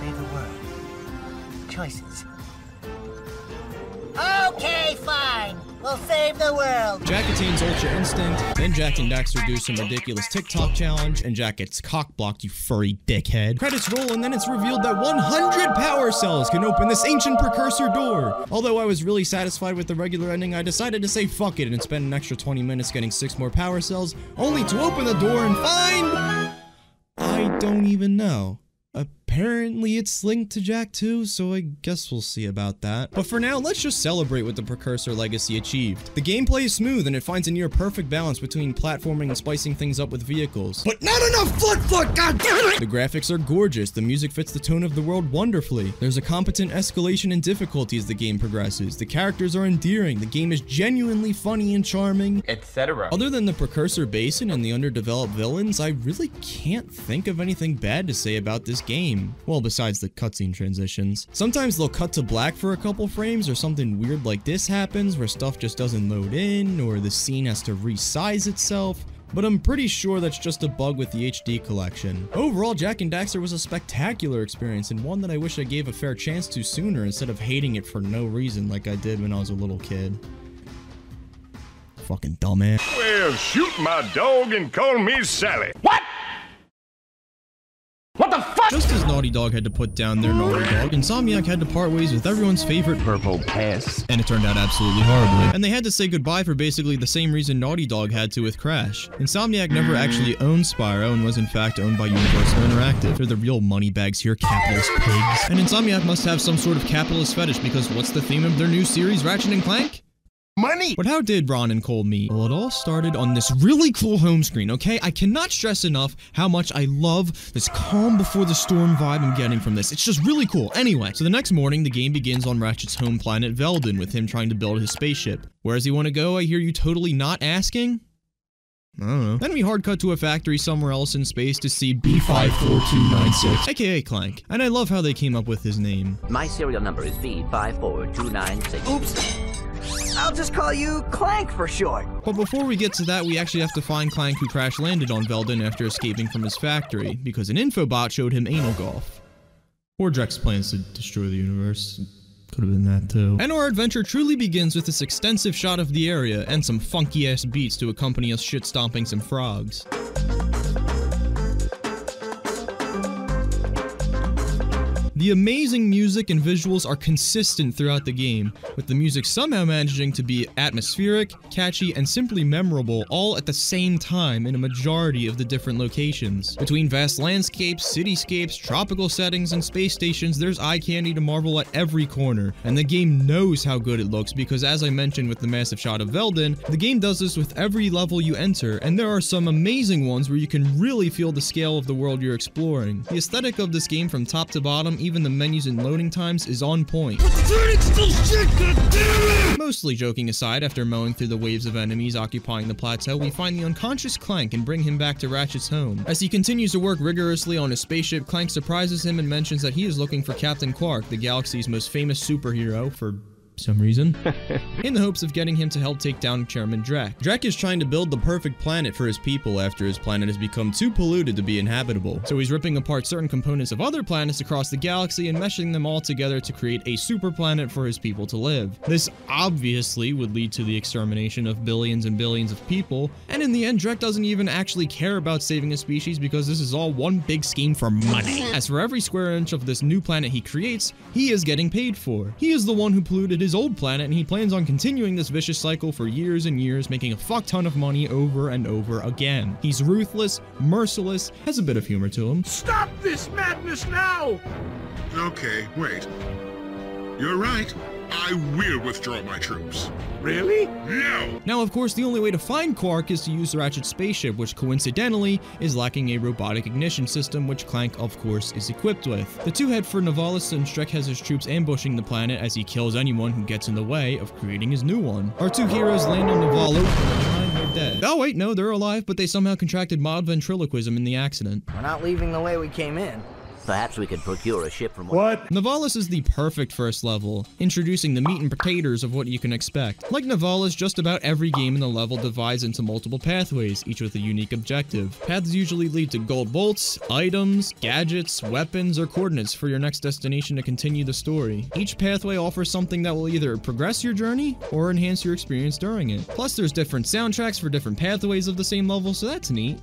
Save the world. Choices. Okay, fine. We'll save the world. Jak attains Ultra Instinct, then Jak and Daxter do some ridiculous TikTok challenge, and Jak gets cock-blocked, you furry dickhead. Credits roll, and then it's revealed that 100 power cells can open this ancient precursor door. Although I was really satisfied with the regular ending, I decided to say fuck it and spend an extra 20 minutes getting 6 more power cells, only to open the door and find... I don't even know. Apparently it's linked to Jak too, so I guess we'll see about that. But for now, let's just celebrate what the Precursor legacy achieved. The gameplay is smooth and it finds a near perfect balance between platforming and spicing things up with vehicles. But not enough Flut Flut, god damn it! The graphics are gorgeous, the music fits the tone of the world wonderfully. There's a competent escalation in difficulty as the game progresses. The characters are endearing, the game is genuinely funny and charming, etc. Other than the Precursor Basin and the underdeveloped villains, I really can't think of anything bad to say about this game. Well, besides the cutscene transitions. Sometimes they'll cut to black for a couple frames or something weird like this happens where stuff just doesn't load in or the scene has to resize itself but I'm pretty sure that's just a bug with the HD collection. Overall, Jak and Daxter was a spectacular experience and one that I wish I gave a fair chance to sooner instead of hating it for no reason like I did when I was a little kid. Fucking dumbass. Well, shoot my dog and call me Sally. What? What the fuck? Just as Naughty Dog had to put down their Naughty Dog, Insomniac had to part ways with everyone's favorite Purple Pass. And it turned out absolutely horribly. And they had to say goodbye for basically the same reason Naughty Dog had to with Crash. Insomniac never actually owned Spyro and was in fact owned by Universal Interactive. They're the real moneybags here, capitalist pigs. And Insomniac must have some sort of capitalist fetish because what's the theme of their new series, Ratchet and Clank? Money! But how did Ron and Cole meet? Well, it all started on this really cool home screen, okay? I cannot stress enough how much I love this calm before the storm vibe I'm getting from this. It's just really cool. Anyway, so the next morning, the game begins on Ratchet's home planet, Veldin, with him trying to build his spaceship. Where does he want to go, I hear you totally not asking? I don't know. Then we hard cut to a factory somewhere else in space to see B54296, aka Clank. And I love how they came up with his name. My serial number is B54296. Oops. I'll just call you Clank for short. But before we get to that, we actually have to find Clank who crash landed on Veldin after escaping from his factory, because an infobot showed him anal golf. Or Drek's plans to destroy the universe. Could have been that too. And our adventure truly begins with this extensive shot of the area and some funky ass beats to accompany us shit stomping some frogs. The amazing music and visuals are consistent throughout the game, with the music somehow managing to be atmospheric, catchy, and simply memorable all at the same time in a majority of the different locations. Between vast landscapes, cityscapes, tropical settings, and space stations, there's eye candy to marvel at every corner, and the game knows how good it looks because as I mentioned with the massive shot of Veldin, the game does this with every level you enter, and there are some amazing ones where you can really feel the scale of the world you're exploring. The aesthetic of this game from top to bottom, even the menus and loading times is on point. Mostly joking aside, after mowing through the waves of enemies occupying the plateau, we find the unconscious Clank and bring him back to Ratchet's home. As he continues to work rigorously on his spaceship, Clank surprises him and mentions that he is looking for Captain Quark, the galaxy's most famous superhero, for some reason, in the hopes of getting him to help take down Chairman Drek. Drek is trying to build the perfect planet for his people after his planet has become too polluted to be inhabitable. So he's ripping apart certain components of other planets across the galaxy and meshing them all together to create a super planet for his people to live. This obviously would lead to the extermination of billions and billions of people, and in the end, Drek doesn't even actually care about saving a species because this is all one big scheme for money. As for every square inch of this new planet he creates, he is getting paid for. He is the one who polluted his old planet, and he plans on continuing this vicious cycle for years and years, making a fuck ton of money over and over again. He's ruthless, merciless, has a bit of humor to him. Stop this madness now! Okay, wait. You're right. I will withdraw my troops. Really? No! Now, of course, the only way to find Quark is to use Ratchet's spaceship, which coincidentally is lacking a robotic ignition system, which Clank, of course, is equipped with. The two head for Novalis, and Drek has his troops ambushing the planet as he kills anyone who gets in the way of creating his new one. Our two heroes land on Navalo, and they're dead. Oh wait, no, they're alive, but they somehow contracted mild ventriloquism in the accident. We're not leaving the way we came in. Perhaps we could procure a ship from What? Novalis is the perfect first level, introducing the meat and potatoes of what you can expect. Like Novalis, just about every game in the level divides into multiple pathways, each with a unique objective. Paths usually lead to gold bolts, items, gadgets, weapons, or coordinates for your next destination to continue the story. Each pathway offers something that will either progress your journey or enhance your experience during it. Plus, there's different soundtracks for different pathways of the same level, so that's neat.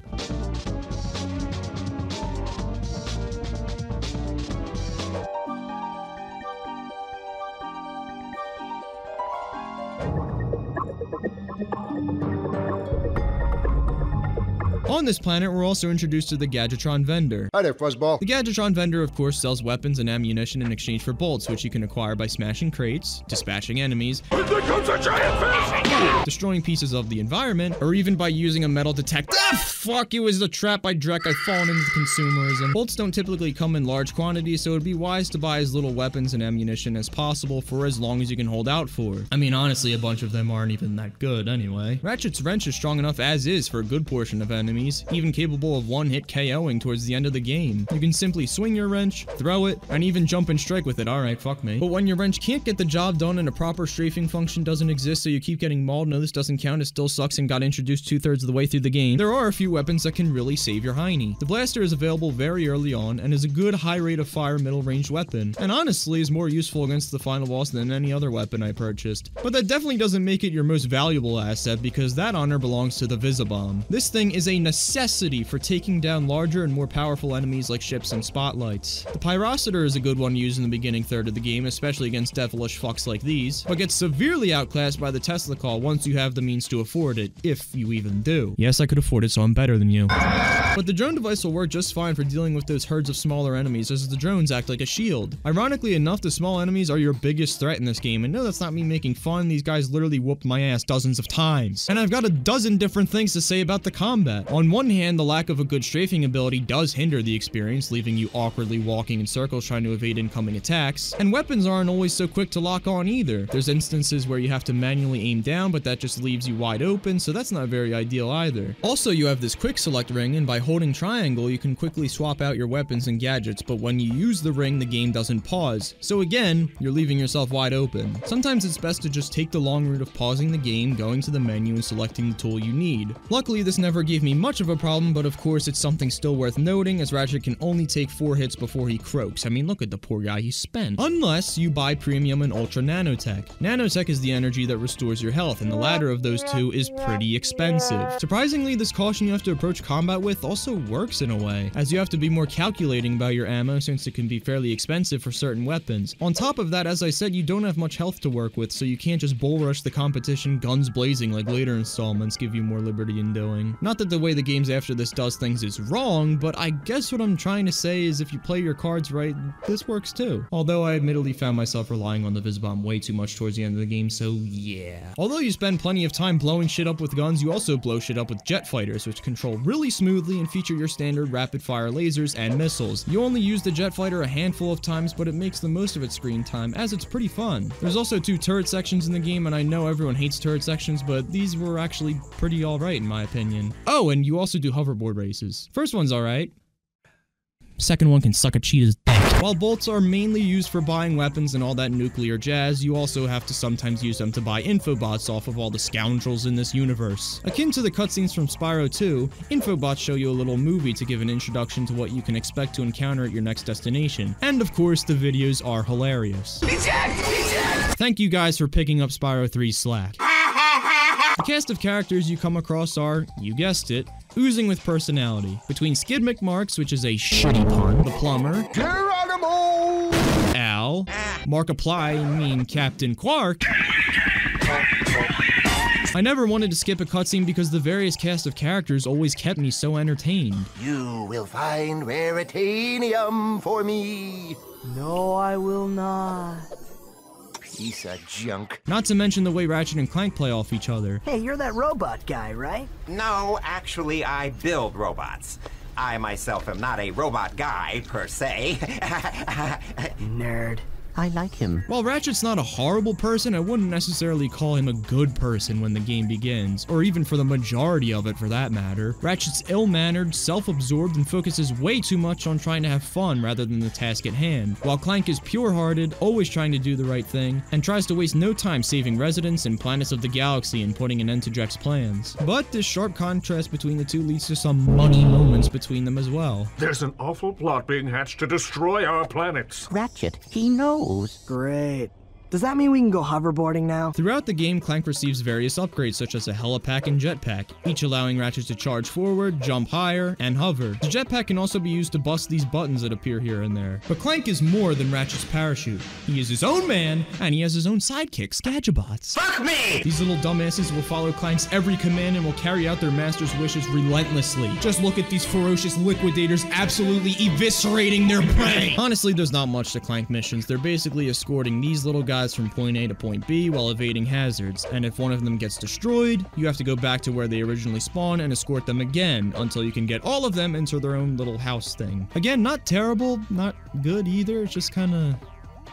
On this planet, we're also introduced to the Gadgetron vendor. Hi there, Fuzzball. The Gadgetron vendor, of course, sells weapons and ammunition in exchange for bolts, which you can acquire by smashing crates, dispatching enemies, There comes a giant fish! destroying pieces of the environment, or even by using a metal detector. Ah, fuck, it was a trap by Drek. I've fallen into consumerism. Bolts don't typically come in large quantities, so it'd be wise to buy as little weapons and ammunition as possible for as long as you can hold out for. I mean, honestly, a bunch of them aren't even that good anyway. Ratchet's wrench is strong enough as is for a good portion of enemies, even capable of one-hit KOing towards the end of the game. You can simply swing your wrench, throw it, and even jump and strike with it. Alright, fuck me. But when your wrench can't get the job done and a proper strafing function doesn't exist, so you keep getting mauled, no, this doesn't count, it still sucks and got introduced two-thirds of the way through the game, there are a few weapons that can really save your hiney. The blaster is available very early on, and is a good high rate of fire middle-range weapon, and honestly is more useful against the final boss than any other weapon I purchased. But that definitely doesn't make it your most valuable asset, because that honor belongs to the Visibomb. This thing is a necessity for taking down larger and more powerful enemies like ships and spotlights. The Pyrocitor is a good one used in the beginning third of the game, especially against devilish fucks like these, but gets severely outclassed by the Tesla Claw once you have the means to afford it, if you even do. Yes, I could afford it, so I'm better than you. But the drone device will work just fine for dealing with those herds of smaller enemies, as the drones act like a shield. Ironically enough, the small enemies are your biggest threat in this game, and no, that's not me making fun, these guys literally whooped my ass dozens of times. And I've got a dozen different things to say about the combat. On one hand, the lack of a good strafing ability does hinder the experience, leaving you awkwardly walking in circles trying to evade incoming attacks, and weapons aren't always so quick to lock on either. There's instances where you have to manually aim down, but that just leaves you wide open, so that's not very ideal either. Also, you have this quick select ring, and by holding triangle, you can quickly swap out your weapons and gadgets, but when you use the ring, the game doesn't pause. So again, you're leaving yourself wide open. Sometimes it's best to just take the long route of pausing the game, going to the menu, and selecting the tool you need. Luckily, this never gave me much of a problem, but of course, it's something still worth noting, as Ratchet can only take 4 hits before he croaks. I mean, look at the poor guy he's spent. Unless you buy Premium and Ultra Nanotech. Nanotech is the energy that restores your health, and the latter of those two is pretty expensive. Surprisingly, this caution you have to approach combat with also works in a way, as you have to be more calculating about your ammo since it can be fairly expensive for certain weapons. On top of that, as I said, you don't have much health to work with, so you can't just bull rush the competition guns blazing like later installments give you more liberty in doing. Not that the way the games after this does things is wrong, but I guess what I'm trying to say is if you play your cards right, this works too. Although I admittedly found myself relying on the Visibomb way too much towards the end of the game, so yeah. Although you spend plenty of time blowing shit up with guns, you also blow shit up with jet fighters, which control really smoothly and feature your standard rapid fire lasers and missiles. You only use the jet fighter a handful of times, but it makes the most of its screen time, as it's pretty fun. There's also two turret sections in the game, and I know everyone hates turret sections, but these were actually pretty alright in my opinion. Oh, and you also do hoverboard races. First one's alright. Second one can suck a cheetah's dick. While bolts are mainly used for buying weapons and all that nuclear jazz, you also have to sometimes use them to buy infobots off of all the scoundrels in this universe. Akin to the cutscenes from Spyro 2, infobots show you a little movie to give an introduction to what you can expect to encounter at your next destination. And of course, the videos are hilarious. Thank you guys for picking up Spyro 3 slack. The cast of characters you come across are, you guessed it, oozing with personality. Between Skid McMarks, which is a shitty pun, the plumber, Geronimo! Al, Markiplier, mean Captain Quark. I never wanted to skip a cutscene because the various cast of characters always kept me so entertained. You will find Raritanium for me. No, I will not. Piece of junk. Not to mention the way Ratchet and Clank play off each other. Hey, you're that robot guy, right? No, actually, I build robots. I myself am not a robot guy, per se. Nerd. I like him. While Ratchet's not a horrible person, I wouldn't necessarily call him a good person when the game begins, or even for the majority of it for that matter. Ratchet's ill-mannered, self-absorbed, and focuses way too much on trying to have fun rather than the task at hand, while Clank is pure-hearted, always trying to do the right thing, and tries to waste no time saving residents and planets of the galaxy and putting an end to Drek's plans. But this sharp contrast between the two leads to some money moments between them as well. There's an awful plot being hatched to destroy our planets. Ratchet, he knows. Great. Does that mean we can go hoverboarding now? Throughout the game, Clank receives various upgrades such as a helipack and jetpack, each allowing Ratchet to charge forward, jump higher, and hover. The jetpack can also be used to bust these buttons that appear here and there. But Clank is more than Ratchet's parachute. He is his own man, and he has his own sidekick, Skadgabots. Fuck me! These little dumbasses will follow Clank's every command and will carry out their master's wishes relentlessly. Just look at these ferocious liquidators absolutely eviscerating their prey! Honestly, there's not much to Clank missions. They're basically escorting these little guys from point A to point B while evading hazards, and if one of them gets destroyed, you have to go back to where they originally spawn and escort them again until you can get all of them into their own little house thing. Again, not terrible, not good either, it's just kinda...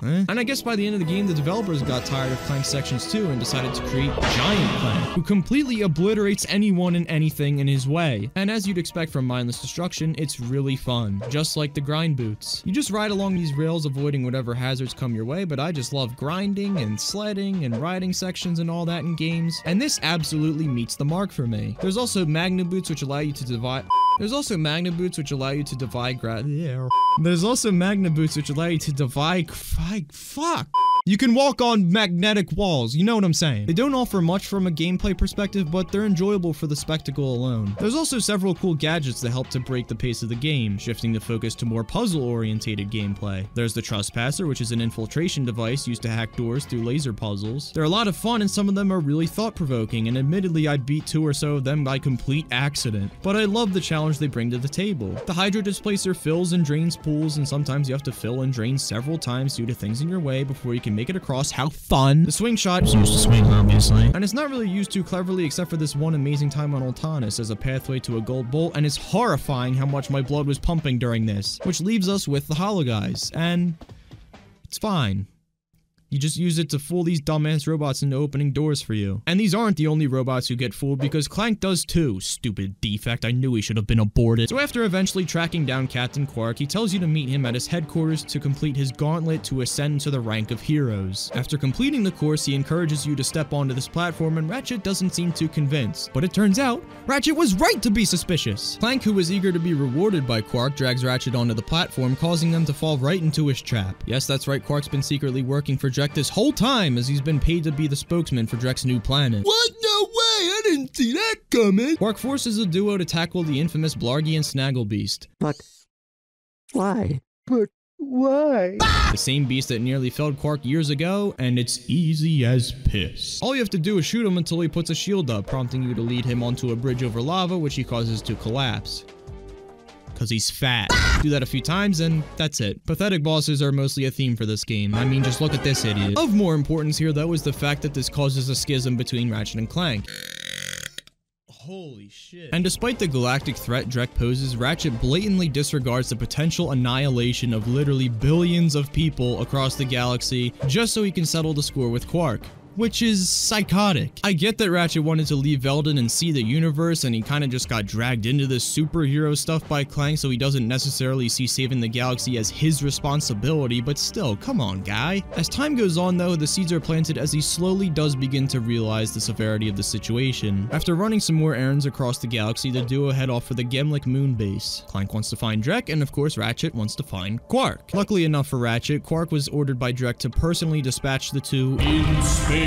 Eh? And I guess by the end of the game, the developers got tired of Clank Sections 2 and decided to create Giant Clank, who completely obliterates anyone and anything in his way. And as you'd expect from mindless destruction, it's really fun, just like the grind boots. You just ride along these rails avoiding whatever hazards come your way, but I just love grinding and sledding and riding sections and all that in games, and this absolutely meets the mark for me. There's also Magneboots which allow you to divide- There's also Magneboots which allow you to divide gra- yeah. There's also Magneboots which allow you to divide- fuck! You can walk on magnetic walls, you know what I'm saying. They don't offer much from a gameplay perspective, but they're enjoyable for the spectacle alone. There's also several cool gadgets that help to break the pace of the game, shifting the focus to more puzzle-orientated gameplay. There's the Trespasser, which is an infiltration device used to hack doors through laser puzzles. They're a lot of fun and some of them are really thought-provoking, and admittedly I beat two or so of them by complete accident. But I love the challenge they bring to the table. The Hydro Displacer fills and drains pools, and sometimes you have to fill and drain several times due to things in your way before you can make it across. How fun! The swing shot It's used to swing, obviously. and it's not really used too cleverly except for this one amazing time on Oltanis as a pathway to a gold bolt, and it's horrifying how much my blood was pumping during this. Which leaves us with the Hologuise, and it's fine. You just use it to fool these dumbass robots into opening doors for you. And these aren't the only robots who get fooled because Clank does too. Stupid defect, I knew he should have been aborted. So after eventually tracking down Captain Quark, he tells you to meet him at his headquarters to complete his gauntlet to ascend to the rank of heroes. After completing the course, he encourages you to step onto this platform and Ratchet doesn't seem too convinced. But it turns out, Ratchet was right to be suspicious. Clank, who was eager to be rewarded by Quark, drags Ratchet onto the platform, causing them to fall right into his trap. Yes, that's right, Quark's been secretly working for Drek this whole time as he's been paid to be the spokesman for Drek's new planet. What? No way! I didn't see that coming! Quark forces the duo to tackle the infamous Blargian Snagglebeast. But why? But Why? The same beast that nearly felled Quark years ago, and it's easy as piss. All you have to do is shoot him until he puts a shield up, prompting you to lead him onto a bridge over lava, which he causes to collapse because he's fat. Do that a few times and that's it. Pathetic bosses are mostly a theme for this game. I mean, just look at this idiot. Of more importance here though is the fact that this causes a schism between Ratchet and Clank. Holy shit. And despite the galactic threat Drek poses, Ratchet blatantly disregards the potential annihilation of literally billions of people across the galaxy just so he can settle the score with Quark which is psychotic. I get that Ratchet wanted to leave Veldin and see the universe and he kind of just got dragged into this superhero stuff by Clank so he doesn't necessarily see saving the galaxy as his responsibility, but still, come on guy. As time goes on though, the seeds are planted as he slowly does begin to realize the severity of the situation. After running some more errands across the galaxy, the duo head off for the Gemlik moon base. Clank wants to find Drek and of course Ratchet wants to find Quark. Luckily enough for Ratchet, Quark was ordered by Drek to personally dispatch the two in space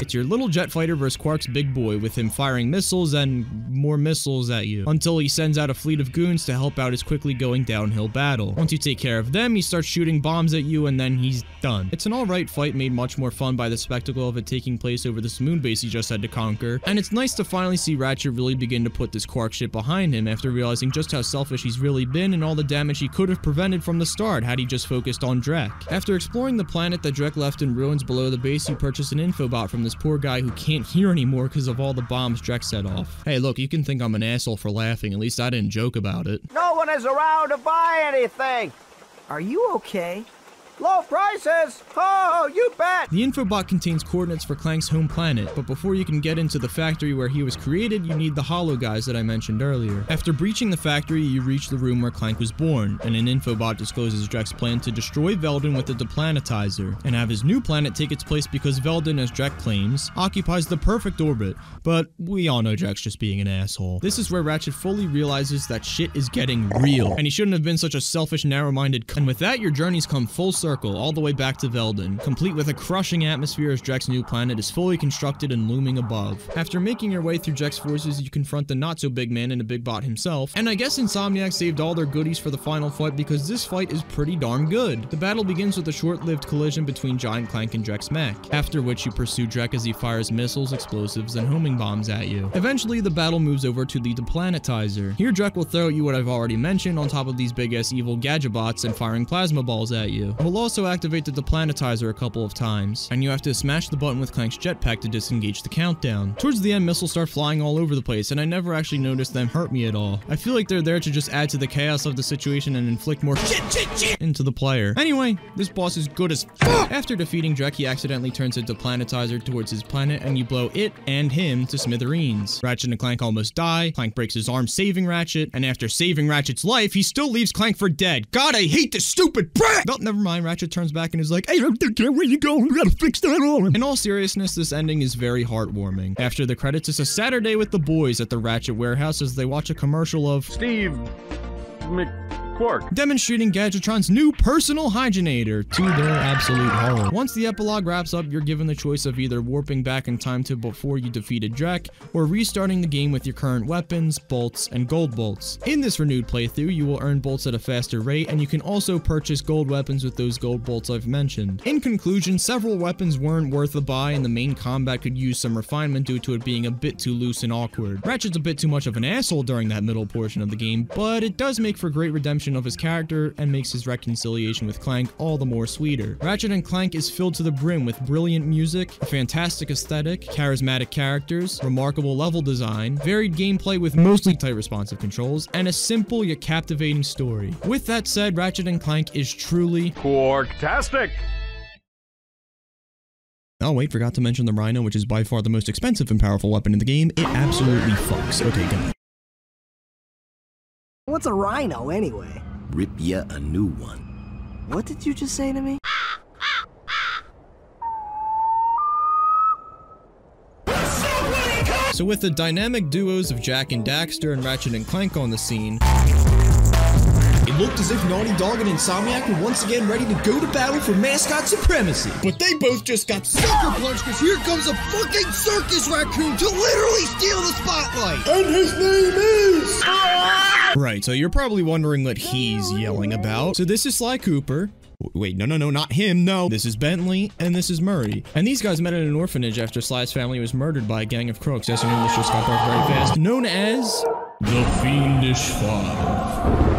it's your little jet fighter versus Quark's big boy with him firing missiles and more missiles at you until he sends out a fleet of goons to help out his quickly going downhill battle. Once you take care of them, he starts shooting bombs at you and then he's done. It's an alright fight made much more fun by the spectacle of it taking place over this moon base he just had to conquer, and it's nice to finally see Ratchet really begin to put this Quark shit behind him after realizing just how selfish he's really been and all the damage he could have prevented from the start had he just focused on Drek. After exploring the planet that Drek left in ruins below the base, you purchase an info infobot from this poor guy who can't hear anymore because of all the bombs Drek set off. Hey, look, you can think I'm an asshole for laughing. At least I didn't joke about it. No one is around to buy anything. Are you okay? Low prices! Oh, you bet! The infobot contains coordinates for Clank's home planet, but before you can get into the factory where he was created, you need the Hologuise that I mentioned earlier. After breaching the factory, you reach the room where Clank was born, and an infobot discloses Drek's plan to destroy Veldin with the deplanetizer, and have his new planet take its place because Veldin, as Drek claims, occupies the perfect orbit, but we all know Drek's just being an asshole. This is where Ratchet fully realizes that shit is getting real, and he shouldn't have been such a selfish, narrow-minded And with that, your journeys come full circle circle all the way back to Veldin, complete with a crushing atmosphere as Drek's new planet is fully constructed and looming above. After making your way through Drek's forces, you confront the not-so-big man and a big bot himself, and I guess Insomniac saved all their goodies for the final fight because this fight is pretty darn good. The battle begins with a short-lived collision between Giant Clank and Drek's mech, after which you pursue Drek as he fires missiles, explosives, and homing bombs at you. Eventually, the battle moves over to the deplanetizer. Here, Drek will throw at you what I've already mentioned on top of these big-ass evil gadget bots and firing plasma balls at you. We'll also activate the deplanetizer a couple of times, and you have to smash the button with Clank's jetpack to disengage the countdown. Towards the end, missiles start flying all over the place, and I never actually noticed them hurt me at all. I feel like they're there to just add to the chaos of the situation and inflict more shit, shit, shit into the player. Anyway, this boss is good as fuck. After defeating Drek, he accidentally turns the deplanetizer towards his planet, and you blow it and him to smithereens. Ratchet and Clank almost die, Clank breaks his arm saving Ratchet, and after saving Ratchet's life, he still leaves Clank for dead. God, I hate this stupid brat! Well, never mind, Ratchet turns back and is like, hey, I don't care where you go, we gotta fix that arm. In all seriousness, this ending is very heartwarming. After the credits, it's a Saturday with the boys at the Ratchet warehouse as they watch a commercial of Steve McQuark demonstrating Gadgetron's new personal hygienator to their absolute horror. Once the epilogue wraps up, you're given the choice of either warping back in time to before you defeated Drek, or restarting the game with your current weapons, bolts, and gold bolts. In this renewed playthrough, you will earn bolts at a faster rate, and you can also purchase gold weapons with those gold bolts I've mentioned. In conclusion, several weapons weren't worth a buy, and the main combat could use some refinement due to it being a bit too loose and awkward. Ratchet's a bit too much of an asshole during that middle portion of the game, but it does make for great redemption of his character and makes his reconciliation with Clank all the more sweeter. Ratchet and Clank is filled to the brim with brilliant music, a fantastic aesthetic, charismatic characters, remarkable level design, varied gameplay with mostly tight responsive controls, and a simple yet captivating story. With that said, Ratchet and Clank is truly Quarktastic! Oh wait, forgot to mention the Rhino, which is by far the most expensive and powerful weapon in the game. It absolutely fucks. Okay, good. What's a rhino anyway? Rip ya a new one. What did you just say to me? So with the dynamic duos of Jak and Daxter and Ratchet and Clank on the scene, it looked as if Naughty Dog and Insomniac were once again ready to go to battle for mascot supremacy. But they both just got sucker punched because here comes a fucking circus raccoon to literally steal the spotlight. And his name is... Right, so you're probably wondering what he's yelling about. So this is Sly Cooper. Wait, no, no, no, not him, no. This is Bentley, and this is Murray. And these guys met at an orphanage after Sly's family was murdered by a gang of crooks, as an English just got back very fast, known as... The Fiendish Five.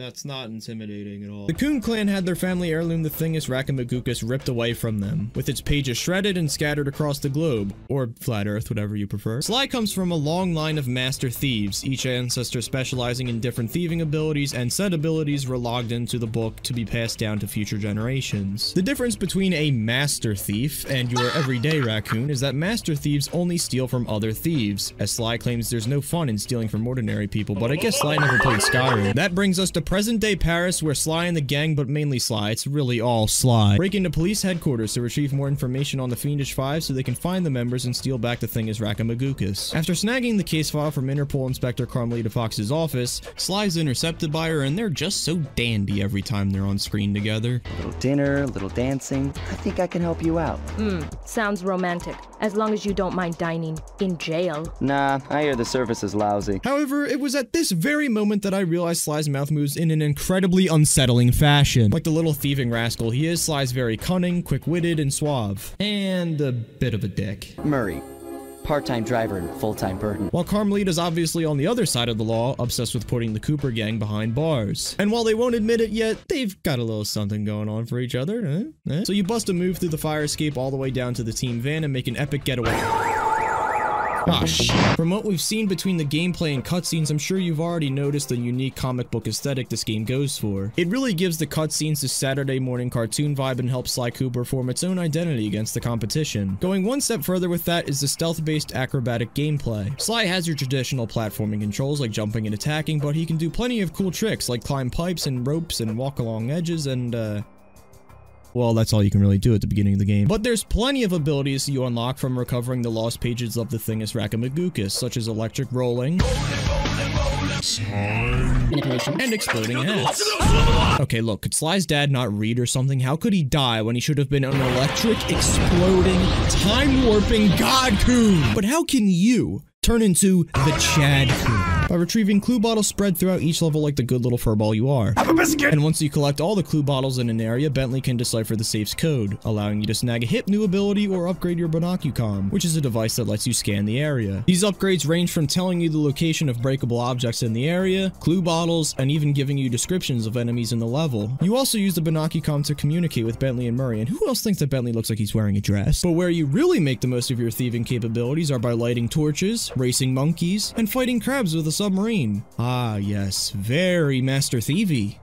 That's not intimidating at all. The Coon clan had their family heirloom, the Thingus Rakamagukas, ripped away from them, with its pages shredded and scattered across the globe, or flat earth, whatever you prefer. Sly comes from a long line of master thieves, each ancestor specializing in different thieving abilities, and said abilities were logged into the book to be passed down to future generations. The difference between a master thief and your everyday raccoon is that master thieves only steal from other thieves, as Sly claims there's no fun in stealing from ordinary people, but I guess Sly never played Skyrim. That brings us to present-day Paris, where Sly and the gang, but mainly Sly, it's really all Sly, break into police headquarters to retrieve more information on the Fiendish Five so they can find the members and steal back the thing as Rakamagukas. After snagging the case file from Interpol Inspector Carmelita Fox's office, Sly's intercepted by her and they're just so dandy every time they're on screen together. A little dinner, a little dancing. I think I can help you out. Hmm, sounds romantic. As long as you don't mind dining in jail. Nah, I hear the service is lousy. However, it was at this very moment that I realized Sly's mouth moves in an incredibly unsettling fashion. Like the little thieving rascal he is, Sly's very cunning, quick-witted, and suave. And a bit of a dick. Murray, part-time driver and full-time burden. While Carmelita's obviously on the other side of the law, obsessed with putting the Cooper gang behind bars. And while they won't admit it yet, they've got a little something going on for each other. Eh? Eh? So you bust a move through the fire escape all the way down to the team van and make an epic getaway. From what we've seen between the gameplay and cutscenes, I'm sure you've already noticed the unique comic book aesthetic this game goes for. It really gives the cutscenes this Saturday morning cartoon vibe and helps Sly Cooper form its own identity against the competition. Going one step further with that is the stealth-based acrobatic gameplay. Sly has your traditional platforming controls like jumping and attacking, but he can do plenty of cool tricks like climb pipes and ropes and walk along edges and, uh, well, that's all you can really do at the beginning of the game. But there's plenty of abilities you unlock from recovering the lost pages of the Thingus Rakamagukas, such as electric rolling, Manipulation. and exploding heads. Okay, look, could Sly's dad not read or something? How could he die when he should have been an electric, exploding, time-warping god coon? But how can you turn into the Chad coon? By retrieving clue bottles spread throughout each level like the good little furball you are. Have a biscuit! And once you collect all the clue bottles in an area, Bentley can decipher the safe's code, allowing you to snag a hip new ability or upgrade your Binocucom, which is a device that lets you scan the area. These upgrades range from telling you the location of breakable objects in the area, clue bottles, and even giving you descriptions of enemies in the level. You also use the Binocucom to communicate with Bentley and Murray, and who else thinks that Bentley looks like he's wearing a dress? But where you really make the most of your thieving capabilities are by lighting torches, racing monkeys, and fighting crabs with a submarine. Ah, yes, very Master Thievy.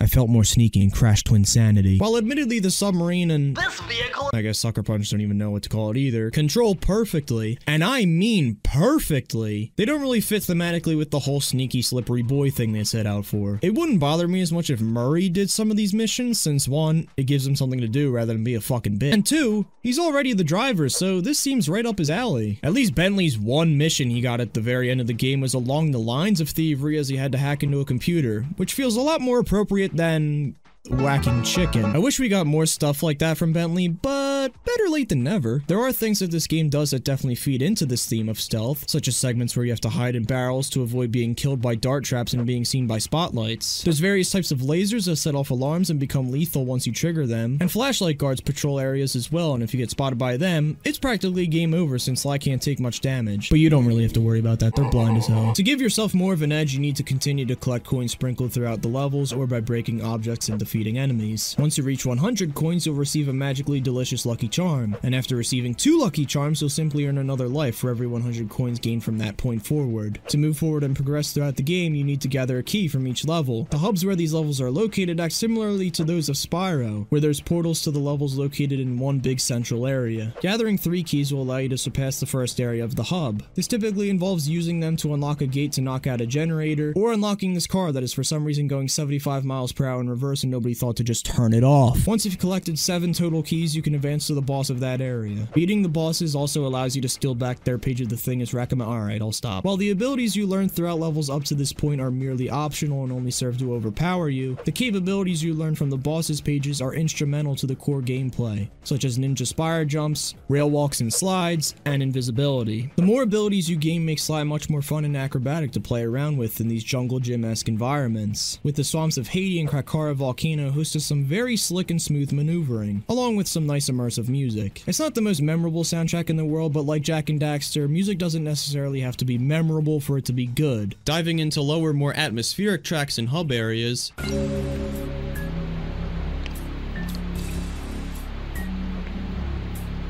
I felt more sneaky and crashed to insanity. While admittedly the submarine and This vehicle I guess Sucker Punch don't even know what to call it either, control perfectly, and I mean perfectly, they don't really fit thematically with the whole sneaky slippery boy thing they set out for. It wouldn't bother me as much if Murray did some of these missions, since one, it gives him something to do rather than be a fucking bitch, and two, he's already the driver, so this seems right up his alley. At least Bentley's one mission he got at the very end of the game was along the lines of thievery as he had to hack into a computer, which feels a lot more appropriate than whacking chicken. I wish we got more stuff like that from Bentley, but better late than never. There are things that this game does that definitely feed into this theme of stealth, such as segments where you have to hide in barrels to avoid being killed by dart traps and being seen by spotlights. There's various types of lasers that set off alarms and become lethal once you trigger them, and flashlight guards patrol areas as well, and if you get spotted by them, it's practically game over since Sly can't take much damage. But you don't really have to worry about that, they're blind as hell. To give yourself more of an edge, you need to continue to collect coins sprinkled throughout the levels or by breaking objects and defeating enemies. Once you reach 100 coins, you'll receive a magically delicious lucky charm, and after receiving two lucky charms, you'll simply earn another life for every 100 coins gained from that point forward. To move forward and progress throughout the game, you need to gather a key from each level. The hubs where these levels are located act similarly to those of Spyro, where there's portals to the levels located in one big central area. Gathering three keys will allow you to surpass the first area of the hub. This typically involves using them to unlock a gate to knock out a generator, or unlocking this car that is for some reason going 75 miles per hour in reverse and nobody probably thought to just turn it off. Once you've collected 7 total keys, you can advance to the boss of that area. Beating the bosses also allows you to steal back their page of the thing as recommend- alright, I'll stop. While the abilities you learn throughout levels up to this point are merely optional and only serve to overpower you, the capabilities you learn from the bosses pages are instrumental to the core gameplay, such as ninja spire jumps, rail walks and slides, and invisibility. The more abilities you gain make Sly much more fun and acrobatic to play around with in these jungle gym-esque environments, with the swamps of Haiti and Krakarov Volcano host some very slick and smooth maneuvering, along with some nice immersive music. It's not the most memorable soundtrack in the world, but like Jak and Daxter, music doesn't necessarily have to be memorable for it to be good. Diving into lower, more atmospheric tracks and hub areas,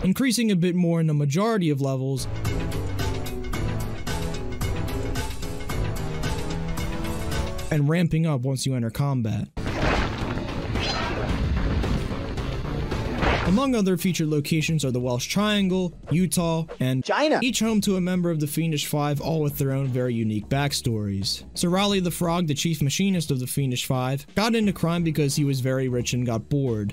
increasing a bit more in the majority of levels, and ramping up once you enter combat. Among other featured locations are the Welsh Triangle, Utah, and China, each home to a member of the Fiendish Five, all with their own very unique backstories. Sir Raleigh the Frog, the chief machinist of the Fiendish Five, got into crime because he was very rich and got bored.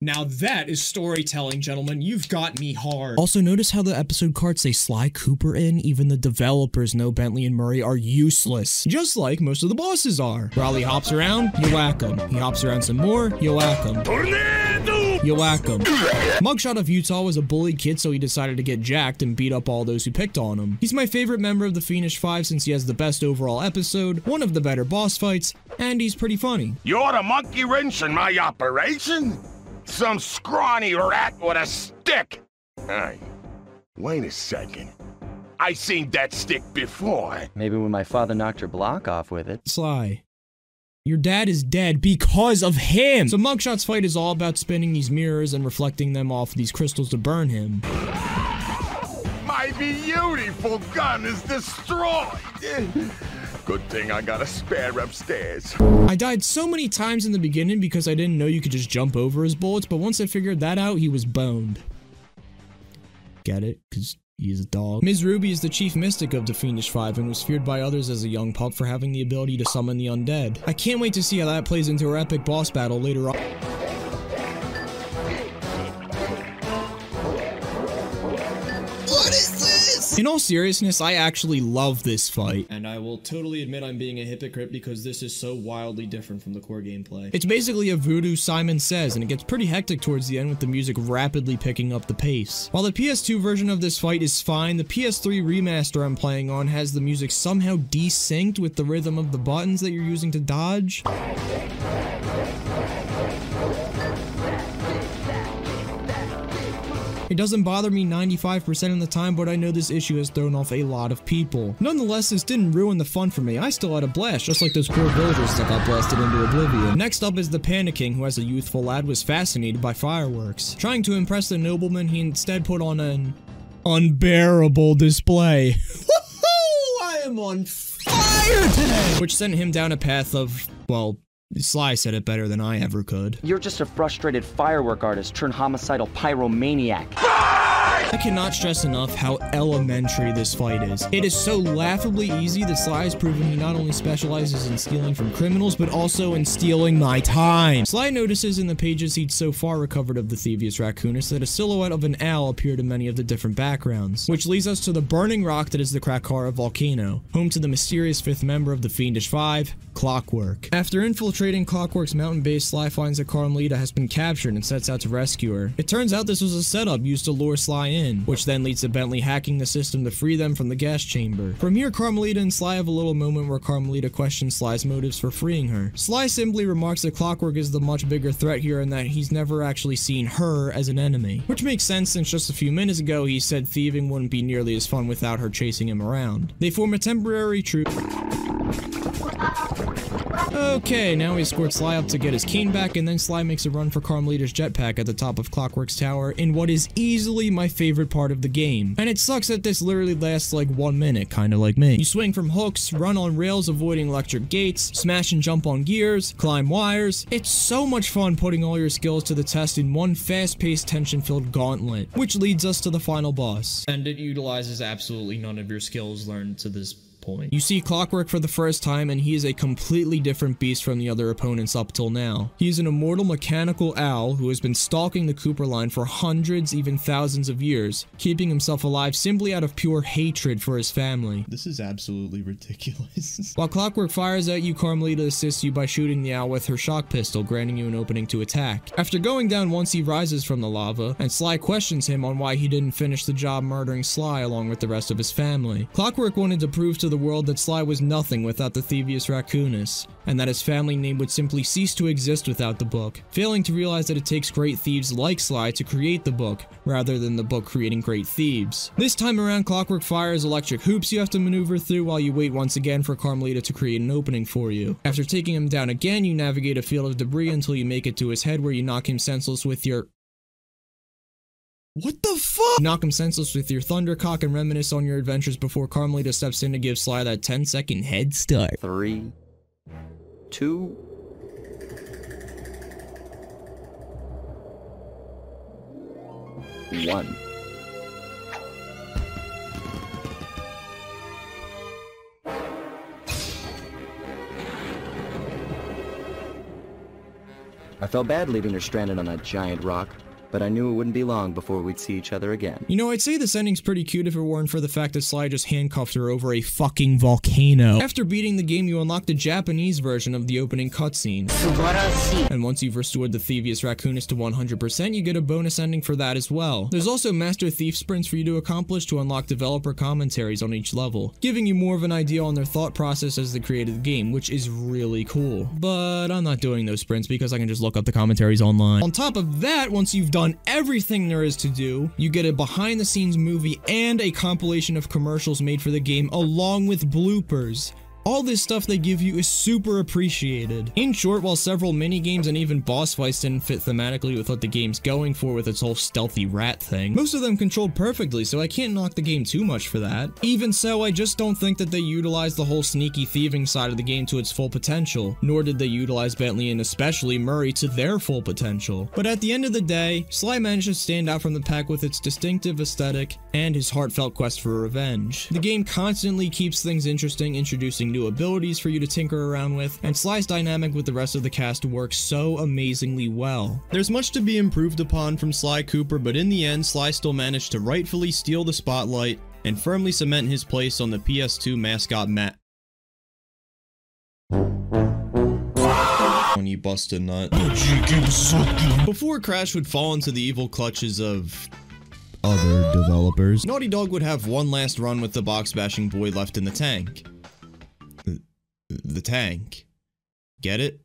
Now that is storytelling, gentlemen. You've got me hard. Also, notice how the episode cards say Sly Cooper in? Even the developers know Bentley and Murray are useless. Just like most of the bosses are. Raleigh hops around, you whack him. He hops around some more, you whack him. Tornado! You whack him. Mugshot of Utah was a bullied kid, so he decided to get jacked and beat up all those who picked on him. He's my favorite member of the Fiendish Five since he has the best overall episode, one of the better boss fights, and he's pretty funny. You're the monkey wrench in my operation? Some scrawny rat with a stick! Hey, wait a second. I seen that stick before. Maybe when my father knocked your block off with it. Sly. Your dad is dead because of him! So Mugshot's fight is all about spinning these mirrors and reflecting them off these crystals to burn him. My beautiful gun is destroyed! Good thing I got a spare upstairs. I died so many times in the beginning because I didn't know you could just jump over his bullets, but once I figured that out, he was boned. Get it? Because He's a dog. Ms. Ruby is the chief mystic of the Fiendish Five and was feared by others as a young pup for having the ability to summon the undead. I can't wait to see how that plays into her epic boss battle later on. This? In all seriousness, I actually love this fight. And I will totally admit I'm being a hypocrite because this is so wildly different from the core gameplay. It's basically a voodoo Simon Says, and it gets pretty hectic towards the end with the music rapidly picking up the pace. While the PS2 version of this fight is fine, the PS3 remaster I'm playing on has the music somehow desynced with the rhythm of the buttons that you're using to dodge. It doesn't bother me 95% of the time, but I know this issue has thrown off a lot of people. Nonetheless, this didn't ruin the fun for me. I still had a blast, just like those poor villagers that got blasted into oblivion. Next up is the Panda King, who as a youthful lad was fascinated by fireworks. Trying to impress the nobleman, he instead put on an unbearable display. I am on fire today! Which sent him down a path of, well, Sly said it better than I ever could. You're just a frustrated firework artist turned homicidal pyromaniac. Ah! I cannot stress enough how elementary this fight is. It is so laughably easy that Sly has proven he not only specializes in stealing from criminals, but also in stealing my time. Sly notices in the pages he'd so far recovered of the Thievius Raccoonus that a silhouette of an owl appeared in many of the different backgrounds, which leads us to the burning rock that is the Krakarov volcano, home to the mysterious fifth member of the Fiendish Five, Clockwork. After infiltrating Clockwork's mountain base, Sly finds that Carmelita has been captured and sets out to rescue her. It turns out this was a setup used to lure Sly in, which then leads to Bentley hacking the system to free them from the gas chamber. From here, Carmelita and Sly have a little moment where Carmelita questions Sly's motives for freeing her. Sly simply remarks that Clockwork is the much bigger threat here and that he's never actually seen her as an enemy, which makes sense since just a few minutes ago he said thieving wouldn't be nearly as fun without her chasing him around. They form a temporary truce. Okay, now we escort Sly up to get his cane back, and then Sly makes a run for Carmelita's jetpack at the top of Clockwork's tower in what is easily my favorite part of the game. And it sucks that this literally lasts like one minute, kinda like me. You swing from hooks, run on rails avoiding electric gates, smash and jump on gears, climb wires. It's so much fun putting all your skills to the test in one fast-paced, tension-filled gauntlet, which leads us to the final boss. And it utilizes absolutely none of your skills learned to this point. You see Clockwork for the first time and he is a completely different beast from the other opponents up till now. He is an immortal mechanical owl who has been stalking the Cooper line for hundreds, even thousands of years, keeping himself alive simply out of pure hatred for his family. This is absolutely ridiculous. While Clockwork fires at you, Carmelita assists you by shooting the owl with her shock pistol, granting you an opening to attack. After going down once he rises from the lava, and Sly questions him on why he didn't finish the job murdering Sly along with the rest of his family. Clockwork wanted to prove to the world that Sly was nothing without the Thievius Raccoonus, and that his family name would simply cease to exist without the book, failing to realize that it takes great thieves like Sly to create the book, rather than the book creating great thieves. This time around, Clockwork fires electric hoops you have to maneuver through while you wait once again for Carmelita to create an opening for you. After taking him down again, you navigate a field of debris until you make it to his head where you knock him senseless with your what the fuck? Knock him senseless with your Thundercock and reminisce on your adventures before Carmelita steps in to give Sly that 10 second head start. Three, two, one. I felt bad leaving her stranded on that giant rock, but I knew it wouldn't be long before we'd see each other again. You know, I'd say this ending's pretty cute if it weren't for the fact that Sly just handcuffed her over a fucking volcano. After beating the game, you unlock the Japanese version of the opening cutscene. And once you've restored the Thievius Raccoonus to 100%, you get a bonus ending for that as well. There's also Master Thief sprints for you to accomplish to unlock developer commentaries on each level, giving you more of an idea on their thought process as they created the game, which is really cool. But I'm not doing those sprints because I can just look up the commentaries online. On top of that, once you've done everything there is to do, you get a behind the scenes movie and a compilation of commercials made for the game along with bloopers. All this stuff they give you is super appreciated. In short, while several mini-games and even boss fights didn't fit thematically with what the game's going for with its whole stealthy rat thing, most of them controlled perfectly, so I can't knock the game too much for that. Even so, I just don't think that they utilized the whole sneaky thieving side of the game to its full potential, nor did they utilize Bentley and especially Murray to their full potential. But at the end of the day, Sly managed to stand out from the pack with its distinctive aesthetic and his heartfelt quest for revenge. The game constantly keeps things interesting, introducing new abilities for you to tinker around with, and Sly's dynamic with the rest of the cast works so amazingly well. There's much to be improved upon from Sly Cooper, but in the end, Sly still managed to rightfully steal the spotlight and firmly cement his place on the PS2 mascot mat. When you bust a nut. Before Crash would fall into the evil clutches of other developers, Naughty Dog would have one last run with the box bashing boy left in the tank the tank. Get it?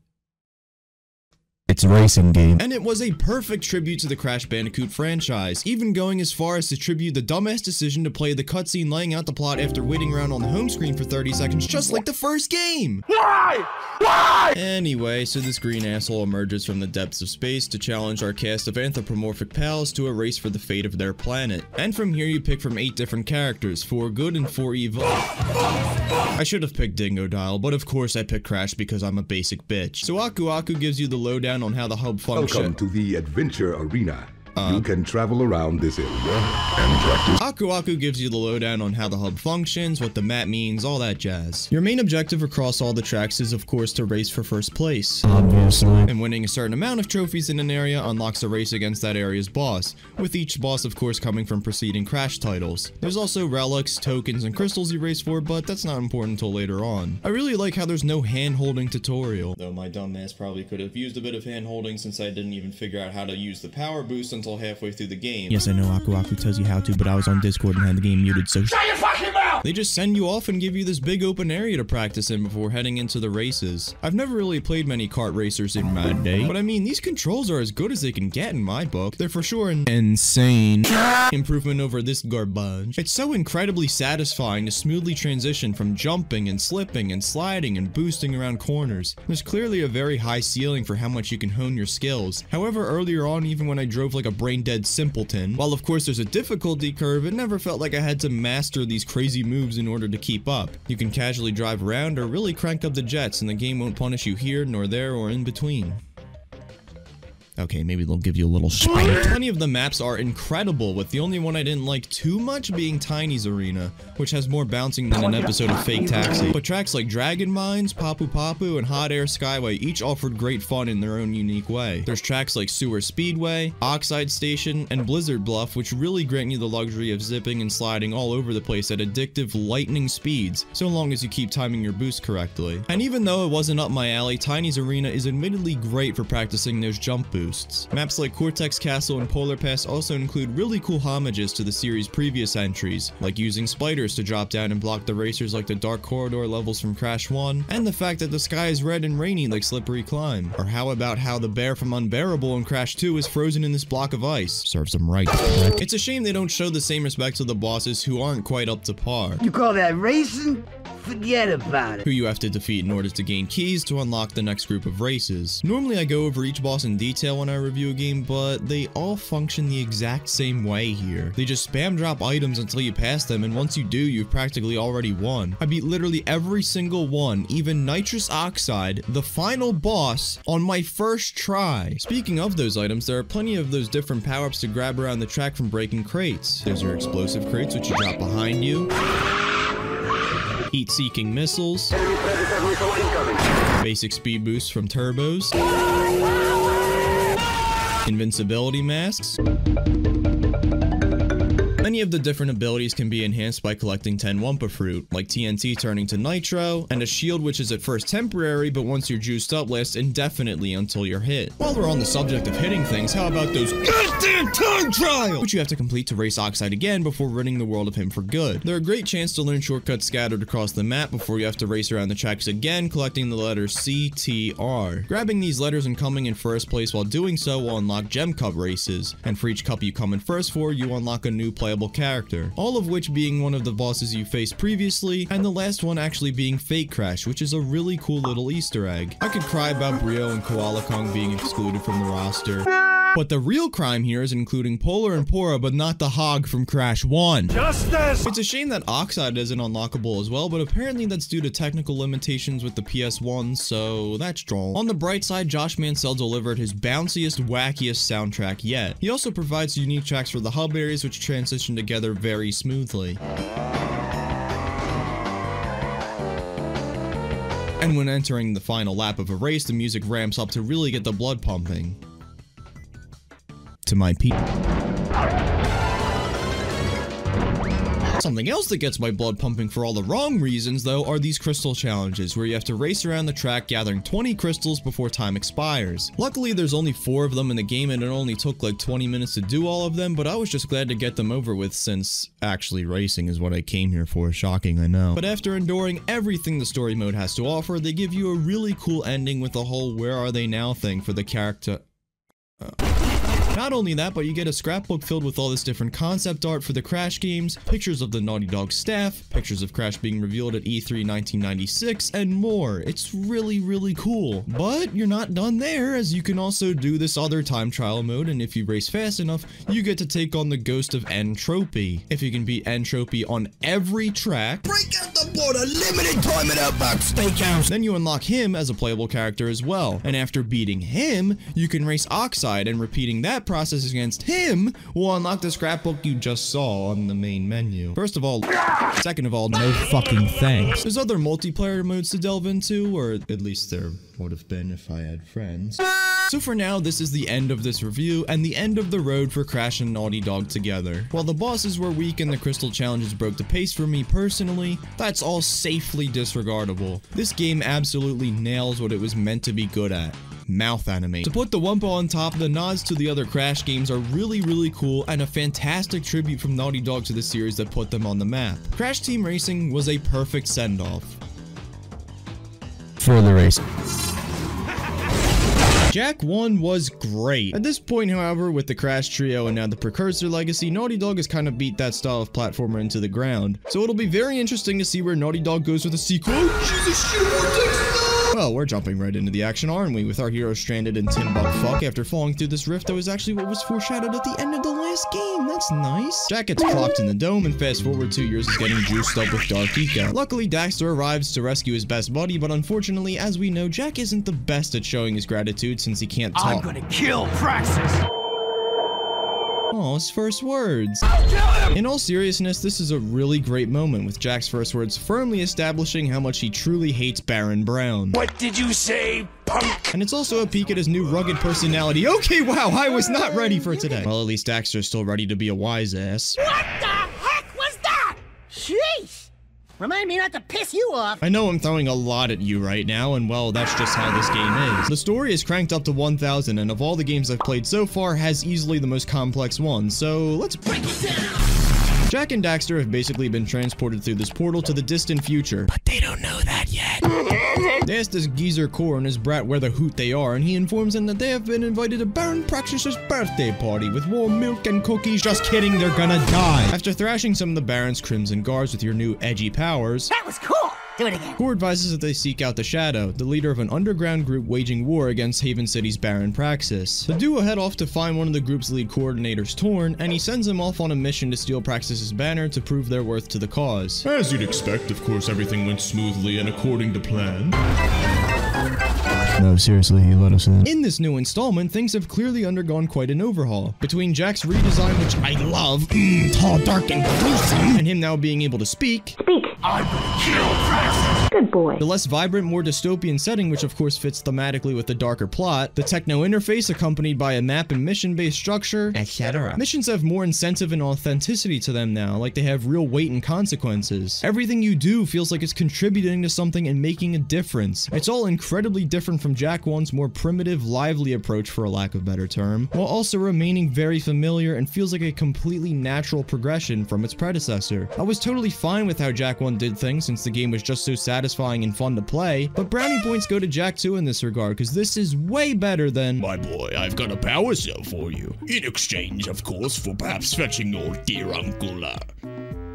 It's a racing game. And it was a perfect tribute to the Crash Bandicoot franchise, even going as far as to tribute the dumbass decision to play the cutscene laying out the plot after waiting around on the home screen for 30 seconds just like the first game! Why? Why? Anyway, so this green asshole emerges from the depths of space to challenge our cast of anthropomorphic pals to a race for the fate of their planet. And from here you pick from 8 different characters, 4 good and 4 evil. I should have picked Dingodile, but of course I picked Crash because I'm a basic bitch. So Aku Aku gives you the lowdown on how the hub functions. Welcome to the Adventure Arena. You uh, can travel around this area and practice. Aku Aku gives you the lowdown on how the hub functions, what the map means, all that jazz. Your main objective across all the tracks is of course to race for first place. Obviously. And winning a certain amount of trophies in an area unlocks a race against that area's boss, with each boss of course coming from preceding Crash titles. There's also relics, tokens, and crystals you race for, but that's not important until later on. I really like how there's no hand-holding tutorial, though my dumbass probably could have used a bit of hand-holding since I didn't even figure out how to use the power boost until halfway through the game. Yes, I know Aku Aku tells you how to, but I was on Discord and had the game muted, so Shut your fucking mouth! They just send you off and give you this big open area to practice in before heading into the races. I've never really played many kart racers in my day, but I mean, these controls are as good as they can get in my book. They're for sure an insane improvement over this garbage. It's so incredibly satisfying to smoothly transition from jumping and slipping and sliding and boosting around corners. There's clearly a very high ceiling for how much you can hone your skills. However, earlier on, even when I drove like a brain-dead simpleton, while of course there's a difficulty curve, it never felt like I had to master these crazy moves in order to keep up. You can casually drive around or really crank up the jets and the game won't punish you here nor there or in between. Okay, maybe they'll give you a little spank. Plenty of the maps are incredible, with the only one I didn't like too much being Tiny's Arena, which has more bouncing than an episode of Fake Taxi. But tracks like Dragon Mines, Papu Papu, and Hot Air Skyway each offered great fun in their own unique way. There's tracks like Sewer Speedway, Oxide Station, and Blizzard Bluff, which really grant you the luxury of zipping and sliding all over the place at addictive lightning speeds, so long as you keep timing your boost correctly. And even though it wasn't up my alley, Tiny's Arena is admittedly great for practicing those jump boosts. Maps like Cortex Castle and Polar Pass also include really cool homages to the series' previous entries, like using spiders to drop down and block the racers like the Dark Corridor levels from Crash 1, and the fact that the sky is red and rainy like Slippery Climb. Or how about how the bear from Unbearable in Crash 2 is frozen in this block of ice? Serves them right. It's a shame they don't show the same respect to the bosses who aren't quite up to par. You call that racing? Forget about it. Who you have to defeat in order to gain keys to unlock the next group of races. Normally I go over each boss in detail when I review a game, but they all function the exact same way here. They just spam drop items until you pass them, and once you do, you've practically already won. I beat literally every single one, even Nitrous Oxide, the final boss, on my first try. Speaking of those items, there are plenty of those different power-ups to grab around the track from breaking crates. There's your explosive crates, which you drop behind you heat-seeking missiles, basic speed boosts from turbos, invincibility masks, Many of the different abilities can be enhanced by collecting 10 Wumpa Fruit, like TNT turning to Nitro, and a shield which is at first temporary, but once you're juiced up lasts indefinitely until you're hit. While we're on the subject of hitting things, how about those goddamn time trials, which you have to complete to race Oxide again before ridding the world of him for good. They're a great chance to learn shortcuts scattered across the map before you have to race around the tracks again, collecting the letters C, T, R. Grabbing these letters and coming in first place while doing so will unlock Gem Cup races, and for each cup you come in first for, you unlock a new playable character, all of which being one of the bosses you faced previously, and the last one actually being Fake Crash, which is a really cool little easter egg. I could cry about Brio and Koala Kong being excluded from the roster. But the real crime here is including Polar and Pura, but not the Hog from Crash 1. Justice! It's a shame that Oxide isn't unlockable as well, but apparently that's due to technical limitations with the PS1, so that's droll. On the bright side, Josh Mancell delivered his bounciest, wackiest soundtrack yet. He also provides unique tracks for the hub areas which transition together very smoothly. And when entering the final lap of a race, the music ramps up to really get the blood pumping to my people. Something else that gets my blood pumping for all the wrong reasons, though, are these crystal challenges, where you have to race around the track gathering 20 crystals before time expires. Luckily, there's only 4 of them in the game, and it only took like 20 minutes to do all of them, but I was just glad to get them over with since actually racing is what I came here for. Shocking, I know. But after enduring everything the story mode has to offer, they give you a really cool ending with the whole where are they now thing for the character. Uh. Not only that, but you get a scrapbook filled with all this different concept art for the Crash games, pictures of the Naughty Dog staff, pictures of Crash being revealed at E3 1996, and more. It's really, really cool. But you're not done there, as you can also do this other time trial mode, and if you race fast enough, you get to take on the ghost of N. Tropy. If you can beat N. Tropy on every track, break out the board a limited time at Outback Steakhouse. Then you unlock him as a playable character as well. And after beating him, you can race Oxide, and repeating that process against him will unlock the scrapbook you just saw on the main menu. First of all, second of all, no fucking thanks. There's other multiplayer modes to delve into, or at least there would have been if I had friends. So for now, this is the end of this review and the end of the road for Crash and Naughty Dog together. While the bosses were weak and the crystal challenges broke the pace for me personally, that's all safely disregardable. This game absolutely nails what it was meant to be good at mouth animate. To put the Wumpa on top, the nods to the other Crash games are really, really cool and a fantastic tribute from Naughty Dog to the series that put them on the map. Crash Team Racing was a perfect send-off. For the race. Jak 1 was great. At this point, however, with the Crash Trio and now the Precursor Legacy, Naughty Dog has kind of beat that style of platformer into the ground. So it'll be very interesting to see where Naughty Dog goes with a sequel. Well, we're jumping right into the action, aren't we? With our hero stranded in Timbukfuck after falling through this rift that was actually what was foreshadowed at the end of the last game. That's nice. Jak gets clocked in the dome, and fast forward two years is getting juiced up with Dark Eco. Luckily, Daxter arrives to rescue his best buddy, but unfortunately, as we know, Jak isn't the best at showing his gratitude since he can't talk. I'm gonna kill Praxis! First words. In all seriousness, this is a really great moment with Jak's first words firmly establishing how much he truly hates Baron Brown. What did you say, punk? And it's also a peek at his new rugged personality. Okay, wow, I was not ready for today. Well, at least Daxter's still ready to be a wise ass. What the heck was that? Sheesh! Remind me not to piss you off. I know I'm throwing a lot at you right now, and well, that's just how this game is. The story is cranked up to 1000, and of all the games I've played so far, has easily the most complex one, so let's break it down! Jak and Daxter have basically been transported through this portal to the distant future, but they don't know that yet. They ask this geezer Kor and his brat where the hoot they are, and he informs them that they have been invited to Baron Praxis's birthday party with warm milk and cookies. Just kidding, they're gonna die. After thrashing some of the Baron's Crimson Guards with your new edgy powers, That was cool. Do it again. Kor advises that they seek out the Shadow, the leader of an underground group waging war against Haven City's Baron Praxis. The duo head off to find one of the group's lead coordinators, Torn, and he sends him off on a mission to steal Praxis's banner to prove their worth to the cause. As you'd expect, of course, everything went smoothly and according to plan. No, seriously, he let us in. In this new installment, things have clearly undergone quite an overhaul. Between Jak's redesign, which I love, mm, tall, dark, and gruesome, and him now being able to speak, Speak. I'm kill Praxis! Good boy. The less vibrant, more dystopian setting, which of course fits thematically with the darker plot, the techno interface accompanied by a map and mission-based structure, etc. Missions have more incentive and authenticity to them now, like they have real weight and consequences. Everything you do feels like it's contributing to something and making a difference. It's all incredibly different from Jak 1's more primitive, lively approach for a lack of better term, while also remaining very familiar and feels like a completely natural progression from its predecessor. I was totally fine with how Jak 1 did things since the game was just so satisfying and fun to play, but brownie points go to Jak 2 in this regard, because this is way better than My boy, I've got a power cell for you. In exchange, of course, for perhaps fetching your dear uncle a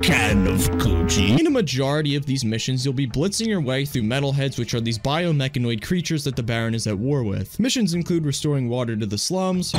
can of Gucci. In a majority of these missions, you'll be blitzing your way through metalheads, which are these biomechanoid creatures that the Baron is at war with. Missions include restoring water to the slums,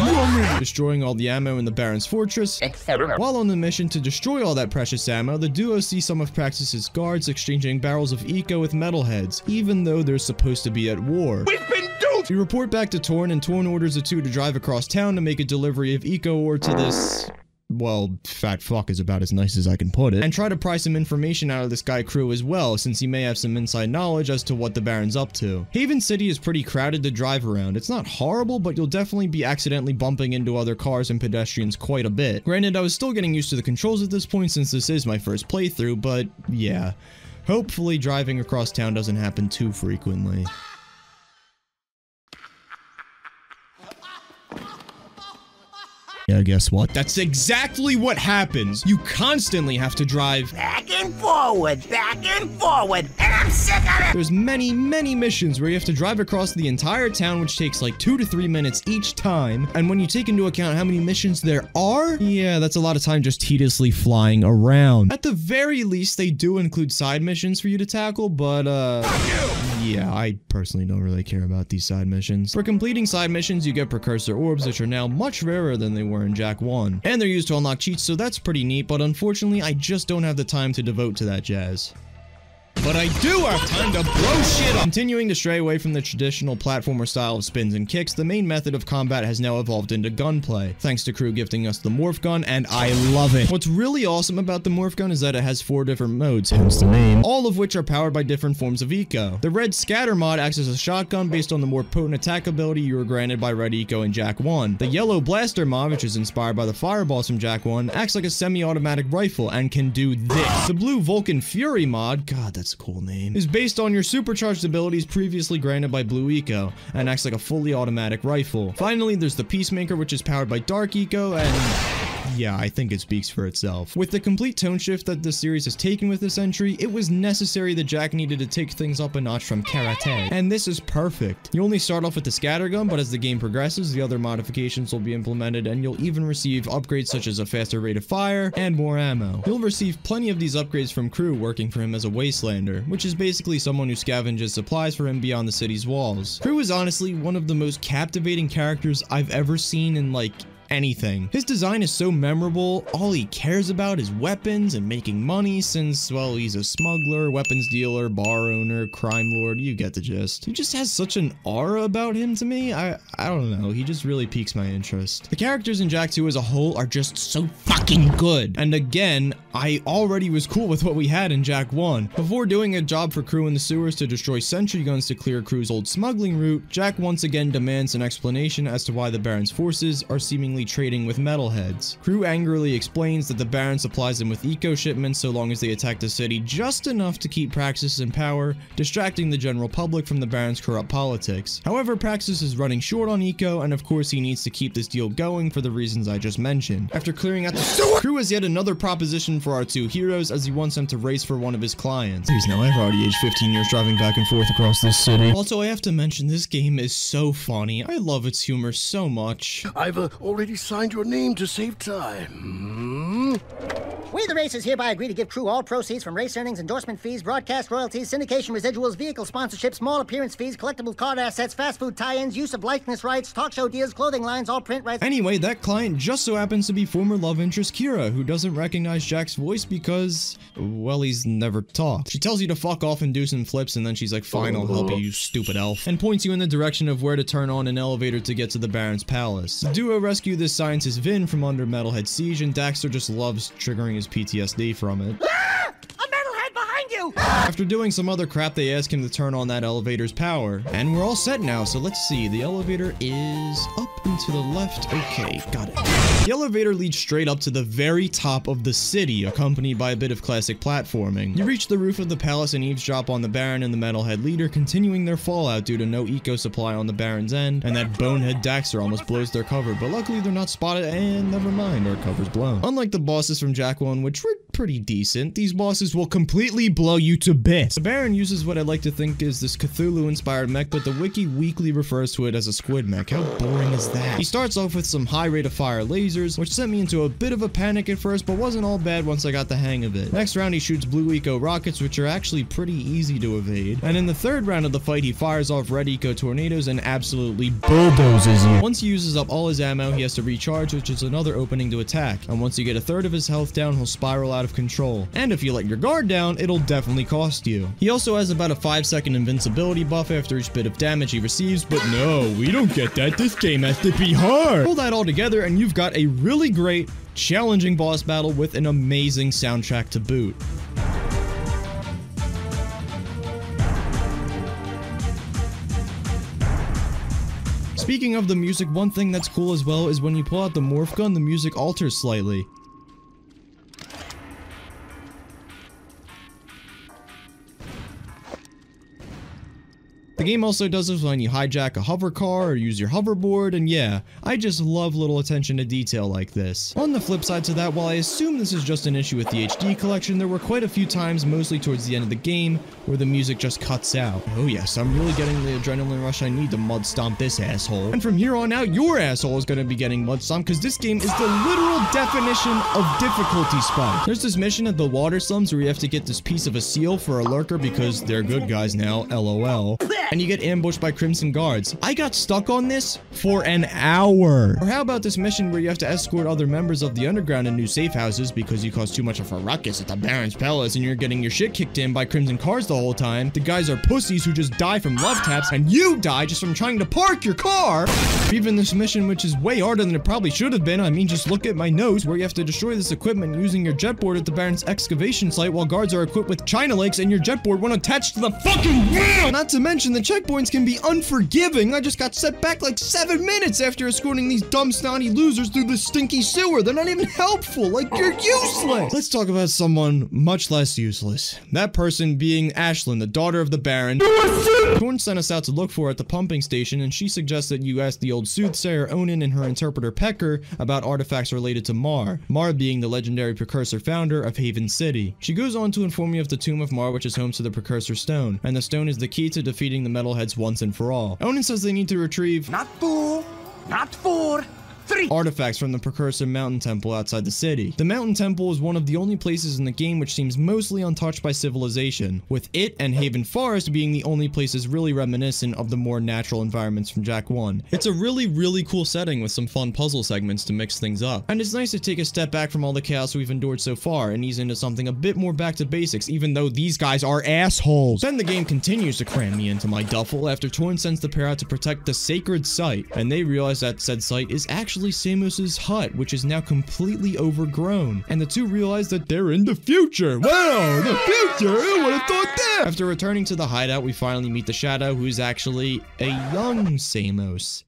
destroying all the ammo in the Baron's fortress, etc. While on the mission to destroy all that precious ammo, the duo see some of Praxis's guards exchanging barrels of eco with metalheads, even though they're supposed to be at war. We've been duped! We report back to Torn, and Torn orders the two to drive across town to make a delivery of eco ore to this well, fat fuck is about as nice as I can put it, and try to pry some information out of this guy Krew as well, since he may have some inside knowledge as to what the Baron's up to. Haven City is pretty crowded to drive around. It's not horrible, but you'll definitely be accidentally bumping into other cars and pedestrians quite a bit. Granted, I was still getting used to the controls at this point since this is my first playthrough, but yeah. Hopefully driving across town doesn't happen too frequently. Yeah, guess what? That's exactly what happens. You constantly have to drive Back and forward, back and forward, and I'm sick of it! There's many, many missions where you have to drive across the entire town, which takes like two to three minutes each time. And when you take into account how many missions there are, yeah, that's a lot of time just tediously flying around. At the very least, they do include side missions for you to tackle, but uh, yeah, I personally don't really care about these side missions. For completing side missions, you get precursor orbs, which are now much rarer than they were in Jak 1. And they're used to unlock cheats, so that's pretty neat, but unfortunately, I just don't have the time to devote to that jazz. But I do have time to blow shit up! Continuing to stray away from the traditional platformer style of spins and kicks, the main method of combat has now evolved into gunplay, thanks to Krew gifting us the morph gun, and I love it. What's really awesome about the morph gun is that it has four different modes, hence the name, all of which are powered by different forms of eco. The red scatter mod acts as a shotgun based on the more potent attack ability you were granted by red eco in Jak 1. The yellow blaster mod, which is inspired by the fireballs from Jak 1, acts like a semi-automatic rifle and can do this. The blue Vulcan Fury mod, god that's a cool name, is based on your supercharged abilities previously granted by Blue Eco, and acts like a fully automatic rifle. Finally, there's the Peacemaker, which is powered by Dark Eco, and yeah, I think it speaks for itself. With the complete tone shift that this series has taken with this entry, it was necessary that Jak needed to take things up a notch from karate, and this is perfect. You only start off with the scattergun, but as the game progresses, the other modifications will be implemented, and you'll even receive upgrades such as a faster rate of fire and more ammo. You'll receive plenty of these upgrades from Krew working for him as a wastelander, which is basically someone who scavenges supplies for him beyond the city's walls. Krew is honestly one of the most captivating characters I've ever seen in like anything. His design is so memorable, all he cares about is weapons and making money since, well, he's a smuggler, weapons dealer, bar owner, crime lord, you get the gist. He just has such an aura about him to me, I, I don't know, he just really piques my interest. The characters in Jak 2 as a whole are just so fucking good. And again, I already was cool with what we had in Jak 1. Before doing a job for Krew in the sewers to destroy sentry guns to clear Krew's old smuggling route, Jak once again demands an explanation as to why the Baron's forces are seemingly trading with metalheads. Krew angrily explains that the Baron supplies them with eco shipments so long as they attack the city just enough to keep Praxis in power, distracting the general public from the Baron's corrupt politics. However, Praxis is running short on eco, and of course he needs to keep this deal going for the reasons I just mentioned. After clearing out the sewer, Krew has yet another proposition for our two heroes as he wants them to race for one of his clients. Please now, I've already aged 15 years driving back and forth across this city. Also, I have to mention this game is so funny. I love its humor so much. I've uh, already signed your name to save time. Hmm? We, the Racers, hereby agree to give Krew all proceeds from race earnings, endorsement fees, broadcast royalties, syndication residuals, vehicle sponsorships, small appearance fees, collectible card assets, fast food tie-ins, use of likeness rights, talk show deals, clothing lines, all print rights. Anyway, that client just so happens to be former love interest Keira, who doesn't recognize Jak's voice because, well, he's never talked. She tells you to fuck off and do some flips, and then she's like, fine, I'll help you, you stupid elf, and points you in the direction of where to turn on an elevator to get to the Baron's palace. The duo rescue this scientist Vin from under Metalhead siege, and Daxter just loves triggering his PTSD from it. Ah! A metalhead behind you! After doing some other crap, they ask him to turn on that elevator's power. And we're all set now, so let's see. The elevator is up and to the left. Okay, got it. The elevator leads straight up to the very top of the city, accompanied by a bit of classic platforming. You reach the roof of the palace and eavesdrop on the Baron and the Metalhead leader, continuing their fallout due to no eco supply on the Baron's end, and that bonehead Daxter almost blows their cover, but luckily they're not spotted, and never mind, our cover's blown. Unlike the bosses from Jak 1, which were pretty decent, these bosses will completely blow you to bits. The Baron uses what I like to think is this Cthulhu-inspired mech, but the wiki weakly refers to it as a squid mech. How boring is that? He starts off with some high rate of fire lasers, which sent me into a bit of a panic at first, but wasn't all bad once I got the hang of it. Next round, he shoots blue eco rockets, which are actually pretty easy to evade. And in the third round of the fight, he fires off red eco tornadoes and absolutely bulldozes you. Once he uses up all his ammo, he has to recharge, which is another opening to attack. And once you get a third of his health down, he'll spiral out of control. And if you let your guard down, it'll definitely cost you. He also has about a 5 second invincibility buff after each bit of damage he receives, but no, we don't get that. This game has to be hard. Pull that all together and you've got a really great, challenging boss battle with an amazing soundtrack to boot. Speaking of the music, one thing that's cool as well is when you pull out the morph gun, the music alters slightly. The game also does this when you hijack a hover car or use your hoverboard, and yeah, I just love little attention to detail like this. On the flip side to that, while I assume this is just an issue with the HD collection, there were quite a few times, mostly towards the end of the game, where the music just cuts out. Oh yes, I'm really getting the adrenaline rush I need to mud stomp this asshole. And from here on out, your asshole is gonna be getting mud stomped, because this game is the literal definition of difficulty spike. There's this mission at the water slums where you have to get this piece of a seal for a lurker because they're good guys now, lol and you get ambushed by Crimson Guards. I got stuck on this for an hour. Or how about this mission where you have to escort other members of the underground in new safe houses because you caused too much of a ruckus at the Baron's Palace and you're getting your shit kicked in by Crimson Cars the whole time. The guys are pussies who just die from love taps and you die just from trying to park your car. Even this mission, which is way harder than it probably should have been. I mean, just look at my nose where you have to destroy this equipment using your jetboard at the Baron's excavation site while guards are equipped with China legs and your jetboard won't attach to the fucking wheel. Not to mention the checkpoints can be unforgiving, I just got set back like seven minutes after escorting these dumb snotty losers through the stinky sewer. They're not even helpful. Like, you're useless. Let's talk about someone much less useless. That person being Ashelin, the daughter of the Baron. Torn sent us out to look for at the pumping station, and she suggests that you ask the old soothsayer Onin and her interpreter Pecker about artifacts related to Mar. Mar being the legendary precursor founder of Haven City. She goes on to inform you of the Tomb of Mar, which is home to the precursor stone, and the stone is the key to defeating the metalheads once and for all. Onin says they need to retrieve not two, not four, three artifacts from the precursor mountain temple outside the city. The mountain temple is one of the only places in the game which seems mostly untouched by civilization, with it and Haven Forest being the only places really reminiscent of the more natural environments from Jak 1. It's a really, really cool setting with some fun puzzle segments to mix things up, and it's nice to take a step back from all the chaos we've endured so far and ease into something a bit more back to basics, even though these guys are assholes. Then the game continues to cram me into my duffel after Torn sends the pair out to protect the sacred site, and they realize that said site is actually actually Samos's hut, which is now completely overgrown. And the two realize that they're in the future. Wow, the future! Who would have thought that? After returning to the hideout, we finally meet the Shadow, who's actually a young Samos.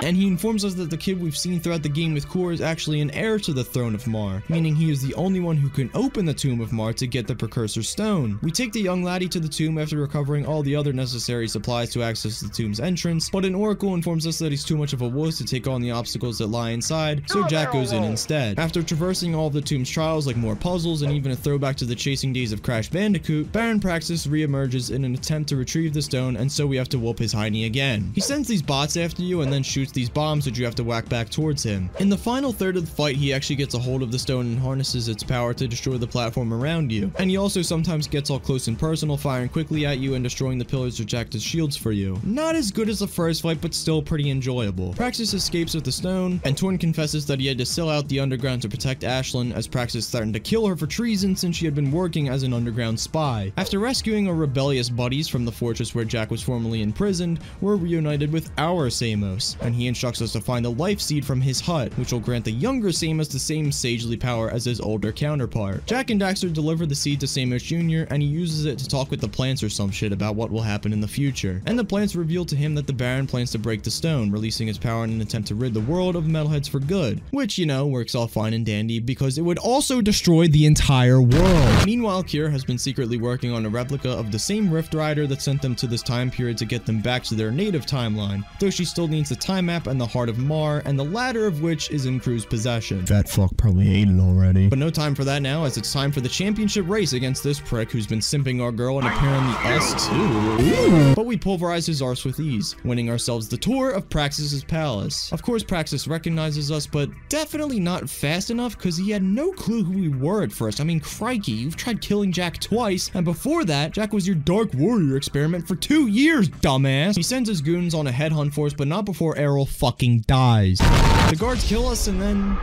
And he informs us that the kid we've seen throughout the game with Kor is actually an heir to the throne of Mar, meaning he is the only one who can open the tomb of Mar to get the precursor stone. We take the young laddie to the tomb after recovering all the other necessary supplies to access the tomb's entrance, but an oracle informs us that he's too much of a wuss to take on the obstacles that lie inside, so Jak goes in instead. After traversing all of the tomb's trials like more puzzles and even a throwback to the chasing days of Crash Bandicoot, Baron Praxis reemerges in an attempt to retrieve the stone and so we have to whoop his hiney again. He sends these bots after you and then shoots these bombs that you have to whack back towards him. In the final third of the fight, he actually gets a hold of the stone and harnesses its power to destroy the platform around you. And he also sometimes gets all close and personal, firing quickly at you and destroying the pillars which act as shields for you. Not as good as the first fight, but still pretty enjoyable. Praxis escapes with the stone, and Torn confesses that he had to sell out the underground to protect Ashelin, as Praxis threatened to kill her for treason since she had been working as an underground spy. After rescuing our rebellious buddies from the fortress where Jak was formerly imprisoned, we're reunited with our Samos, and he instructs us to find the life seed from his hut, which will grant the younger Samos the same sagely power as his older counterpart. Jak and Daxter deliver the seed to Samos Jr., and he uses it to talk with the plants or some shit about what will happen in the future. And the plants reveal to him that the Baron plans to break the stone, releasing his power in an attempt to rid the world of metalheads for good. Which, you know, works all fine and dandy because it would also destroy the entire world. Meanwhile, Keira has been secretly working on a replica of the same Rift Rider that sent them to this time period to get them back to their native timeline, though she still needs the time map and the heart of Mar, and the latter of which is in Krew's possession. That fuck probably ate it already. But no time for that now, as it's time for the championship race against this prick who's been simping our girl and apparently us too. But we pulverize his arse with ease, winning ourselves the tour of Praxis's palace. Of course, Praxis recognizes us, but definitely not fast enough because he had no clue who we were at first. I mean, crikey, you've tried killing Jak twice, and before that, Jak was your Dark Warrior experiment for two years, dumbass. He sends his goons on a headhunt for us, but not before Errol fucking dies. The guards kill us and then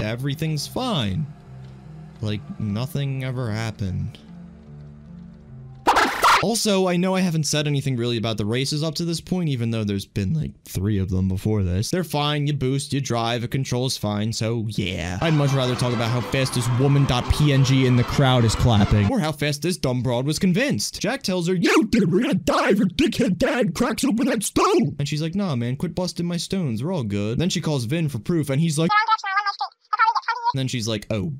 everything's fine. Like nothing ever happened. Also, I know I haven't said anything really about the races up to this point, even though there's been like three of them before this. They're fine, you boost, you drive, it controls fine, so yeah. I'd much rather talk about how fast this woman.png in the crowd is clapping, or how fast this dumb broad was convinced. Jak tells her, You did, we're gonna die if your dickhead dad cracks open that stone! And she's like, Nah, man, quit busting my stones, we're all good. Then she calls Vin for proof, and he's like, and then she's like, Oh,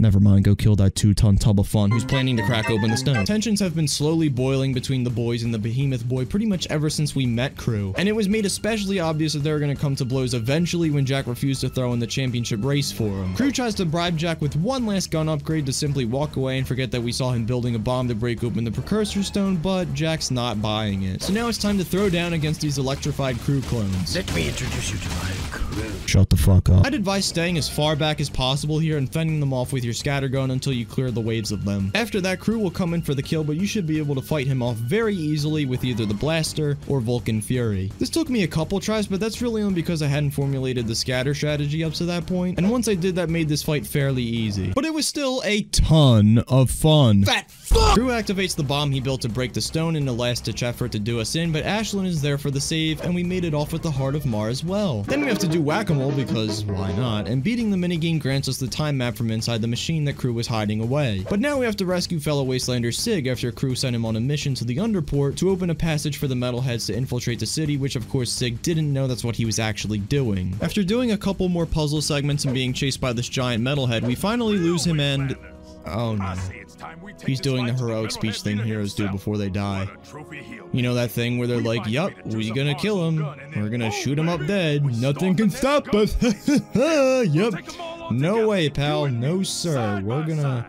Never mind, go kill that two-ton tub of fun who's planning to crack open the stone. Tensions have been slowly boiling between the boys and the behemoth boy pretty much ever since we met Krew, and it was made especially obvious that they were going to come to blows eventually when Jak refused to throw in the championship race for him. Krew tries to bribe Jak with one last gun upgrade to simply walk away and forget that we saw him building a bomb to break open the precursor stone, but Jak's not buying it. So now it's time to throw down against these electrified Krew clones. Let me introduce you to my crew. Shut the fuck up. I'd advise staying as far back as possible here and fending them off with your scattergun until you clear the waves of them. After that, Krew will come in for the kill, but you should be able to fight him off very easily with either the Blaster or Vulcan Fury. This took me a couple tries, but that's really only because I hadn't formulated the scatter strategy up to that point, and once I did that made this fight fairly easy. But it was still a ton of fun. Fat fuck! Krew activates the bomb he built to break the stone in a last-ditch effort to do us in, but Ashelin is there for the save, and we made it off with the Heart of Mar as well. Then we have to do whack-a-mole because why not, and beating the minigame grants us the time map from inside the machine that Krew was hiding away. But now we have to rescue fellow Wastelander Sig after Krew sent him on a mission to the Underport to open a passage for the Metalheads to infiltrate the city, which of course Sig didn't know that's what he was actually doing. After doing a couple more puzzle segments and being chased by this giant metalhead, we finally lose him and... Oh no. He's doing the heroic speech thing heroes do before they die. You know that thing where they're like, yup, we're gonna kill him. We're gonna shoot him up dead. Nothing can stop us. yup. No way, pal. No, sir. We're gonna...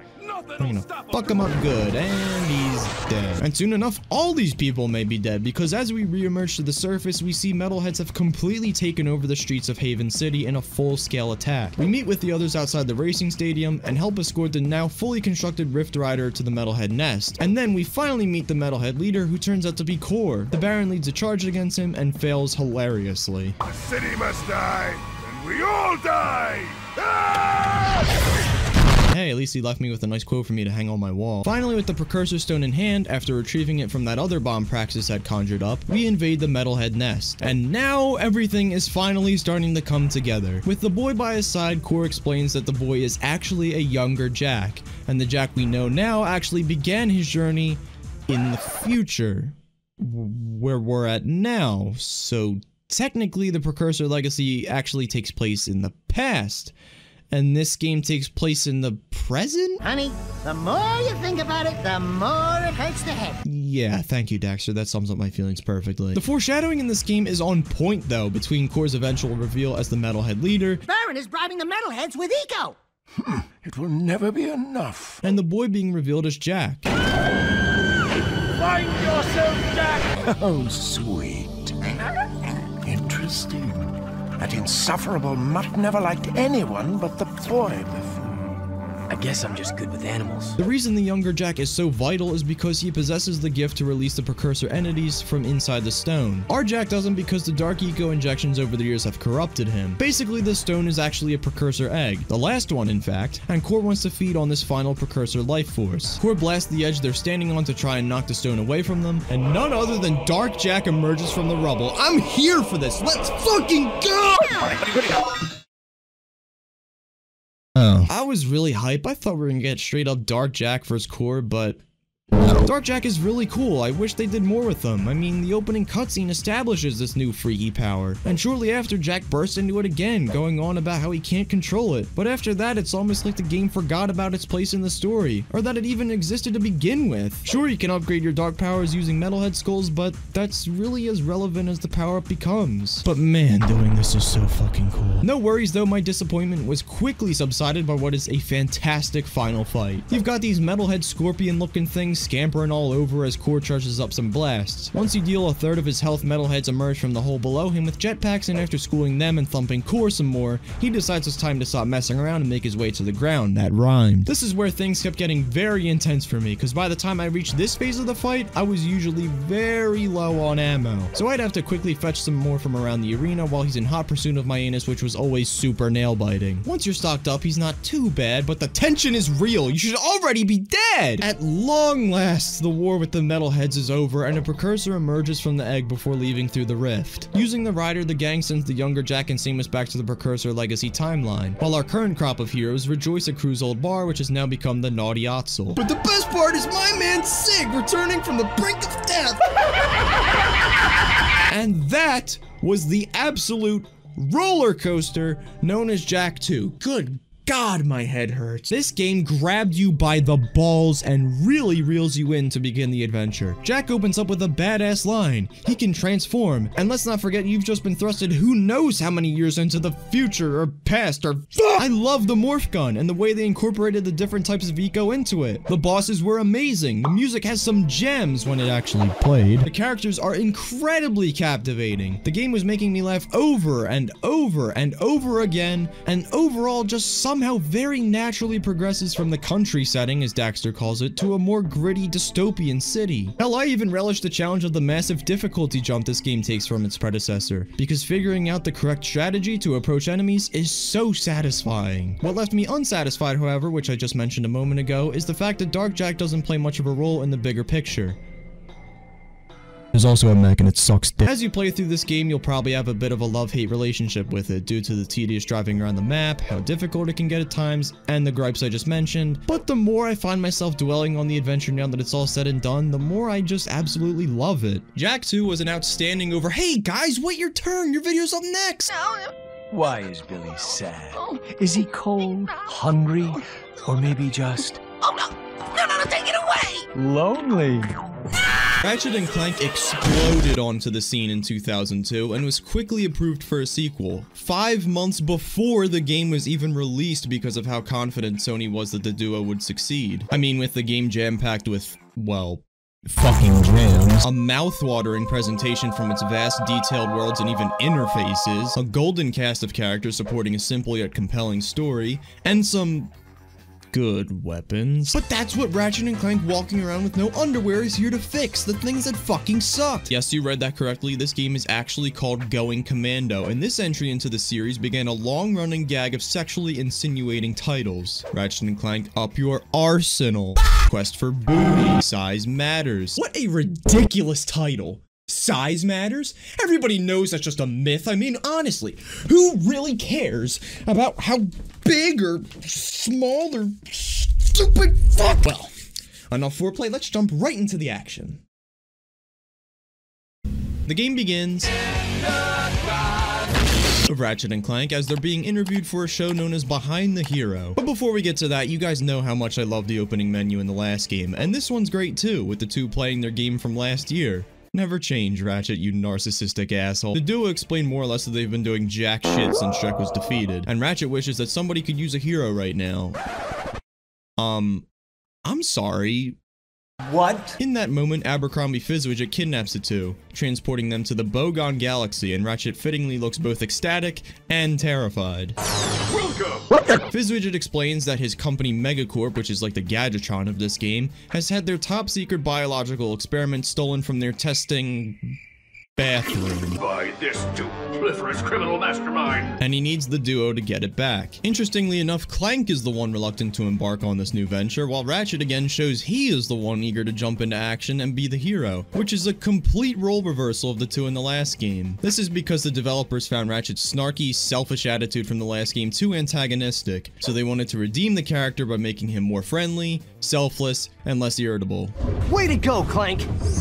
We're gonna fuck him up good, and he's dead. And soon enough, all these people may be dead, because as we re-emerge to the surface, we see metalheads have completely taken over the streets of Haven City in a full-scale attack. We meet with the others outside the racing stadium, and help escort the now fully constructed Rift Rider to the metalhead nest. And then we finally meet the metalhead leader, who turns out to be Kor. The Baron leads a charge against him, and fails hilariously. The city must die, and we all die! Ah! Hey, at least he left me with a nice quote for me to hang on my wall. Finally, with the Precursor Stone in hand, after retrieving it from that other bomb Praxis had conjured up, we invade the Metalhead nest. And now, everything is finally starting to come together. With the boy by his side, Kor explains that the boy is actually a younger Jak, and the Jak we know now actually began his journey in the future, where we're at now. So technically, the Precursor Legacy actually takes place in the past and this game takes place in the present? Honey, the more you think about it, the more it hurts the head. Yeah, thank you, Daxter. That sums up my feelings perfectly. The foreshadowing in this game is on point, though, between Kor's eventual reveal as the Metalhead leader. Baron is bribing the Metalheads with Eco! Hmm, it will never be enough. And the boy being revealed as Jak. Find yourself, Jak! Oh, sweet. Interesting. That insufferable mutt never liked anyone but the boy guess I'm just good with animals. The reason the younger Jak is so vital is because he possesses the gift to release the precursor entities from inside the stone. Our Jak doesn't because the dark eco injections over the years have corrupted him. Basically, the stone is actually a precursor egg, the last one in fact, and Kor wants to feed on this final precursor life force. Kor blasts the edge they're standing on to try and knock the stone away from them, and none other than Dark Jak emerges from the rubble. I'm here for this! Let's fucking go! Oh. I was really hype. I thought we were gonna get straight up Dark Jak versus Kor, but Dark Jak is really cool. I wish they did more with them. I mean, the opening cutscene establishes this new freaky power. And shortly after, Jak bursts into it again, going on about how he can't control it. But after that, it's almost like the game forgot about its place in the story, or that it even existed to begin with. Sure, you can upgrade your dark powers using metalhead skulls, but that's really as relevant as the power-up becomes. But man, doing this is so fucking cool. No worries though, my disappointment was quickly subsided by what is a fantastic final fight. You've got these metalhead scorpion-looking things scampering all over as Kor charges up some blasts. Once you deal a third of his health, metalheads emerge from the hole below him with jetpacks, and after schooling them and thumping Kor some more, he decides it's time to stop messing around and make his way to the ground. That rhymed. This is where things kept getting very intense for me, because by the time I reached this phase of the fight, I was usually very low on ammo. So I'd have to quickly fetch some more from around the arena while he's in hot pursuit of my anus, which was always super nail biting. Once you're stocked up, he's not too bad, but the tension is real. You should already be dead! At long last, the war with the metalheads is over and a precursor emerges from the egg before leaving through the rift. Using the rider, the gang sends the younger Jak and Samos back to the precursor legacy timeline, while our current crop of heroes rejoice at Krew's old bar, which has now become the Naughty Ottsel. But the best part is my man Sig returning from the brink of death! and that was the absolute roller coaster known as Jak 2. Good God, my head hurts. This game grabbed you by the balls and really reels you in to begin the adventure. Jak opens up with a badass line. He can transform. And let's not forget you've just been thrusted who knows how many years into the future or past or I love the morph gun and the way they incorporated the different types of eco into it. The bosses were amazing. The music has some gems when it actually played. The characters are incredibly captivating. The game was making me laugh over and over and over again and overall just some somehow very naturally progresses from the country setting, as Daxter calls it, to a more gritty dystopian city. Hell, I even relish the challenge of the massive difficulty jump this game takes from its predecessor, because figuring out the correct strategy to approach enemies is so satisfying. What left me unsatisfied, however, which I just mentioned a moment ago, is the fact that Dark Jak doesn't play much of a role in the bigger picture. There's also a mech and it sucks dick. As you play through this game, you'll probably have a bit of a love-hate relationship with it due to the tedious driving around the map, how difficult it can get at times, and the gripes I just mentioned. But the more I find myself dwelling on the adventure now that it's all said and done, the more I just absolutely love it. Jak 2 was an outstanding over, hey guys, wait your turn, your video's up next! Why is Billy sad? Is he cold, hungry, or maybe just Oh no! No, no, no, take it away! lonely? Ratchet and Clank exploded onto the scene in 2002 and was quickly approved for a sequel, five months before the game was even released because of how confident Sony was that the duo would succeed. I mean, with the game jam-packed with, well, Fucking jams. a mouth-watering presentation from its vast detailed worlds and even interfaces, a golden cast of characters supporting a simple yet compelling story, and some good weapons. But that's what Ratchet and Clank walking around with no underwear is here to fix, the things that fucking sucked. Yes, you read that correctly, this game is actually called Going Commando, and this entry into the series began a long-running gag of sexually insinuating titles. Ratchet and Clank Up Your Arsenal, Quest for Booty, Size Matters. What a ridiculous title. Size matters? Everybody knows that's just a myth. I mean, honestly, who really cares about how big or small or stupid fuck? Well, enough foreplay, let's jump right into the action. The game begins Ratchet and Clank as they're being interviewed for a show known as Behind the Hero. But before we get to that, you guys know how much I love the opening menu in the last game, and this one's great too, with the two playing their game from last year. Never change, Ratchet, you narcissistic asshole. The duo explain more or less that they've been doing jack shit since Drek was defeated, and Ratchet wishes that somebody could use a hero right now. Um, I'm sorry. What? In that moment, Abercrombie Fizzwidget kidnaps the two, transporting them to the Bogon Galaxy, and Ratchet fittingly looks both ecstatic and terrified. Welcome! Fizzwidget explains that his company Megacorp, which is like the Gadgetron of this game, has had their top secret biological experiment stolen from their testing bathroom. By this dupliferous criminal mastermind. and he needs the duo to get it back. Interestingly enough, Clank is the one reluctant to embark on this new venture, while Ratchet again shows he is the one eager to jump into action and be the hero, which is a complete role reversal of the two in the last game. This is because the developers found Ratchet's snarky, selfish attitude from the last game too antagonistic, so they wanted to redeem the character by making him more friendly, selfless, and less irritable. Way to go, Clank!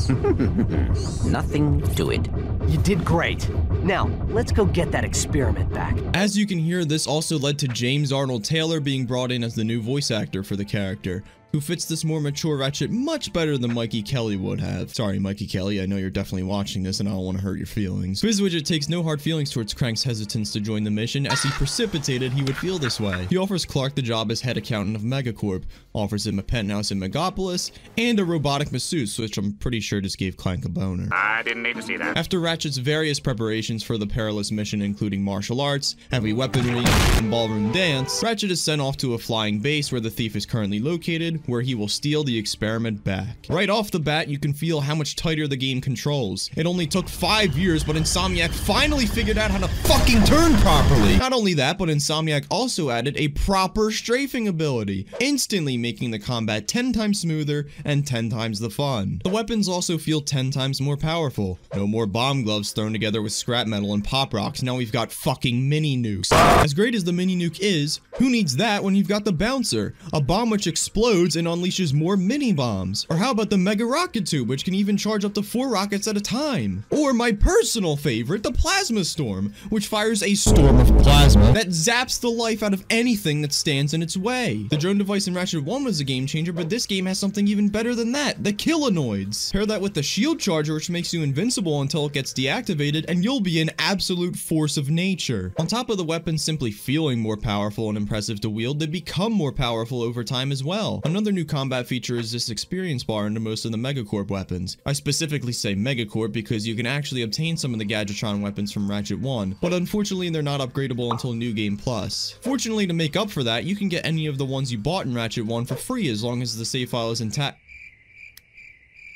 Nothing to it. You did great. Now, let's go get that experiment back. As you can hear, this also led to James Arnold Taylor being brought in as the new voice actor for the character, who fits this more mature Ratchet much better than Mikey Kelley would have. Sorry, Mikey Kelley, I know you're definitely watching this and I don't want to hurt your feelings. Fizzwidget takes no hard feelings towards Clank's hesitance to join the mission as he precipitated he would feel this way. He offers Clank the job as head accountant of Megacorp, offers him a penthouse in Megapolis, and a robotic masseuse, which I'm pretty sure just gave Clank a boner. I didn't need to see that. After Ratchet's various preparations for the perilous mission including martial arts, heavy weaponry, and ballroom dance, Ratchet is sent off to a flying base where the thief is currently located, where he will steal the experiment back. Right off the bat, you can feel how much tighter the game controls. It only took five years, but Insomniac finally figured out how to fucking turn properly. Not only that, but Insomniac also added a proper strafing ability, instantly making the combat 10 times smoother and 10 times the fun. The weapons also feel 10 times more powerful. No more bomb gloves thrown together with scrap metal and pop rocks, now we've got fucking mini nukes. As great as the mini nuke is, who needs that when you've got the bouncer? A bomb which explodes and unleashes more mini bombs. Or how about the mega rocket tube, which can even charge up to four rockets at a time? Or my personal favorite, the plasma storm, which fires a storm of plasma that zaps the life out of anything that stands in its way. The drone device in Ratchet 1 was a game changer, but this game has something even better than that, the Killanoids. Pair that with the shield charger, which makes you invincible until it gets deactivated, and you'll be an absolute force of nature. On top of the weapons simply feeling more powerful and impressive to wield, they become more powerful over time as well. Another new combat feature is this experience bar into most of the Megacorp weapons. I specifically say Megacorp because you can actually obtain some of the Gadgetron weapons from Ratchet 1, but unfortunately they're not upgradable until New Game Plus. Fortunately to make up for that, you can get any of the ones you bought in Ratchet 1 for free as long as the save file is intact.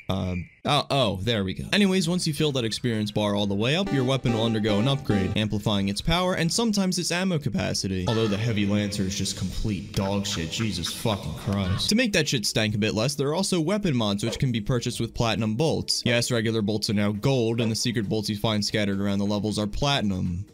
Um, oh, oh, there we go. Anyways, once you fill that experience bar all the way up, your weapon will undergo an upgrade, amplifying its power and sometimes its ammo capacity. Although the Heavy Lancer is just complete dog shit, Jesus fucking Christ. To make that shit stank a bit less, there are also weapon mods which can be purchased with platinum bolts. Yes, regular bolts are now gold, and the secret bolts you find scattered around the levels are platinum.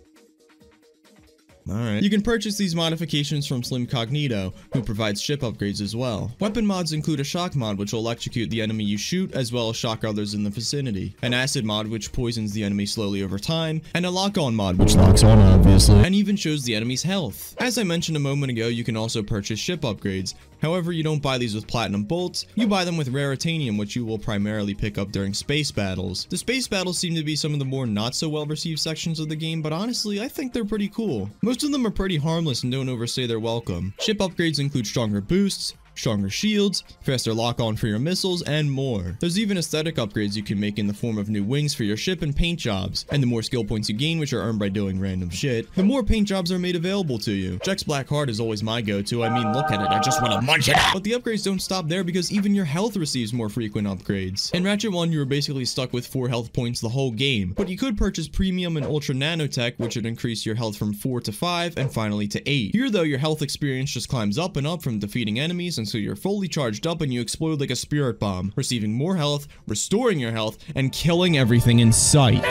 Alright. You can purchase these modifications from Slim Cognito, who provides ship upgrades as well. Weapon mods include a shock mod which will electrocute the enemy you shoot as well as shock others in the vicinity, an acid mod which poisons the enemy slowly over time, and a lock-on mod which locks on obviously, and even shows the enemy's health. As I mentioned a moment ago, you can also purchase ship upgrades, However, you don't buy these with platinum bolts, you buy them with raritanium which you will primarily pick up during space battles. The space battles seem to be some of the more not so well received sections of the game, but honestly, I think they're pretty cool. Most of them are pretty harmless and don't overstay their welcome. Ship upgrades include stronger boosts, stronger shields, faster lock-on for your missiles, and more. There's even aesthetic upgrades you can make in the form of new wings for your ship and paint jobs, and the more skill points you gain, which are earned by doing random shit, the more paint jobs are made available to you. Jack's Black Heart is always my go-to, I mean look at it, I just want to munch it up! But the upgrades don't stop there because even your health receives more frequent upgrades. In Ratchet 1, you were basically stuck with 4 health points the whole game, but you could purchase Premium and Ultra Nanotech, which would increase your health from 4 to 5, and finally to 8. Here though, your health experience just climbs up and up from defeating enemies until you're fully charged up and you explode like a spirit bomb, receiving more health, restoring your health, and killing everything in sight.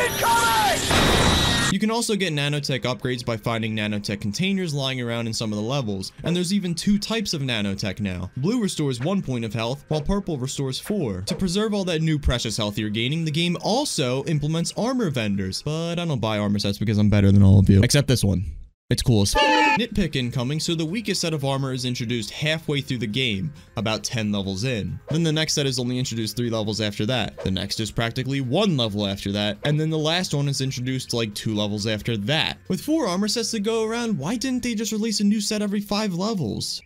You can also get nanotech upgrades by finding nanotech containers lying around in some of the levels, and there's even two types of nanotech now. Blue restores one point of health, while purple restores four. To preserve all that new precious health you're gaining, the game also implements armor vendors, but I don't buy armor sets because I'm better than all of you. Except this one. It's cool as Nitpick incoming, so the weakest set of armor is introduced halfway through the game, about 10 levels in. Then the next set is only introduced 3 levels after that. The next is practically 1 level after that, and then the last one is introduced like 2 levels after that. With 4 armor sets to go around, why didn't they just release a new set every 5 levels?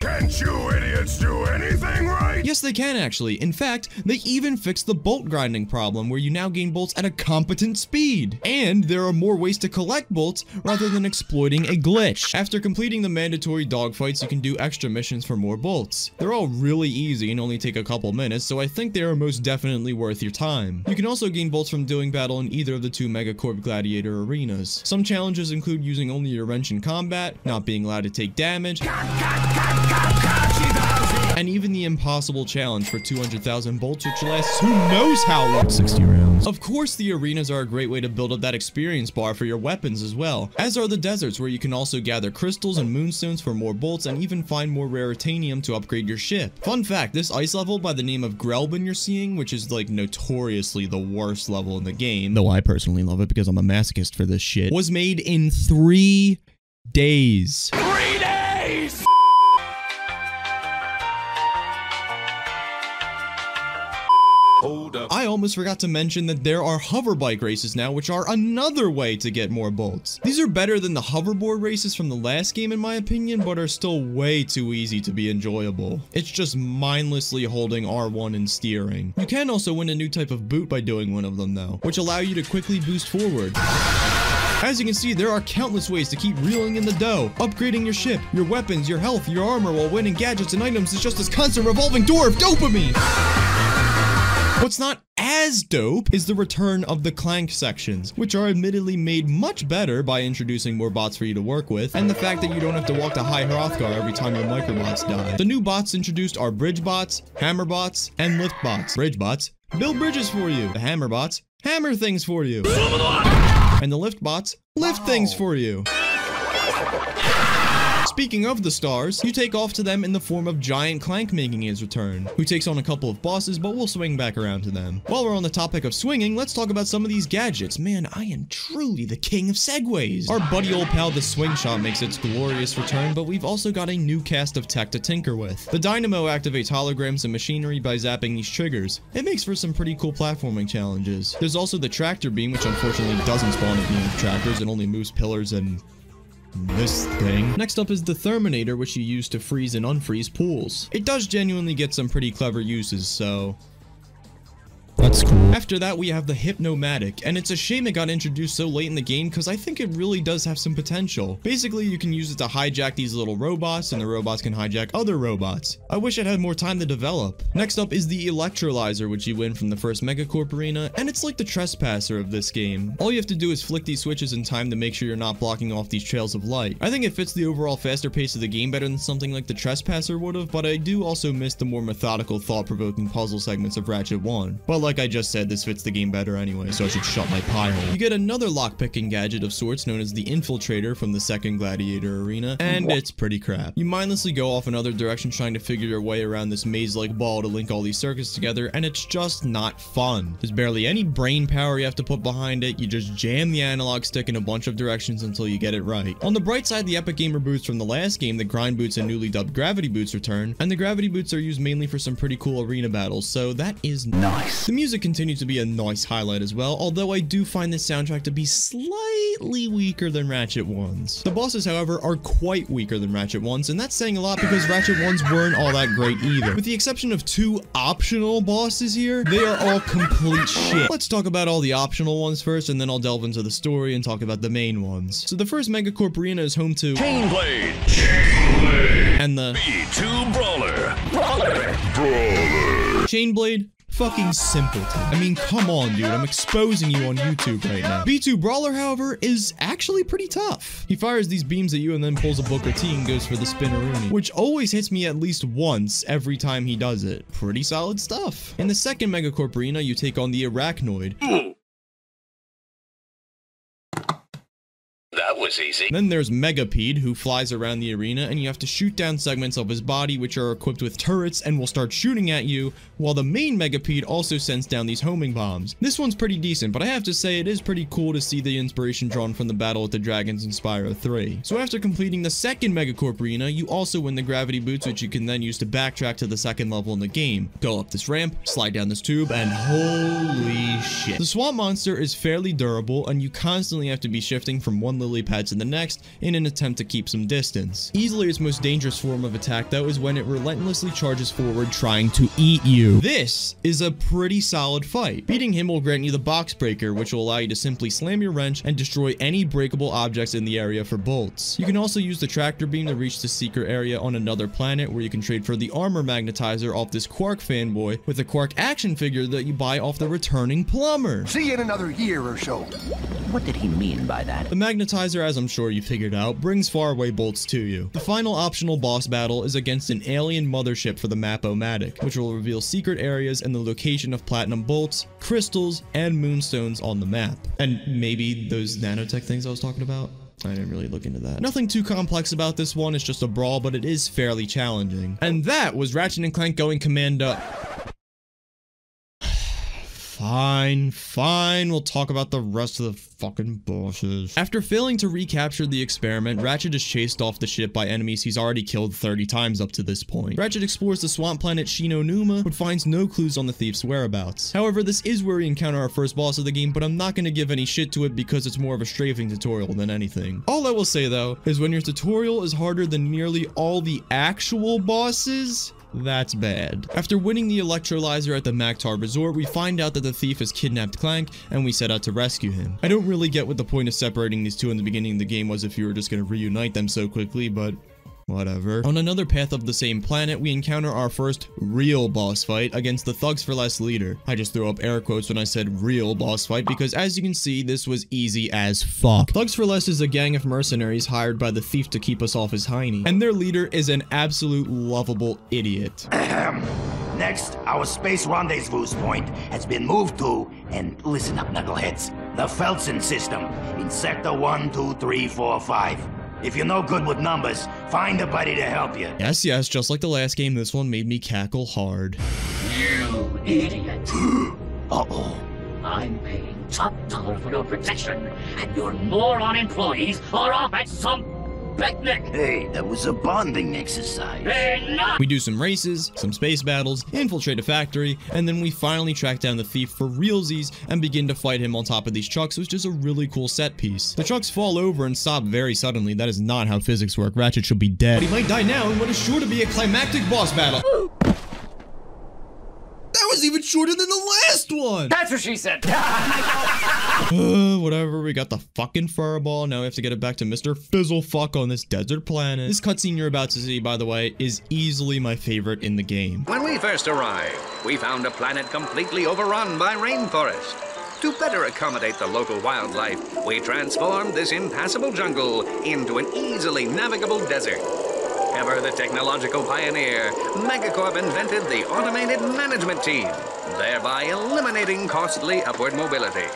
Can't you idiots do anything right? Yes, they can actually. In fact, they even fixed the bolt grinding problem where you now gain bolts at a competent speed. And there are more ways to collect bolts rather than exploiting a glitch. After completing the mandatory dogfights, you can do extra missions for more bolts. They're all really easy and only take a couple minutes, so I think they are most definitely worth your time. You can also gain bolts from doing battle in either of the two Megacorp Gladiator arenas. Some challenges include using only your wrench in combat, not being allowed to take damage, and even the impossible challenge for 200,000 bolts, which lasts who knows how long. 60 rounds. Of course, the arenas are a great way to build up that experience bar for your weapons as well, as are the deserts where you can also gather crystals and moonstones for more bolts and even find more raritanium to upgrade your ship. Fun fact, this ice level by the name of Grelbin you're seeing, which is like notoriously the worst level in the game, though I personally love it because I'm a masochist for this shit, was made in three days. Three almost forgot to mention that there are hover bike races now, which are another way to get more bolts. These are better than the hoverboard races from the last game in my opinion, but are still way too easy to be enjoyable. It's just mindlessly holding R1 and steering. You can also win a new type of boot by doing one of them though, which allow you to quickly boost forward. As you can see, there are countless ways to keep reeling in the dough. Upgrading your ship, your weapons, your health, your armor while winning gadgets and items is just this constant revolving door of dopamine! What's not as dope is the return of the Clank sections, which are admittedly made much better by introducing more bots for you to work with, and the fact that you don't have to walk to High Hrothgar every time your microbots die. The new bots introduced are bridge bots, hammer bots, and lift bots. Bridge bots build bridges for you. The hammer bots hammer things for you. And the lift bots lift things for you. Speaking of the stars, you take off to them in the form of Giant Clank making his return, who takes on a couple of bosses, but we'll swing back around to them. While we're on the topic of swinging, let's talk about some of these gadgets. Man, I am truly the king of segways. Our buddy old pal the Swing Shot makes its glorious return, but we've also got a new cast of tech to tinker with. The Dynamo activates holograms and machinery by zapping these triggers. It makes for some pretty cool platforming challenges. There's also the Tractor Beam, which unfortunately doesn't spawn a beam of tractors and only moves pillars and this thing. Next up is the Therminator, which you use to freeze and unfreeze pools. It does genuinely get some pretty clever uses, so... That's cool. After that, we have the Hypnomatic, and it's a shame it got introduced so late in the game because I think it really does have some potential. Basically, you can use it to hijack these little robots, and the robots can hijack other robots. I wish it had more time to develop. Next up is the Electrolyzer, which you win from the first Megacorp Arena, and it's like the Trespasser of this game. All you have to do is flick these switches in time to make sure you're not blocking off these trails of light. I think it fits the overall faster pace of the game better than something like the Trespasser would have, but I do also miss the more methodical, thought-provoking puzzle segments of Ratchet 1. But like I just said, this fits the game better anyway, so I should shut my pie hole. You get another lockpicking gadget of sorts known as the Infiltrator from the second Gladiator Arena, and it's pretty crap. You mindlessly go off in other directions trying to figure your way around this maze-like ball to link all these circuits together, and it's just not fun. There's barely any brain power you have to put behind it, you just jam the analog stick in a bunch of directions until you get it right. On the bright side, the Epic Gamer boots from the last game, the Grind Boots and newly dubbed Gravity Boots return, and the Gravity Boots are used mainly for some pretty cool arena battles, so that is nice. The music continues to be a nice highlight as well, although I do find this soundtrack to be slightly weaker than Ratchet 1's. The bosses, however, are quite weaker than Ratchet 1's, and that's saying a lot because Ratchet 1's weren't all that great either. With the exception of two optional bosses here, they are all complete shit. Let's talk about all the optional ones first, and then I'll delve into the story and talk about the main ones. So the first Megacorp Arena is home to Chainblade! Chainblade! and the B2 Brawler! Brawler! Brawler! Chainblade, fucking simpleton. I mean, come on, dude. I'm exposing you on YouTube right now. B2 Brawler, however, is actually pretty tough. He fires these beams at you and then pulls a Booker T and goes for the Spinneroonie, which always hits me at least once every time he does it. Pretty solid stuff. In the second Megacorp Arena, you take on the Arachnoid. Hmm. That was easy. Then there's Megapede, who flies around the arena, and you have to shoot down segments of his body, which are equipped with turrets and will start shooting at you, while the main Megapede also sends down these homing bombs. This one's pretty decent, but I have to say it is pretty cool to see the inspiration drawn from the battle with the dragons in Spyro 3. So after completing the second Megacorp arena, you also win the gravity boots, which you can then use to backtrack to the second level in the game. Go up this ramp, slide down this tube, and holy shit. The swamp monster is fairly durable, and you constantly have to be shifting from one lily pad to the next in an attempt to keep some distance. Easily its most dangerous form of attack though is when it relentlessly charges forward trying to eat you. This is a pretty solid fight. Beating him will grant you the box breaker which will allow you to simply slam your wrench and destroy any breakable objects in the area for bolts. You can also use the tractor beam to reach the secret area on another planet where you can trade for the armor magnetizer off this Qwark fanboy with a Qwark action figure that you buy off the returning plumber. See you in another year or so. What did he mean by that? The magnetizer, as I'm sure you figured out, brings faraway bolts to you. The final optional boss battle is against an alien mothership for the map O-Matic, which will reveal secret areas and the location of platinum bolts, crystals, and moonstones on the map. And maybe those nanotech things I was talking about? I didn't really look into that. Nothing too complex about this one, it's just a brawl, but it is fairly challenging. And that was Ratchet & Clank going commando- Fine, fine, we'll talk about the rest of the fucking bosses. After failing to recapture the experiment, Ratchet is chased off the ship by enemies he's already killed 30 times up to this point. Ratchet explores the swamp planet Shinonuma, but finds no clues on the thief's whereabouts. However, this is where we encounter our first boss of the game, but I'm not gonna give any shit to it because it's more of a strafing tutorial than anything. All I will say though, is when your tutorial is harder than nearly all the actual bosses, that's bad. After winning the electrolyzer at the Maktar Resort, we find out that the thief has kidnapped Clank, and we set out to rescue him. I don't really get what the point of separating these two in the beginning of the game was if you were just gonna reunite them so quickly, but Whatever. On another path of the same planet, we encounter our first real boss fight against the Thugs for Less leader. I just threw up air quotes when I said real boss fight because as you can see, this was easy as fuck. Thugs for Less is a gang of mercenaries hired by the thief to keep us off his hiney, and their leader is an absolute lovable idiot. Next, our space rendezvous point has been moved to, and listen up, knuckleheads, the Felsen system in Sector 12345. If you're no good with numbers, find a buddy to help you. Yes, yes, just like the last game, this one made me cackle hard. You idiot. Uh-oh. I'm paying top dollar for your protection, and your moron employees are off at some picnic. Hey, that was a bonding exercise. Enough! We do some races, some space battles, infiltrate a factory, and then we finally track down the thief for realsies and begin to fight him on top of these trucks, which is a really cool set piece. The trucks fall over and stop very suddenly. That is not how physics work. Ratchet should be dead. But he might die now in what is sure to be a climactic boss battle. That was even shorter than the last one. That's what she said. Uh, whatever, we got the fucking furball. Now we have to get it back to Mr. Fizzlefuck on this desert planet. This cutscene you're about to see, by the way, is easily my favorite in the game. When we first arrived, we found a planet completely overrun by rainforest. To better accommodate the local wildlife, we transformed this impassable jungle into an easily navigable desert. Ever the technological pioneer, Megacorp invented the automated management team, thereby eliminating costly upward mobility.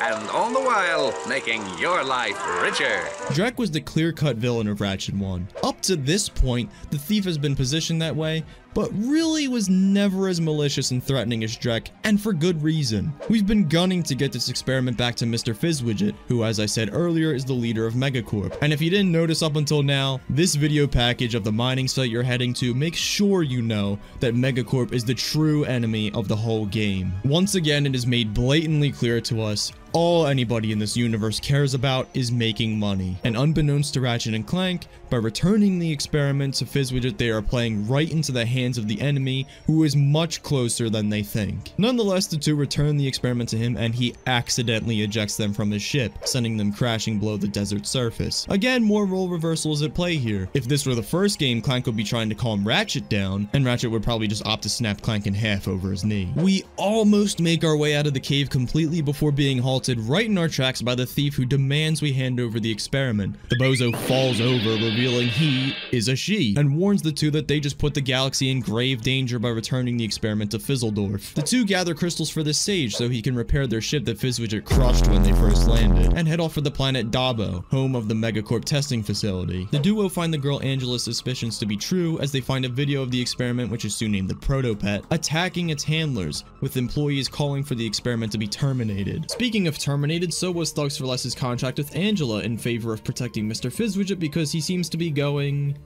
And all the while, making your life richer. Drek was the clear-cut villain of Ratchet 1. Up to this point, the thief has been positioned that way, but really was never as malicious and threatening as Drek, and for good reason. We've been gunning to get this experiment back to Mr. Fizzwidget, who as I said earlier is the leader of Megacorp. And if you didn't notice up until now, this video package of the mining site you're heading to makes sure you know that Megacorp is the true enemy of the whole game. Once again, it is made blatantly clear to us all anybody in this universe cares about is making money. And unbeknownst to Ratchet and Clank, by returning the experiment to Fizzwidget, they are playing right into the hands of the enemy, who is much closer than they think. Nonetheless, the two return the experiment to him, and he accidentally ejects them from his ship, sending them crashing below the desert surface. Again, more role reversals at play here. If this were the first game, Clank would be trying to calm Ratchet down, and Ratchet would probably just opt to snap Clank in half over his knee. We almost make our way out of the cave completely before being halted right in our tracks by the thief who demands we hand over the experiment. The bozo falls over, revealing he is a she, and warns the two that they just put the galaxy in grave danger by returning the experiment to Fizzledorf. The two gather crystals for the sage so he can repair their ship that Fizzwidget crushed when they first landed, and head off for the planet Dobbo, home of the Megacorp testing facility. The duo find the girl Angela's suspicions to be true as they find a video of the experiment, which is soon named the Protopet, attacking its handlers, with employees calling for the experiment to be terminated. Speaking of terminated, so was Thugs for Less's contract with Angela in favor of protecting Mr. Fizzwidget because he seems to be going...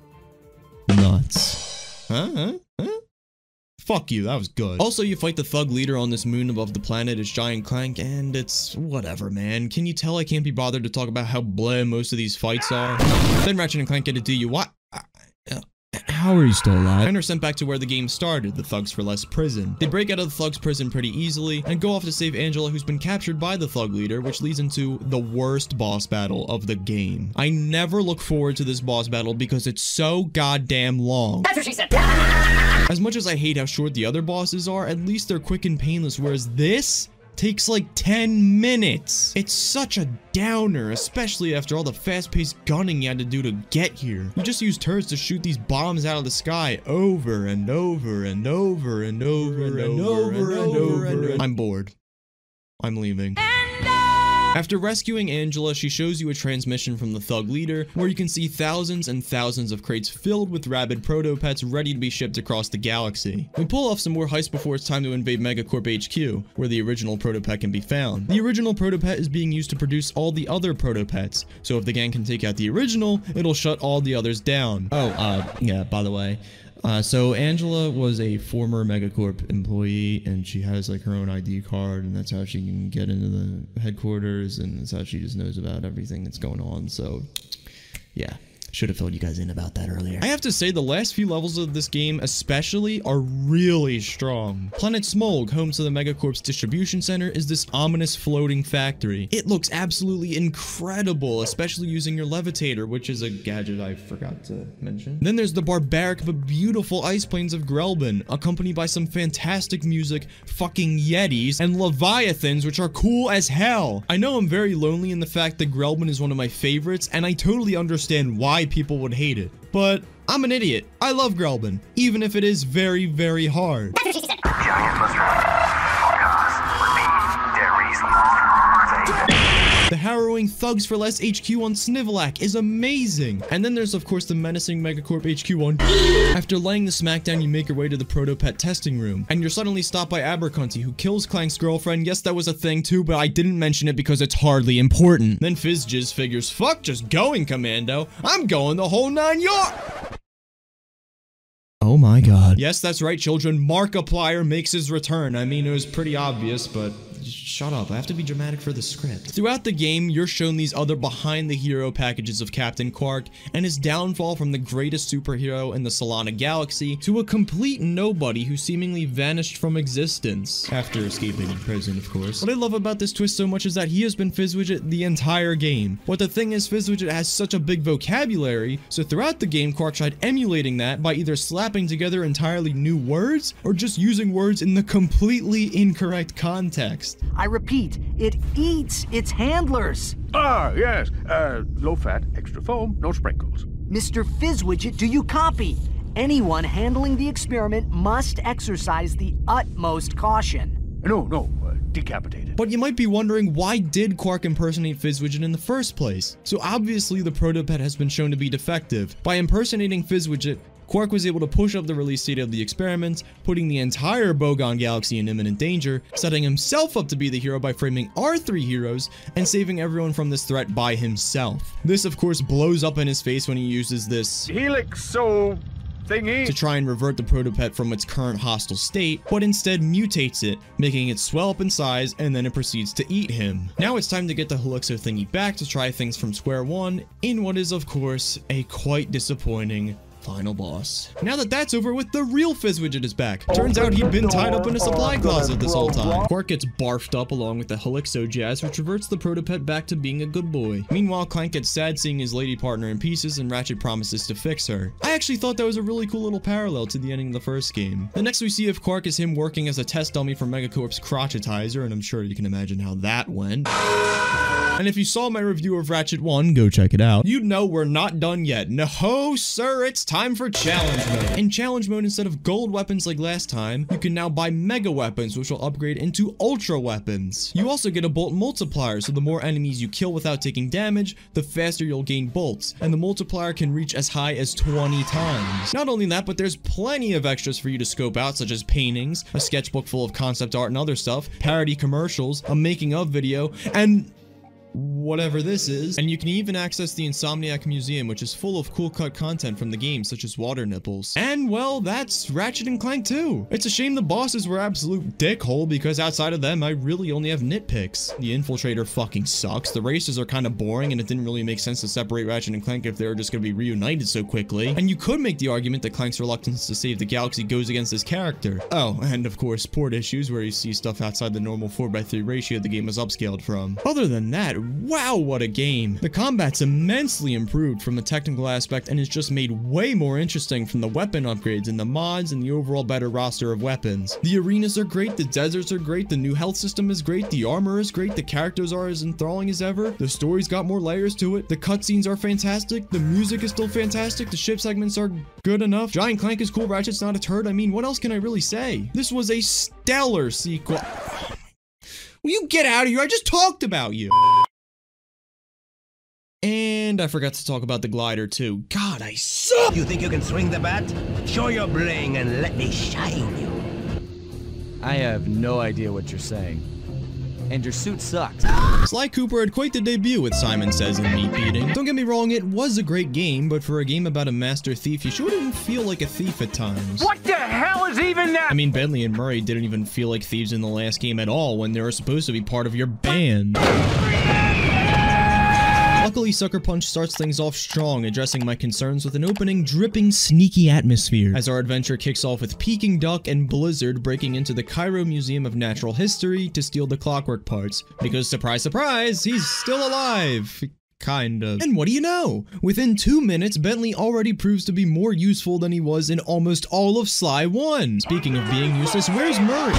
nuts. Huh? Fuck you, that was good. Also, you fight the thug leader on this moon above the planet it's Giant Clank, and it's whatever, man. Can you tell I can't be bothered to talk about how blah most of these fights are? Then Ratchet and Clank get a DUI. How are you still alive? And are sent back to where the game started, the Thugs for Less prison. They break out of the Thugs prison pretty easily and go off to save Angela who's been captured by the Thug leader, which leads into the worst boss battle of the game. I never look forward to this boss battle because it's so goddamn long. That's what she said. As much as I hate how short the other bosses are, at least they're quick and painless, whereas this takes like 10 minutes. It's such a downer, especially after all the fast-paced gunning you had to do to get here. You just use turrets to shoot these bombs out of the sky over and over and over and over and over and over and over. I'm bored. I'm leaving. After rescuing Angela, she shows you a transmission from the thug leader, where you can see thousands and thousands of crates filled with rabid proto-pets ready to be shipped across the galaxy. We pull off some more heists before it's time to invade Megacorp HQ, where the original proto-pet can be found. The original proto-pet is being used to produce all the other proto-pets, so if the gang can take out the original, it'll shut all the others down. Oh, uh, yeah, by the way, uh, so Angela was a former Megacorp employee, and she has like her own ID card, and that's how she can get into the headquarters, and that's how she just knows about everything that's going on. So, yeah, should have filled you guys in about that earlier. I have to say, the last few levels of this game especially are really strong. Planet Smolg, home to the Megacorp's distribution center, is this ominous floating factory. It looks absolutely incredible, especially using your levitator, which is a gadget I forgot to mention. Then there's the barbaric but beautiful ice plains of Grelbin, accompanied by some fantastic music, fucking Yetis, and Leviathans, which are cool as hell. I know I'm very lonely in the fact that Grelbin is one of my favorites, and I totally understand why people would hate it. But I'm an idiot. I love Grelbin, even if it is very, very hard. The Thugs for Less HQ on Snivelak is amazing. And then there's of course the menacing Megacorp HQ on After laying the smackdown, you make your way to the Protopet testing room. And you're suddenly stopped by Abercrombie, who kills Clank's girlfriend. Yes, that was a thing too, but I didn't mention it because it's hardly important. Then Fizzjizz figures, fuck just going, Commando. I'm going the whole nine yards. Oh my god. Yes, that's right, children. Markiplier makes his return. I mean, it was pretty obvious, but shut up. I have to be dramatic for the script. Throughout the game, you're shown these other behind the hero packages of Captain Qwark and his downfall from the greatest superhero in the Solana galaxy to a complete nobody who seemingly vanished from existence after escaping prison, of course. What I love about this twist so much is that he has been Fizzwidget the entire game. But the thing is, Fizzwidget has such a big vocabulary, so throughout the game, Qwark tried emulating that by either slapping together entirely new words or just using words in the completely incorrect context. I repeat, it eats its handlers. Ah, yes. Uh, low fat, extra foam, no sprinkles. Mr. Fizzwidget, do you copy? Anyone handling the experiment must exercise the utmost caution. No, no, uh, decapitated. But you might be wondering why did Qwark impersonate Fizzwidget in the first place? So obviously the protopet has been shown to be defective. By impersonating Fizzwidget, Qwark was able to push up the release date of the experiments, putting the entire Bogon galaxy in imminent danger, setting himself up to be the hero by framing our three heroes, and saving everyone from this threat by himself. This of course blows up in his face when he uses this Helixo thingy to try and revert the protopet from its current hostile state, but instead mutates it, making it swell up in size and then it proceeds to eat him. Now it's time to get the Helixo thingy back to try things from square one in what is of course a quite disappointing final boss. Now that that's over with, the real Fizzwidget is back. Turns out he'd been tied up in a supply closet this whole time. Qwark gets barfed up along with the Helixo Jazz, which reverts the protopet back to being a good boy. Meanwhile, Clank gets sad seeing his lady partner in pieces and Ratchet promises to fix her. I actually thought that was a really cool little parallel to the ending of the first game. The next we see of Qwark is him working as a test dummy for Megacorp's crotchetizer, and I'm sure you can imagine how that went. And if you saw my review of Ratchet 1, go check it out, you'd know we're not done yet. No, sir, it's time for challenge mode. In challenge mode, instead of gold weapons like last time, you can now buy mega weapons, which will upgrade into ultra weapons. You also get a bolt multiplier, so the more enemies you kill without taking damage, the faster you'll gain bolts, and the multiplier can reach as high as 20 times. Not only that, but there's plenty of extras for you to scope out, such as paintings, a sketchbook full of concept art and other stuff, parody commercials, a making of video, and whatever this is. And you can even access the Insomniac Museum, which is full of cool cut content from the game, such as water nipples. And well, that's Ratchet and Clank 2. It's a shame the bosses were absolute dickhole because outside of them, I really only have nitpicks. The Infiltrator fucking sucks. The races are kind of boring and it didn't really make sense to separate Ratchet and Clank if they were just going to be reunited so quickly. And you could make the argument that Clank's reluctance to save the galaxy goes against his character. Oh, and of course, port issues where you see stuff outside the normal 4x3 ratio the game is upscaled from. Other than that, wow, what a game. The combat's immensely improved from a technical aspect and is just made way more interesting from the weapon upgrades and the mods and the overall better roster of weapons. The arenas are great, the deserts are great, the new health system is great, the armor is great, the characters are as enthralling as ever, the story's got more layers to it, the cutscenes are fantastic, the music is still fantastic, the ship segments are good enough, Giant Clank is cool, Ratchet's not a turd, I mean, what else can I really say? This was a stellar sequel. Will you get out of here? I just talked about you. And I forgot to talk about the glider too. God, I suck! You think you can swing the bat? Show your bling and let me shine you. I have no idea what you're saying. And your suit sucks. Sly Cooper had quite the debut with Simon Says and Meat Beating. Don't get me wrong, it was a great game, but for a game about a master thief, you sure didn't feel like a thief at times. What the hell is even that? I mean, Bentley and Murray didn't even feel like thieves in the last game at all when they were supposed to be part of your band. Luckily, Sucker Punch starts things off strong, addressing my concerns with an opening dripping sneaky atmosphere. As our adventure kicks off with Peking Duck and Blizzard breaking into the Cairo Museum of Natural History to steal the clockwork parts. Because surprise, surprise, he's still alive. Kind of. And what do you know? Within two minutes, Bentley already proves to be more useful than he was in almost all of Sly 1. Speaking of being useless, where's Murray?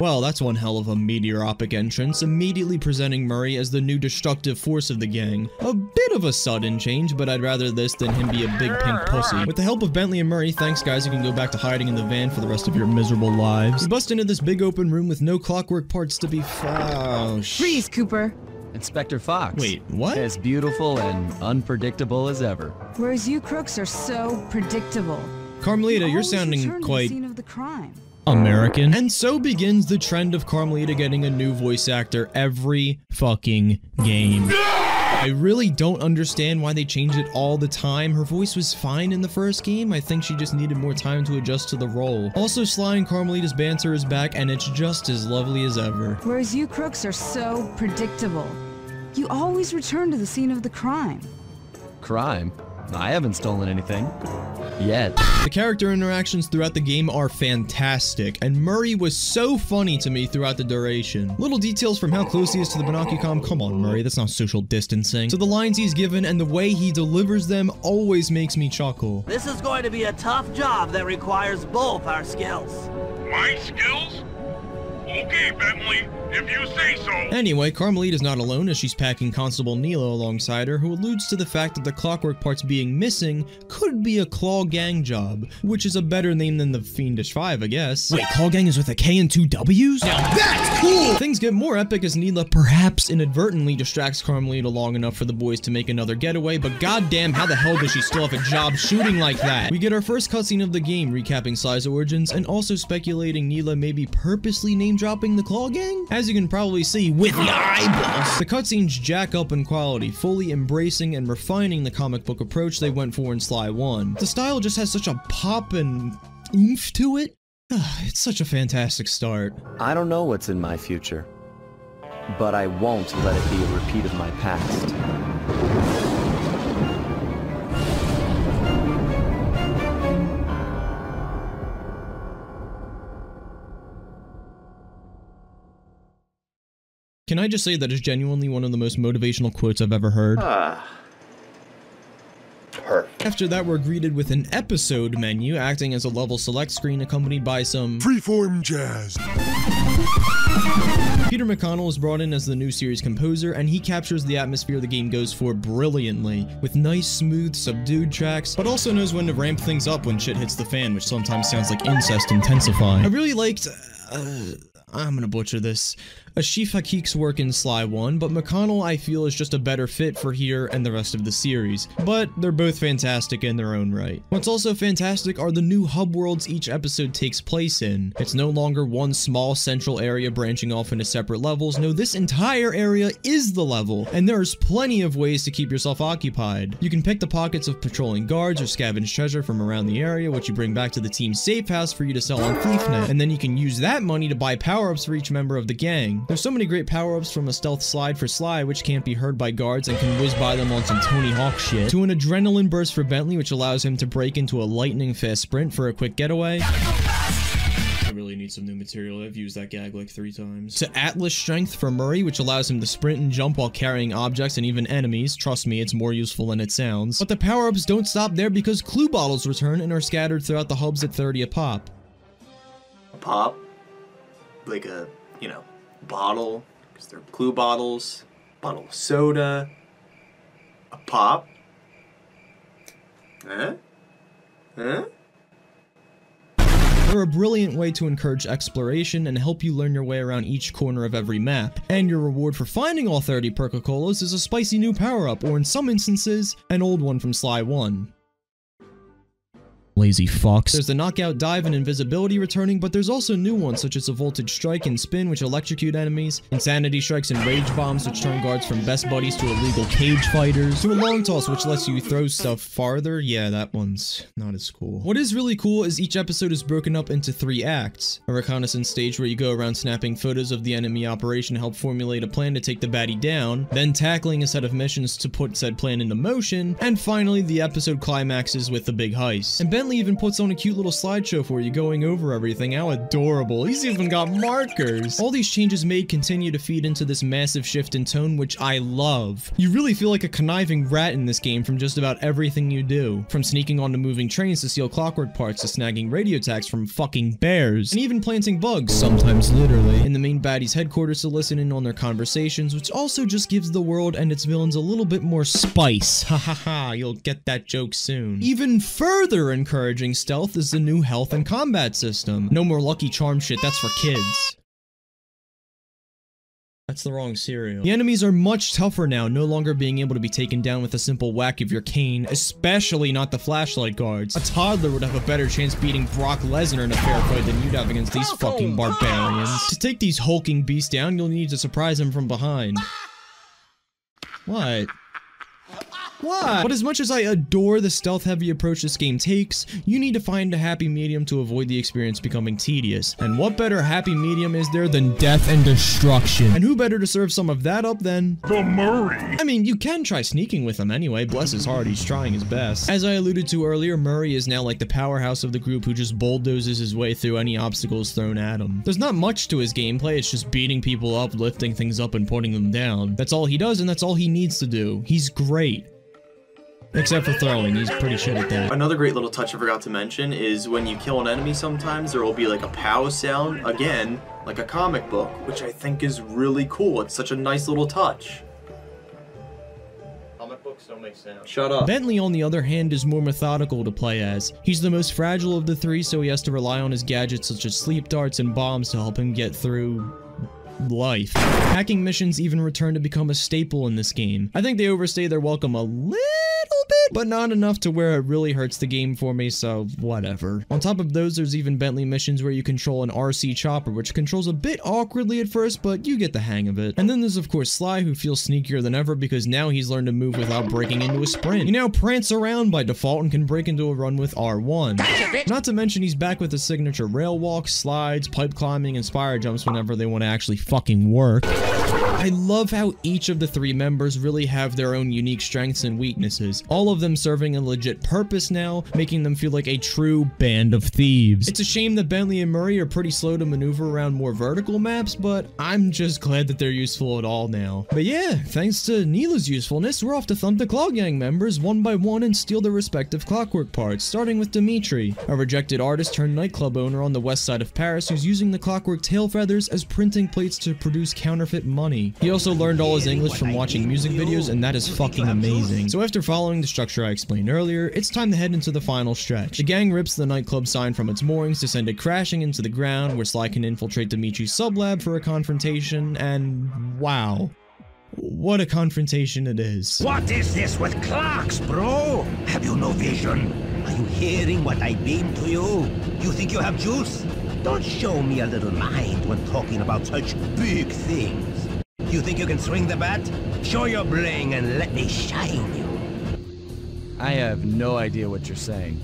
Well, that's one hell of a meteoropic entrance, immediately presenting Murray as the new destructive force of the gang. A bit of a sudden change, but I'd rather this than him be a big pink pussy. With the help of Bentley and Murray, thanks guys, you can go back to hiding in the van for the rest of your miserable lives. We bust into this big open room with no clockwork parts to be found. Freeze, Cooper. Inspector Fox. Wait, what? As beautiful and unpredictable as ever. Whereas you crooks are so predictable. Carmelita, you're sounding return the quite scene of the crime. American. And so begins the trend of Carmelita getting a new voice actor every fucking game. I I really don't understand why they changed it all the time. Her voice was fine in the first game. I think she just needed more time to adjust to the role. Also, Sly and Carmelita's banter is back, and it's just as lovely as ever. Whereas you crooks are so predictable. You always return to the scene of the crime. Crime? I haven't stolen anything. Yet. The character interactions throughout the game are fantastic, and Murray was so funny to me throughout the duration. Little details from how close he is to the Binocucom, come on Murray, that's not social distancing. To the lines he's given and the way he delivers them always makes me chuckle. This is going to be a tough job that requires both our skills. My skills? Okay, Bentley, if you say so. Anyway, Carmelita's not alone as she's packing Constable Neyla alongside her, who alludes to the fact that the clockwork parts being missing could be a Klaww Gang job, which is a better name than the Fiendish Five, I guess. Wait, Klaww Gang is with a K and two W's? Now that's cool! Things get more epic as Neyla perhaps inadvertently distracts Carmelita long enough for the boys to make another getaway, but goddamn, how the hell does she still have a job shooting like that? We get our first cutscene of the game, recapping Sly's origins, and also speculating Neyla may be purposely name-dropping the Klaww Gang? As you can probably see with the eyeballs. The cutscenes jack up in quality, fully embracing and refining the comic book approach they went for in Sly 1. The style just has such a pop and oomph to it. Ah, it's such a fantastic start. I don't know what's in my future, but I won't let it be a repeat of my past. Can I just say that is genuinely one of the most motivational quotes I've ever heard? Ah. Perfect. After that, we're greeted with an episode menu acting as a level select screen accompanied by some freeform jazz. Peter McConnell is brought in as the new series composer, and he captures the atmosphere the game goes for brilliantly, with nice, smooth, subdued tracks, but also knows when to ramp things up when shit hits the fan, which sometimes sounds like incest intensifying. I really liked... Uh, I'm gonna butcher this. Ashif Hakik's work in Sly 1, but McConnell I feel is just a better fit for here and the rest of the series. But they're both fantastic in their own right. What's also fantastic are the new hub worlds each episode takes place in. It's no longer one small central area branching off into separate levels. No, this entire area is the level, and there's plenty of ways to keep yourself occupied. You can pick the pockets of patrolling guards or scavenge treasure from around the area, which you bring back to the team's safe house for you to sell on ThiefNet, and then you can use that money to buy power-ups for each member of the gang. There's so many great power-ups from a stealth slide for Sly, which can't be heard by guards and can whiz by them on some Tony Hawk shit, to an adrenaline burst for Bentley, which allows him to break into a lightning fast sprint for a quick getaway. I really need some new material. I've used that gag like three times. To Atlas Strength for Murray, which allows him to sprint and jump while carrying objects and even enemies. Trust me, it's more useful than it sounds. But the power-ups don't stop there because clue bottles return and are scattered throughout the hubs at 30 a pop. A pop? Like a, you know, bottle, because they're clue bottles, bottle of soda, a pop. Huh? Huh? They're a brilliant way to encourage exploration and help you learn your way around each corner of every map. And your reward for finding all 30 Percocolas is a spicy new power-up, or in some instances, an old one from Sly 1. Lazy fucks. There's the knockout dive and invisibility returning, but there's also new ones such as a voltage strike and spin which electrocute enemies, insanity strikes and rage bombs which turn guards from best buddies to illegal cage fighters, to a long toss which lets you throw stuff farther. Yeah, that one's not as cool. What is really cool is each episode is broken up into three acts. A reconnaissance stage where you go around snapping photos of the enemy operation to help formulate a plan to take the baddie down, then tackling a set of missions to put said plan into motion, and finally the episode climaxes with the big heist. And Even puts on a cute little slideshow for you going over everything. How adorable. He's even got markers. All these changes made continue to feed into this massive shift in tone, which I love. You really feel like a conniving rat in this game from just about everything you do. From sneaking onto moving trains to steal clockwork parts to snagging radio tags from fucking bears, and even planting bugs, sometimes literally, in the main baddie's headquarters to listen in on their conversations, which also just gives the world and its villains a little bit more spice. Ha ha ha, you'll get that joke soon. Even further encouraging stealth is the new health and combat system. No more Lucky Charm shit, that's for kids. That's the wrong cereal. The enemies are much tougher now, no longer being able to be taken down with a simple whack of your cane, especially not the flashlight guards. A toddler would have a better chance beating Brock Lesnar in a fair fight than you'd have against these fucking barbarians. To take these hulking beasts down, you'll need to surprise them from behind. What? What? But as much as I adore the stealth-heavy approach this game takes, you need to find a happy medium to avoid the experience becoming tedious. And what better happy medium is there than death and destruction? And who better to serve some of that up than... The Murray! I mean, you can try sneaking with him anyway, bless his heart, he's trying his best. As I alluded to earlier, Murray is now like the powerhouse of the group who just bulldozes his way through any obstacles thrown at him. There's not much to his gameplay, it's just beating people up, lifting things up, and putting them down. That's all he does, and that's all he needs to do. He's great. Except for throwing, he's pretty shit at that. Another great little touch I forgot to mention is when you kill an enemy sometimes there will be like a pow sound, again, like a comic book, which I think is really cool. It's such a nice little touch. Comic books don't make sound. Shut up. Bentley, on the other hand, is more methodical to play as. He's the most fragile of the three, so he has to rely on his gadgets such as sleep darts and bombs to help him get through life. Hacking missions even return to become a staple in this game. I think they overstay their welcome a little bit, but not enough to where it really hurts the game for me, so whatever. On top of those, there's even Bentley missions where you control an RC chopper, which controls a bit awkwardly at first, but you get the hang of it. And then there's of course Sly, who feels sneakier than ever because now he's learned to move without breaking into a sprint. He now prance around by default and can break into a run with R1. Not to mention he's back with his signature rail walks, slides, pipe climbing, and spire jumps whenever they want to actually fucking work. I love how each of the three members really have their own unique strengths and weaknesses, all of them serving a legit purpose now, making them feel like a true band of thieves. It's a shame that Bentley and Murray are pretty slow to maneuver around more vertical maps, but I'm just glad that they're useful at all now. But yeah, thanks to Neyla's usefulness, we're off to thump the Klaww Gang members one by one and steal their respective clockwork parts, starting with Dimitri, a rejected artist turned nightclub owner on the west side of Paris who's using the clockwork tail feathers as printing plates to produce counterfeit money. He also learned all his English from watching music videos, and that is fucking amazing. So after following the structure I explained earlier, it's time to head into the final stretch. The gang rips the nightclub sign from its moorings to send it crashing into the ground, where Sly can infiltrate Dimitri's sublab for a confrontation, and wow. What a confrontation it is. What is this with clocks, bro? Have you no vision? Are you hearing what I beam to you? You think you have juice? Don't show me a little mind when talking about such big things. You think you can swing the bat? Show your bling and let me shine you. I have no idea what you're saying.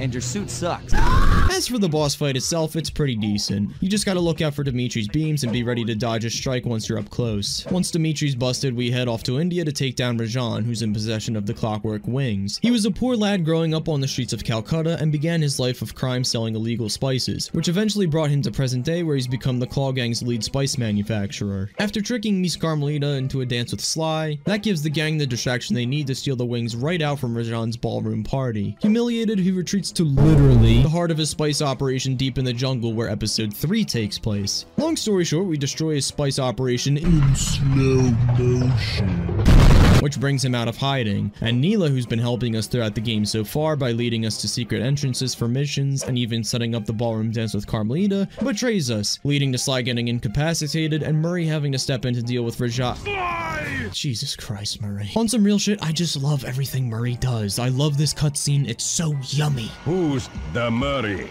And your suit sucks. As for the boss fight itself, it's pretty decent. You just gotta look out for Dimitri's beams and be ready to dodge a strike once you're up close. Once Dimitri's busted, we head off to India to take down Rajan, who's in possession of the clockwork wings. He was a poor lad growing up on the streets of Calcutta and began his life of crime selling illegal spices, which eventually brought him to present day where he's become the Klaww Gang's lead spice manufacturer. After tricking Miss Carmelita into a dance with Sly, that gives the gang the distraction they need to steal the wings right out from Rajan's ballroom party. Humiliated, he retreats to literally the heart of his spice operation deep in the jungle where episode 3 takes place. Long story short, we destroy his spice operation in slow motion which brings him out of hiding, and Neyla who's been helping us throughout the game so far by leading us to secret entrances for missions and even setting up the ballroom dance with Carmelita, betrays us, leading to Sly getting incapacitated and Murray having to step in to deal with Raja- Jesus Christ, Murray. On some real shit, I just love everything Murray does. I love this cutscene, it's so yummy. Who's the Murray?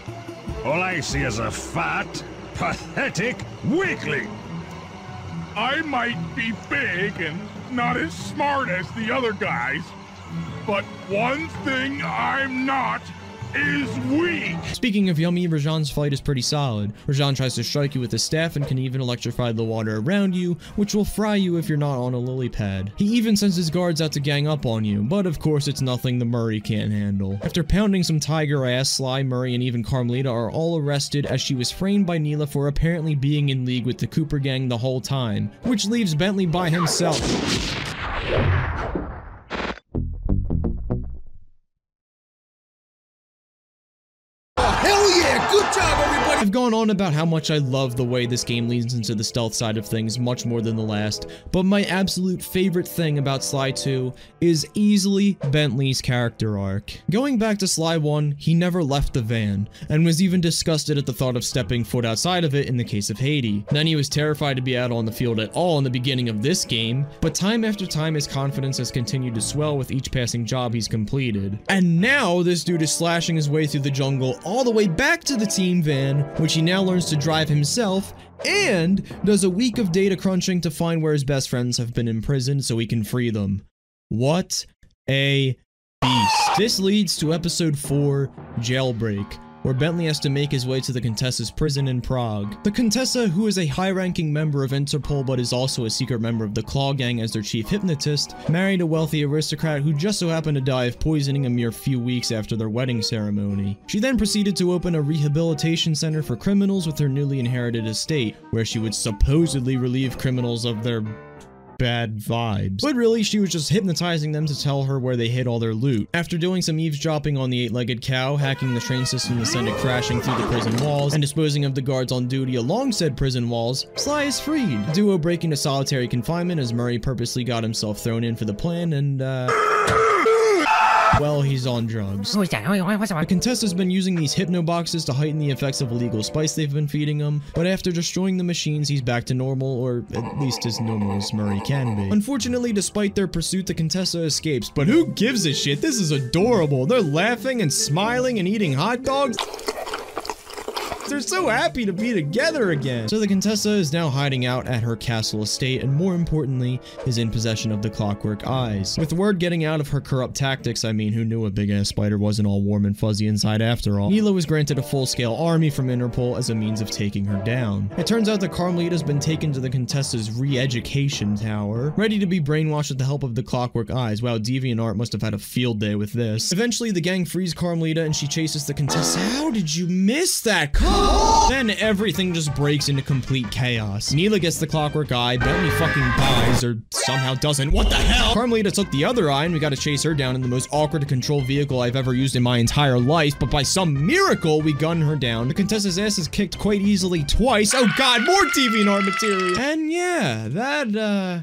All I see is a fat, pathetic weakling. I might be big and not as smart as the other guys, but one thing I'm not is weak. Speaking of yummy, Rajan's fight is pretty solid. Rajan tries to strike you with his staff and can even electrify the water around you, which will fry you if you're not on a lily pad. He even sends his guards out to gang up on you, but of course it's nothing the Murray can't handle. After pounding some tiger ass, Sly, Murray, and even Carmelita are all arrested as she was framed by Neyla for apparently being in league with the Cooper gang the whole time, which leaves Bentley by himself. Yeah! Good job, everybody! I've gone on about how much I love the way this game leans into the stealth side of things much more than the last, but my absolute favorite thing about Sly 2 is easily Bentley's character arc. Going back to Sly 1, he never left the van, and was even disgusted at the thought of stepping foot outside of it in the case of Haiti. Then he was terrified to be out on the field at all in the beginning of this game, but time after time his confidence has continued to swell with each passing job he's completed. And now this dude is slashing his way through the jungle all the way back to the team van, which he now learns to drive himself, and does a week of data crunching to find where his best friends have been imprisoned so he can free them. What a beast. This leads to episode 4, Jailbreak where Bentley has to make his way to the Contessa's prison in Prague. The Contessa, who is a high-ranking member of Interpol but is also a secret member of the Klaww Gang as their chief hypnotist, married a wealthy aristocrat who just so happened to die of poisoning a mere few weeks after their wedding ceremony. She then proceeded to open a rehabilitation center for criminals with her newly inherited estate, where she would supposedly relieve criminals of their bad vibes. But really, she was just hypnotizing them to tell her where they hid all their loot. After doing some eavesdropping on the eight-legged cow, hacking the train system to send it crashing through the prison walls, and disposing of the guards on duty along said prison walls, Sly is freed. The duo break into solitary confinement as Murray purposely got himself thrown in for the plan and, uh... Well, he's on drugs. Who is that? What's The Contessa's been using these hypno boxes to heighten the effects of illegal spice they've been feeding him, but after destroying the machines, he's back to normal, or at least as normal as Murray can be. Unfortunately, despite their pursuit, the Contessa escapes, but who gives a shit? This is adorable. They're laughing and smiling and eating hot dogs. They're so happy to be together again. So the Contessa is now hiding out at her castle estate and more importantly, is in possession of the clockwork eyes. With word getting out of her corrupt tactics, I mean, who knew a big ass spider wasn't all warm and fuzzy inside after all. Neyla was granted a full-scale army from Interpol as a means of taking her down. It turns out that Carmelita's been taken to the Contessa's re-education tower, ready to be brainwashed with the help of the clockwork eyes. Wow, DeviantArt must have had a field day with this. Eventually, the gang frees Carmelita and she chases the Contessa. How did you miss that? Come then everything just breaks into complete chaos. Neyla gets the clockwork eye, Bentley fucking dies, or somehow doesn't. What the hell? Carmelita took the other eye, and we gotta chase her down in the most awkward to control vehicle I've ever used in my entire life, but by some miracle, we gun her down. The Contessa's ass is kicked quite easily twice. Oh god, more DeviantArt material! And yeah, that, uh...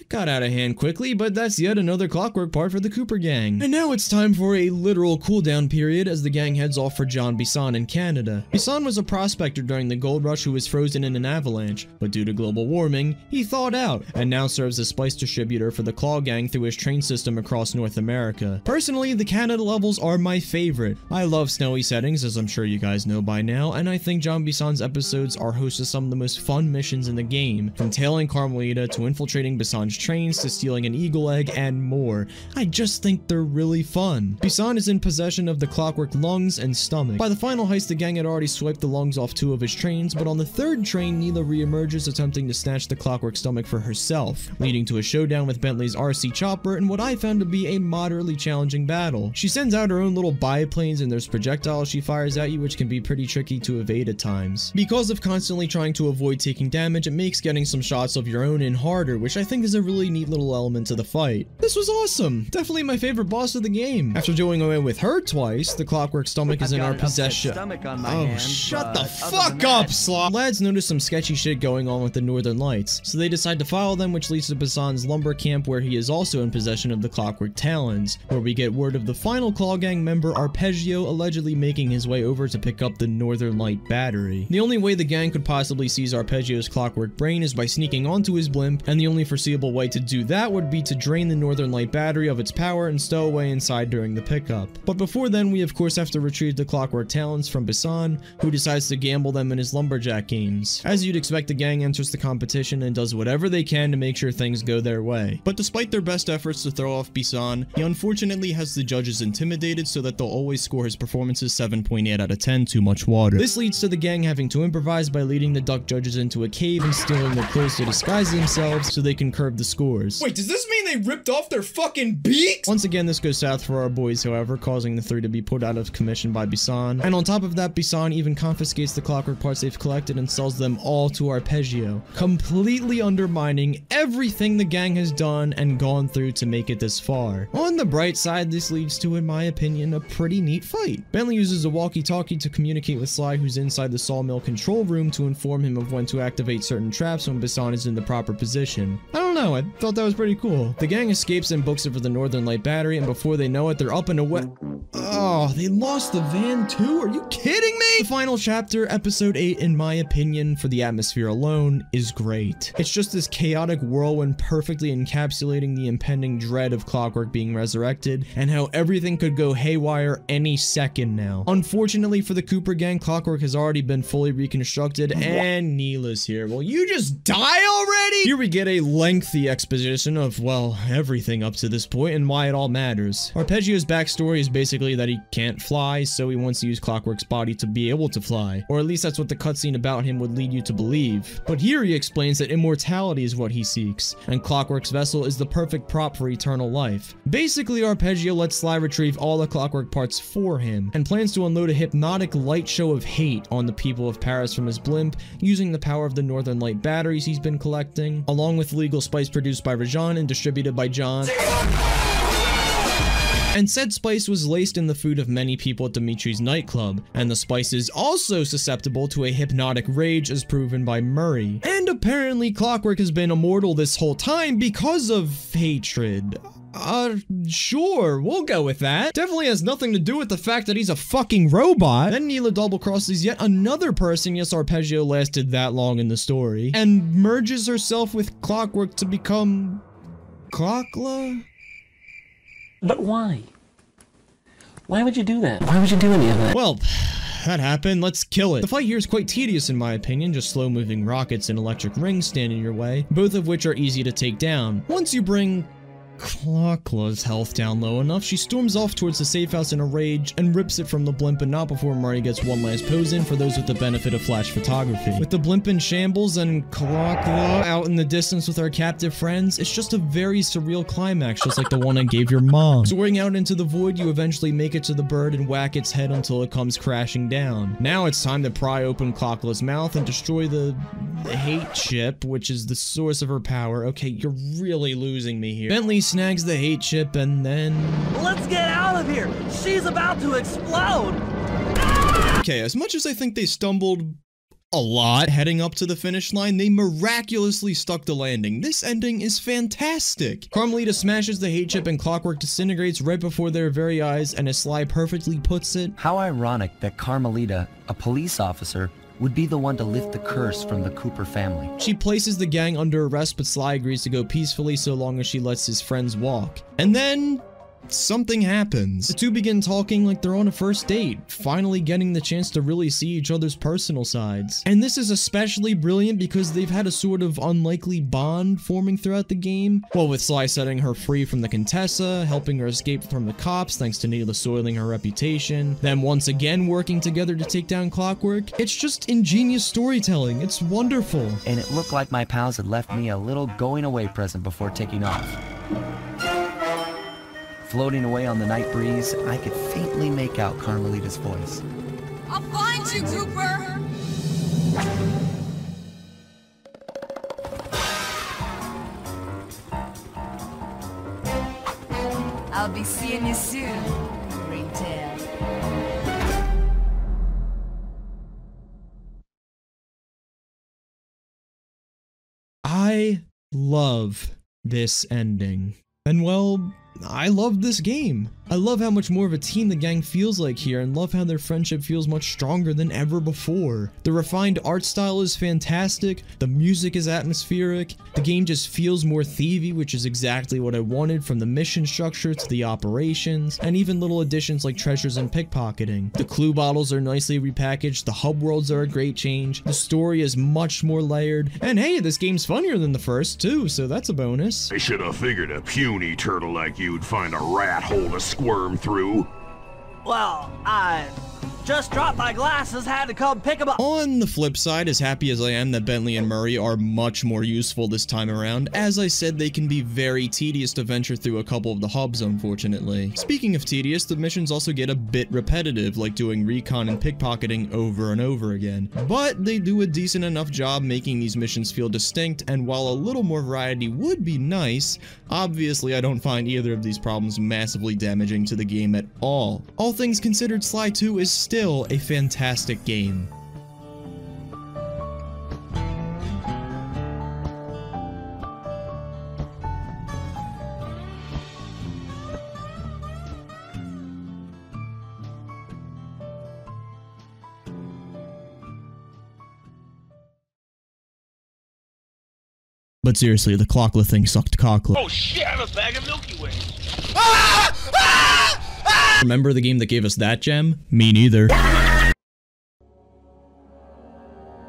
It got out of hand quickly, but that's yet another clockwork part for the Cooper gang. And now it's time for a literal cooldown period as the gang heads off for John Bison in Canada. Bison was a prospector during the gold rush who was frozen in an avalanche, but due to global warming, he thawed out and now serves as spice distributor for the Klaww gang through his train system across North America. Personally, the Canada levels are my favorite. I love snowy settings, as I'm sure you guys know by now, and I think John Bison's episodes are host to some of the most fun missions in the game, from tailing Carmelita to infiltrating Bison's trains to stealing an eagle egg and more. I just think they're really fun. Bison is in possession of the clockwork lungs and stomach. By the final heist, the gang had already swiped the lungs off two of his trains, but on the third train, Neyla reemerges attempting to snatch the clockwork stomach for herself, leading to a showdown with Bentley's RC chopper in what I found to be a moderately challenging battle. She sends out her own little biplanes and there's projectiles she fires at you which can be pretty tricky to evade at times. Because of constantly trying to avoid taking damage, it makes getting some shots of your own in harder, which I think is a really neat little element to the fight. This was awesome! Definitely my favorite boss of the game. After doing away with her twice, the clockwork stomach is I've in our possession. stomach on my oh, hand, shut the fuck up, that- Slaw! Lads notice some sketchy shit going on with the Northern Lights, so they decide to follow them, which leads to Bison's lumber camp where he is also in possession of the clockwork talons, where we get word of the final Klaww Gang member Arpeggio allegedly making his way over to pick up the Northern Light battery. The only way the gang could possibly seize Arpeggio's clockwork brain is by sneaking onto his blimp, and the only foreseeable way to do that would be to drain the Northern Light battery of its power and stow away inside during the pickup. But before then, we of course have to retrieve the clockwork talons from Bison, who decides to gamble them in his lumberjack games. As you'd expect, the gang enters the competition and does whatever they can to make sure things go their way. But despite their best efforts to throw off Bison, he unfortunately has the judges intimidated so that they'll always score his performances 7.8 out of 10 too much water. This leads to the gang having to improvise by leading the duck judges into a cave and stealing their clothes to disguise themselves so they can curb the scores. Wait, does this mean they ripped off their fucking beaks? Once again, this goes south for our boys, however, causing the three to be put out of commission by Bison. And on top of that, Bison even confiscates the clockwork parts they've collected and sells them all to Arpeggio, completely undermining everything the gang has done and gone through to make it this far. On the bright side, this leads to, in my opinion, a pretty neat fight. Bentley uses a walkie-talkie to communicate with Sly, who's inside the sawmill control room, to inform him of when to activate certain traps when Bison is in the proper position. I don't know, I thought that was pretty cool. The gang escapes and books it for the Northern Light battery, and before they know it, they're up and away. Oh, they lost the van too? Are you kidding me? The final chapter, episode 8, in my opinion, for the atmosphere alone, is great. It's just this chaotic whirlwind perfectly encapsulating the impending dread of Clockwerk being resurrected, and how everything could go haywire any second now. Unfortunately for the Cooper gang, Clockwerk has already been fully reconstructed, and Neyla's here. Well, you just die already? Here we get a lengthy exposition of, well, everything up to this point and why it all matters. Arpeggio's backstory is basically that he can't fly, so he wants to use Clockwerk's body to be able to fly. Or at least that's what the cutscene about him would lead you to believe. But here he explains that immortality is what he seeks, and Clockwerk's vessel is the perfect prop for eternal life. Basically, Arpeggio lets Sly retrieve all the Clockwerk parts for him, and plans to unload a hypnotic light show of hate on the people of Paris from his blimp, using the power of the Northern Light batteries he's been collecting, along with legal spice produced by Rajan and distributed by John. And said spice was laced in the food of many people at Dimitri's nightclub, and the spice is also susceptible to a hypnotic rage as proven by Murray. And apparently Clockwerk has been immortal this whole time because of hatred. Uh, sure, we'll go with that. Definitely has nothing to do with the fact that he's a fucking robot. Then Neyla double crosses yet another person, yes, Arpeggio lasted that long in the story, and merges herself with Clockwerk to become... Clockla? But why? Why would you do that? Why would you do any of that? Well, that happened. Let's kill it. The fight here is quite tedious in my opinion, just slow-moving rockets and electric rings stand in your way, both of which are easy to take down. Once you bring Clockla's health down low enough, she storms off towards the safe house in a rage and rips it from the blimp, but not before Murray gets one last pose in for those with the benefit of flash photography. With the blimp in shambles and Clockla out in the distance with our captive friends, it's just a very surreal climax, just like the one I gave your mom. Soaring out into the void, you eventually make it to the bird and whack its head until it comes crashing down. Now it's time to pry open Clockla's mouth and destroy the, the hate chip, which is the source of her power. Okay, you're really losing me here. Bentley snags the hate chip and then... Let's get out of here! She's about to explode! Okay, as much as I think they stumbled a lot heading up to the finish line, they miraculously stuck the landing. This ending is fantastic. Carmelita smashes the hate chip and Clockwerk disintegrates right before their very eyes, and as Sly perfectly puts it, How ironic that Carmelita, a police officer, would be the one to lift the curse from the Cooper family. She places the gang under arrest, but Sly agrees to go peacefully so long as she lets his friends walk. And then something happens. The two begin talking like they're on a first date, finally getting the chance to really see each other's personal sides. And this is especially brilliant because they've had a sort of unlikely bond forming throughout the game. Well, with Sly setting her free from the Contessa, helping her escape from the cops thanks to Neyla soiling her reputation, them once again working together to take down Clockwerk. It's just ingenious storytelling. It's wonderful. And it looked like my pals had left me a little going away present before taking off. Floating away on the night breeze, I could faintly make out Carmelita's voice. I'll find you, Cooper! I'll be seeing you soon, Ringtail. I love this ending. And well, I love this game. I love how much more of a team the gang feels like here and love how their friendship feels much stronger than ever before. The refined art style is fantastic, the music is atmospheric, the game just feels more thievy which is exactly what I wanted from the mission structure to the operations, and even little additions like treasures and pickpocketing. The clue bottles are nicely repackaged, the hub worlds are a great change, the story is much more layered, and hey, this game's funnier than the first too, so that's a bonus. I should have figured a puny turtle like you'd find a rat hole to squirm through. Well, I just dropped my glasses, had to come pick them up. On the flip side, as happy as I am that Bentley and Murray are much more useful this time around, as I said, they can be very tedious to venture through a couple of the hubs, unfortunately. Speaking of tedious, the missions also get a bit repetitive, like doing recon and pickpocketing over and over again. But they do a decent enough job making these missions feel distinct, and while a little more variety would be nice, obviously I don't find either of these problems massively damaging to the game at all. All things considered, Sly 2 is still a fantastic game. But seriously, the Clockla thing sucked cockla. Oh shit, I have a bag of Milky Way. Ah! Ah! Remember the game that gave us that gem? Me neither.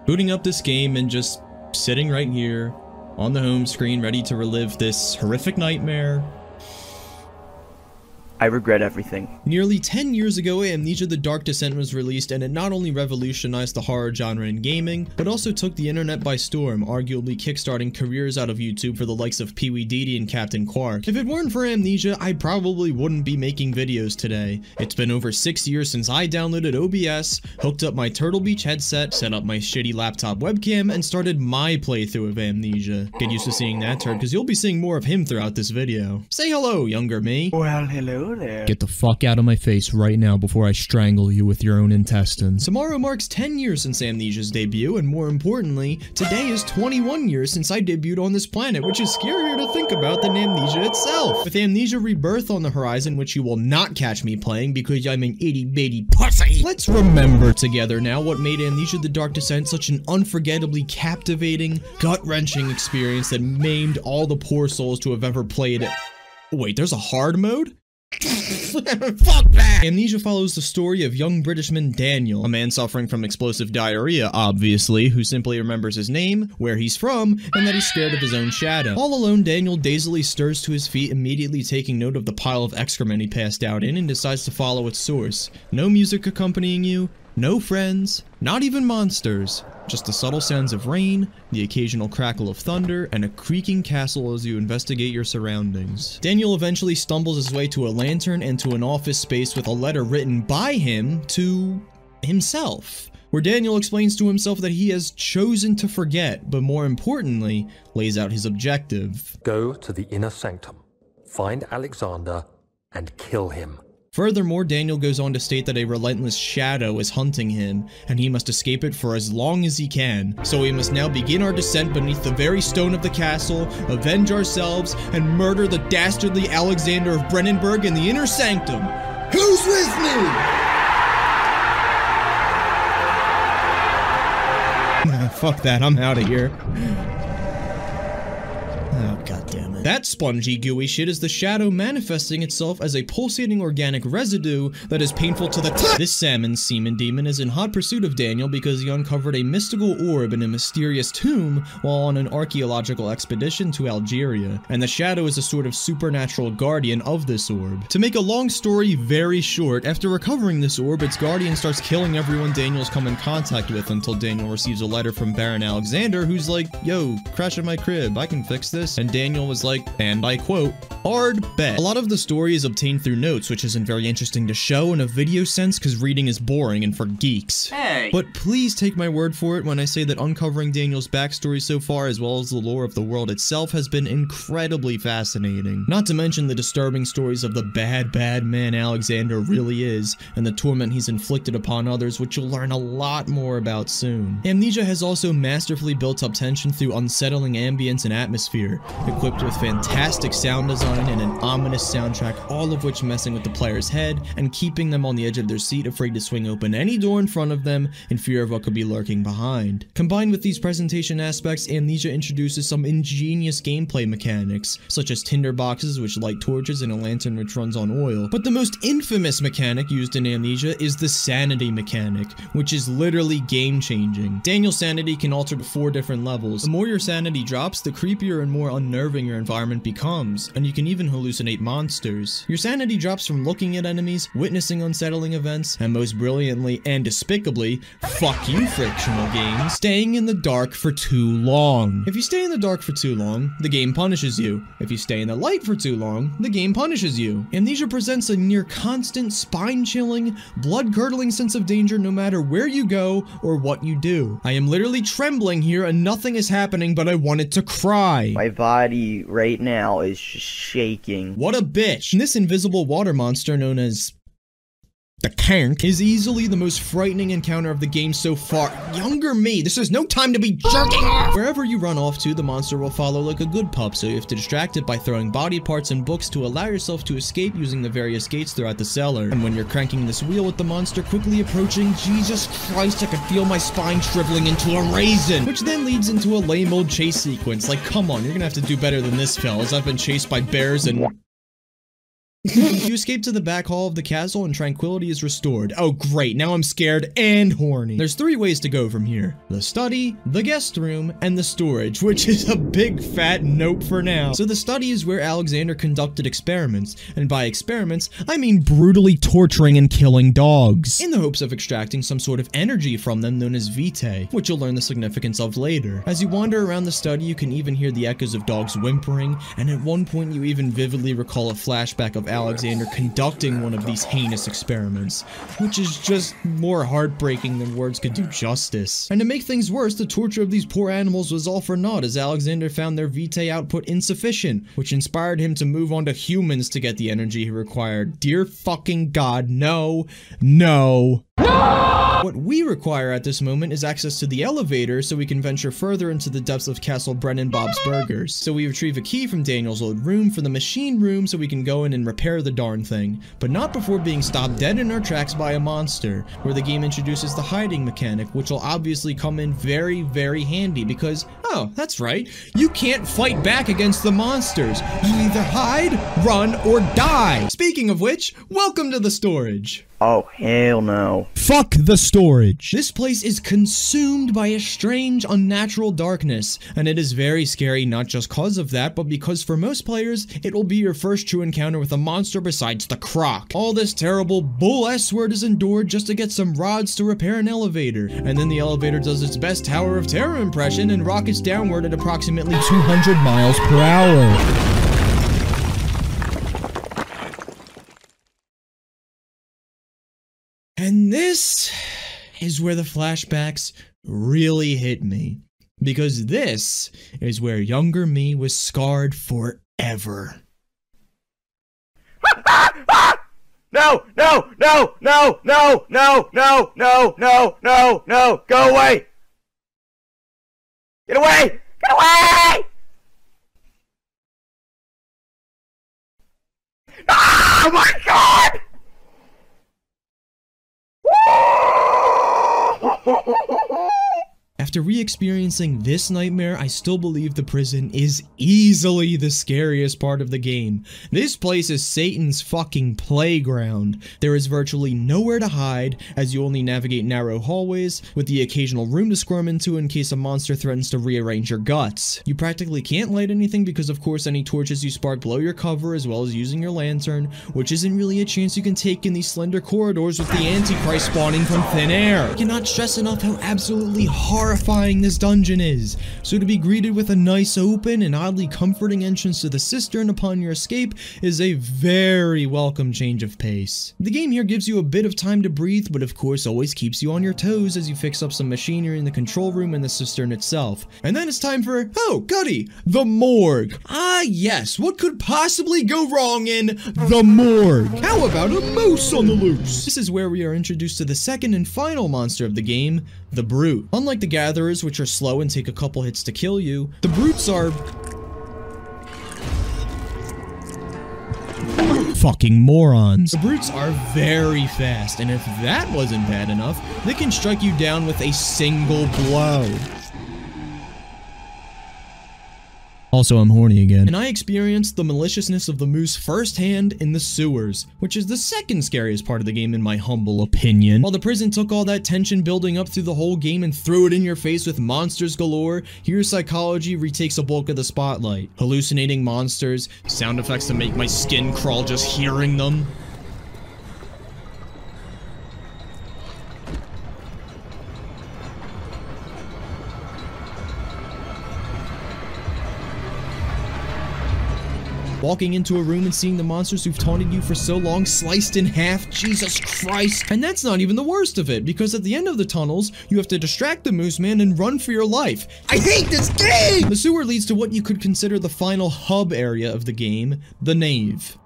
Booting up this game and just sitting right here on the home screen ready to relive this horrific nightmare I regret everything. Nearly 10 years ago, Amnesia The Dark Descent was released and it not only revolutionized the horror genre in gaming, but also took the internet by storm, arguably kickstarting careers out of YouTube for the likes of Pee Wee Dee and Captain Quark. If it weren't for Amnesia, I probably wouldn't be making videos today. It's been over 6 years since I downloaded OBS, hooked up my Turtle Beach headset, set up my shitty laptop webcam, and started my playthrough of Amnesia. Get used to seeing that turd, because you'll be seeing more of him throughout this video. Say hello, younger me. Well, hello there. Get the fuck out of my face right now before I strangle you with your own intestines. Tomorrow marks 10 years since Amnesia's debut, and more importantly, today is 21 years since I debuted on this planet, which is scarier to think about than Amnesia itself. With Amnesia Rebirth on the horizon, which you will not catch me playing because I'm an itty bitty pussy. Let's remember together now what made Amnesia The Dark Descent such an unforgettably captivating, gut-wrenching experience that maimed all the poor souls to have ever played it. Wait, there's a hard mode? Fuck! Amnesia follows the story of young Britishman Daniel, a man suffering from explosive diarrhea, obviously, who simply remembers his name, where he's from, and that he's scared of his own shadow. All alone, Daniel dazedly stirs to his feet, immediately taking note of the pile of excrement he passed out in and decides to follow its source. No music accompanying you, no friends, not even monsters, just the subtle sounds of rain, the occasional crackle of thunder, and a creaking castle as you investigate your surroundings. Daniel eventually stumbles his way to a lantern and to an office space with a letter written by him to himself where Daniel explains to himself that he has chosen to forget, but more importantly, lays out his objective. Go to the inner sanctum, find Alexander, and kill him. Furthermore, Daniel goes on to state that a relentless shadow is hunting him, and he must escape it for as long as he can. So we must now begin our descent beneath the very stone of the castle, avenge ourselves, and murder the dastardly Alexander of Brennenburg in the inner sanctum. Who's with me? Fuck that, I'm out of here. Oh, god damn it. That spongy, gooey shit is the shadow manifesting itself as a pulsating organic residue that is painful to the This salmon semen demon is in hot pursuit of Daniel because he uncovered a mystical orb in a mysterious tomb while on an archaeological expedition to Algeria, and the shadow is a sort of supernatural guardian of this orb. To make a long story very short, after recovering this orb, its guardian starts killing everyone Daniel's come in contact with until Daniel receives a letter from Baron Alexander who's like, yo, crash at my crib, I can fix this. And Daniel was like, and I quote, hard bet. A lot of the story is obtained through notes, which isn't very interesting to show in a video sense because reading is boring and for geeks. Hey! But please take my word for it when I say that uncovering Daniel's backstory so far, as well as the lore of the world itself, has been incredibly fascinating. Not to mention the disturbing stories of the bad, bad man Alexander really is, and the torment he's inflicted upon others, which you'll learn a lot more about soon. Amnesia has also masterfully built up tension through unsettling ambience and atmosphere, equipped with fantastic sound design and an ominous soundtrack, all of which messing with the player's head and keeping them on the edge of their seat afraid to swing open any door in front of them in fear of what could be lurking behind. Combined with these presentation aspects, Amnesia introduces some ingenious gameplay mechanics, such as tinder boxes which light torches and a lantern which runs on oil. But the most infamous mechanic used in Amnesia is the sanity mechanic, which is literally game-changing. Daniel's sanity can alter to four different levels. The more your sanity drops, the creepier and more unnerving your environment becomes, and you can even hallucinate monsters. Your sanity drops from looking at enemies, witnessing unsettling events, and most brilliantly and despicably, fuck you frictional game, staying in the dark for too long. If you stay in the dark for too long, the game punishes you. If you stay in the light for too long, the game punishes you. Amnesia presents a near constant, spine-chilling, blood-curdling sense of danger no matter where you go or what you do. I am literally trembling here and nothing is happening but I wanted to cry. Body right now is just shaking. What a bitch. This invisible water monster known as the Kaernk, is easily the most frightening encounter of the game so far. Younger me, this is no time to be jerking off! Wherever you run off to, the monster will follow like a good pup, so you have to distract it by throwing body parts and books to allow yourself to escape using the various gates throughout the cellar. And when you're cranking this wheel with the monster quickly approaching, Jesus Christ, I can feel my spine shriveling into a raisin! Which then leads into a lame old chase sequence. Like, come on, you're gonna have to do better than this, fellas. I've been chased by bears and you escape to the back hall of the castle and tranquility is restored. Oh great, now I'm scared and horny. There's three ways to go from here. The study, the guest room, and the storage, which is a big fat nope for now. So the study is where Alexander conducted experiments, and by experiments, I mean brutally torturing and killing dogs, in the hopes of extracting some sort of energy from them known as vitae, which you'll learn the significance of later. As you wander around the study, you can even hear the echoes of dogs whimpering, and at one point you even vividly recall a flashback of Alexander conducting one of these heinous experiments, which is just more heartbreaking than words could do justice. And to make things worse, the torture of these poor animals was all for naught as Alexander found their vitae output insufficient, which inspired him to move on to humans to get the energy he required. Dear fucking god, no, no, what we require at this moment is access to the elevator so we can venture further into the depths of Castle Brennan Bob's Burgers. So we retrieve a key from Daniel's old room for the machine room so we can go in and repair the darn thing, but not before being stopped dead in our tracks by a monster, where the game introduces the hiding mechanic, which will obviously come in very, very handy because, oh, that's right, you can't fight back against the monsters. You either hide, run, or die. Speaking of which, welcome to the storage. Oh, hell no. Fuck the storage. This place is consumed by a strange, unnatural darkness, and it is very scary not just cause of that, but because for most players, it will be your first true encounter with a monster besides the croc. All this terrible bull S word is endured just to get some rods to repair an elevator, and then the elevator does its best Tower of Terror impression and rockets downward at approximately 200 miles per hour. And this is where the flashbacks really hit me. Because this is where younger me was scarred forever. No, no, no, no, no, no, no, no, no, no, no, go away! Get away! Get away! Oh my god! Ha ha ha ha! After re-experiencing this nightmare, I still believe the prison is easily the scariest part of the game. This place is Satan's fucking playground. There is virtually nowhere to hide, as you only navigate narrow hallways, with the occasional room to squirm into in case a monster threatens to rearrange your guts. You practically can't light anything because of course any torches you spark blow your cover as well as using your lantern, which isn't really a chance you can take in these slender corridors with the Antichrist spawning from thin air. I cannot stress enough how absolutely horrifying this dungeon is. So to be greeted with a nice open and oddly comforting entrance to the cistern upon your escape is a very welcome change of pace. The game here gives you a bit of time to breathe, but of course always keeps you on your toes as you fix up some machinery in the control room and the cistern itself. And then it's time for, oh, goody, the morgue. Ah yes, what could possibly go wrong in the morgue? How about a moose on the loose? This is where we are introduced to the second and final monster of the game, the Brute. Unlike the Gatherers, which are slow and take a couple hits to kill you, the Brutes are... Fucking morons. The Brutes are very fast, and if that wasn't bad enough, they can strike you down with a single blow. Also, I'm horny again. And I experienced the maliciousness of the moose firsthand in the sewers, which is the second scariest part of the game in my humble opinion. While the prison took all that tension building up through the whole game and threw it in your face with monsters galore, here psychology retakes a bulk of the spotlight. Hallucinating monsters, sound effects that make my skin crawl just hearing them. Walking into a room and seeing the monsters who've taunted you for so long sliced in half, Jesus Christ. And that's not even the worst of it, because at the end of the tunnels, you have to distract the Moose Man and run for your life. I hate this game! The sewer leads to what you could consider the final hub area of the game, the Nave.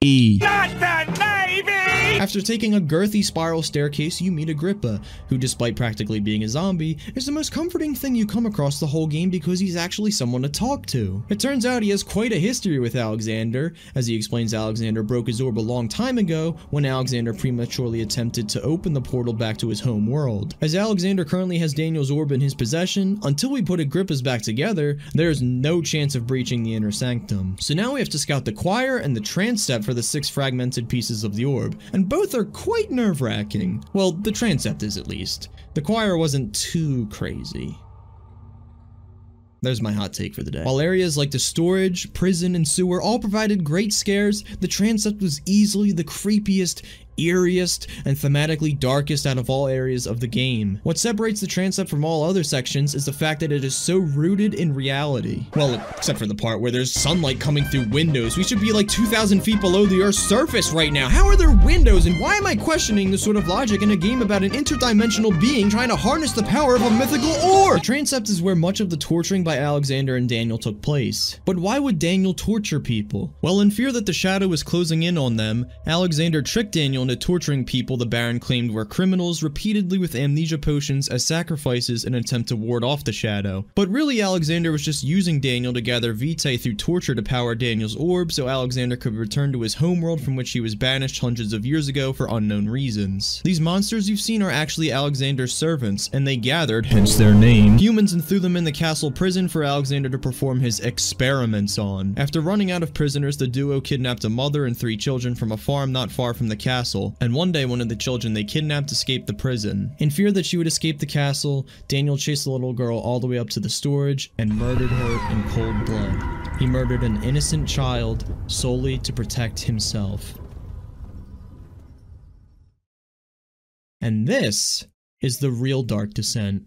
E. Not the Navy! After taking a girthy spiral staircase, you meet Agrippa, who despite practically being a zombie, is the most comforting thing you come across the whole game because he's actually someone to talk to. It turns out he has quite a history with Alexander, as he explains Alexander broke his orb a long time ago when Alexander prematurely attempted to open the portal back to his home world. As Alexander currently has Daniel's orb in his possession, until we put Agrippa's back together, there is no chance of breaching the inner sanctum. So now we have to scout the choir and the transept for the six fragmented pieces of the orb, and both are quite nerve-wracking. Well, the transept is at least. The choir wasn't too crazy. There's my hot take for the day. While areas like the storage, prison, and sewer all provided great scares, the transept was easily the creepiest, eeriest, and thematically darkest out of all areas of the game. What separates the transept from all other sections is the fact that it is so rooted in reality. Well, except for the part where there's sunlight coming through windows. We should be like 2,000 feet below the Earth's surface right now. How are there windows, and why am I questioning this sort of logic in a game about an interdimensional being trying to harness the power of a mythical ore? The transept is where much of the torturing by Alexander and Daniel took place. But why would Daniel torture people? Well, in fear that the shadow was closing in on them, Alexander tricked Daniel into torturing people the Baron claimed were criminals repeatedly with amnesia potions as sacrifices in an attempt to ward off the shadow. But really Alexander was just using Daniel to gather vitae through torture to power Daniel's orb so Alexander could return to his homeworld from which he was banished hundreds of years ago for unknown reasons. These monsters you've seen are actually Alexander's servants, and they gathered, hence their name, humans and threw them in the castle prison for Alexander to perform his experiments on. After running out of prisoners, the duo kidnapped a mother and three children from a farm not far from the castle, and one day one of the children they kidnapped escaped the prison. In fear that she would escape the castle, Daniel chased the little girl all the way up to the storage and murdered her in cold blood. He murdered an innocent child solely to protect himself. And this is the real Dark Descent.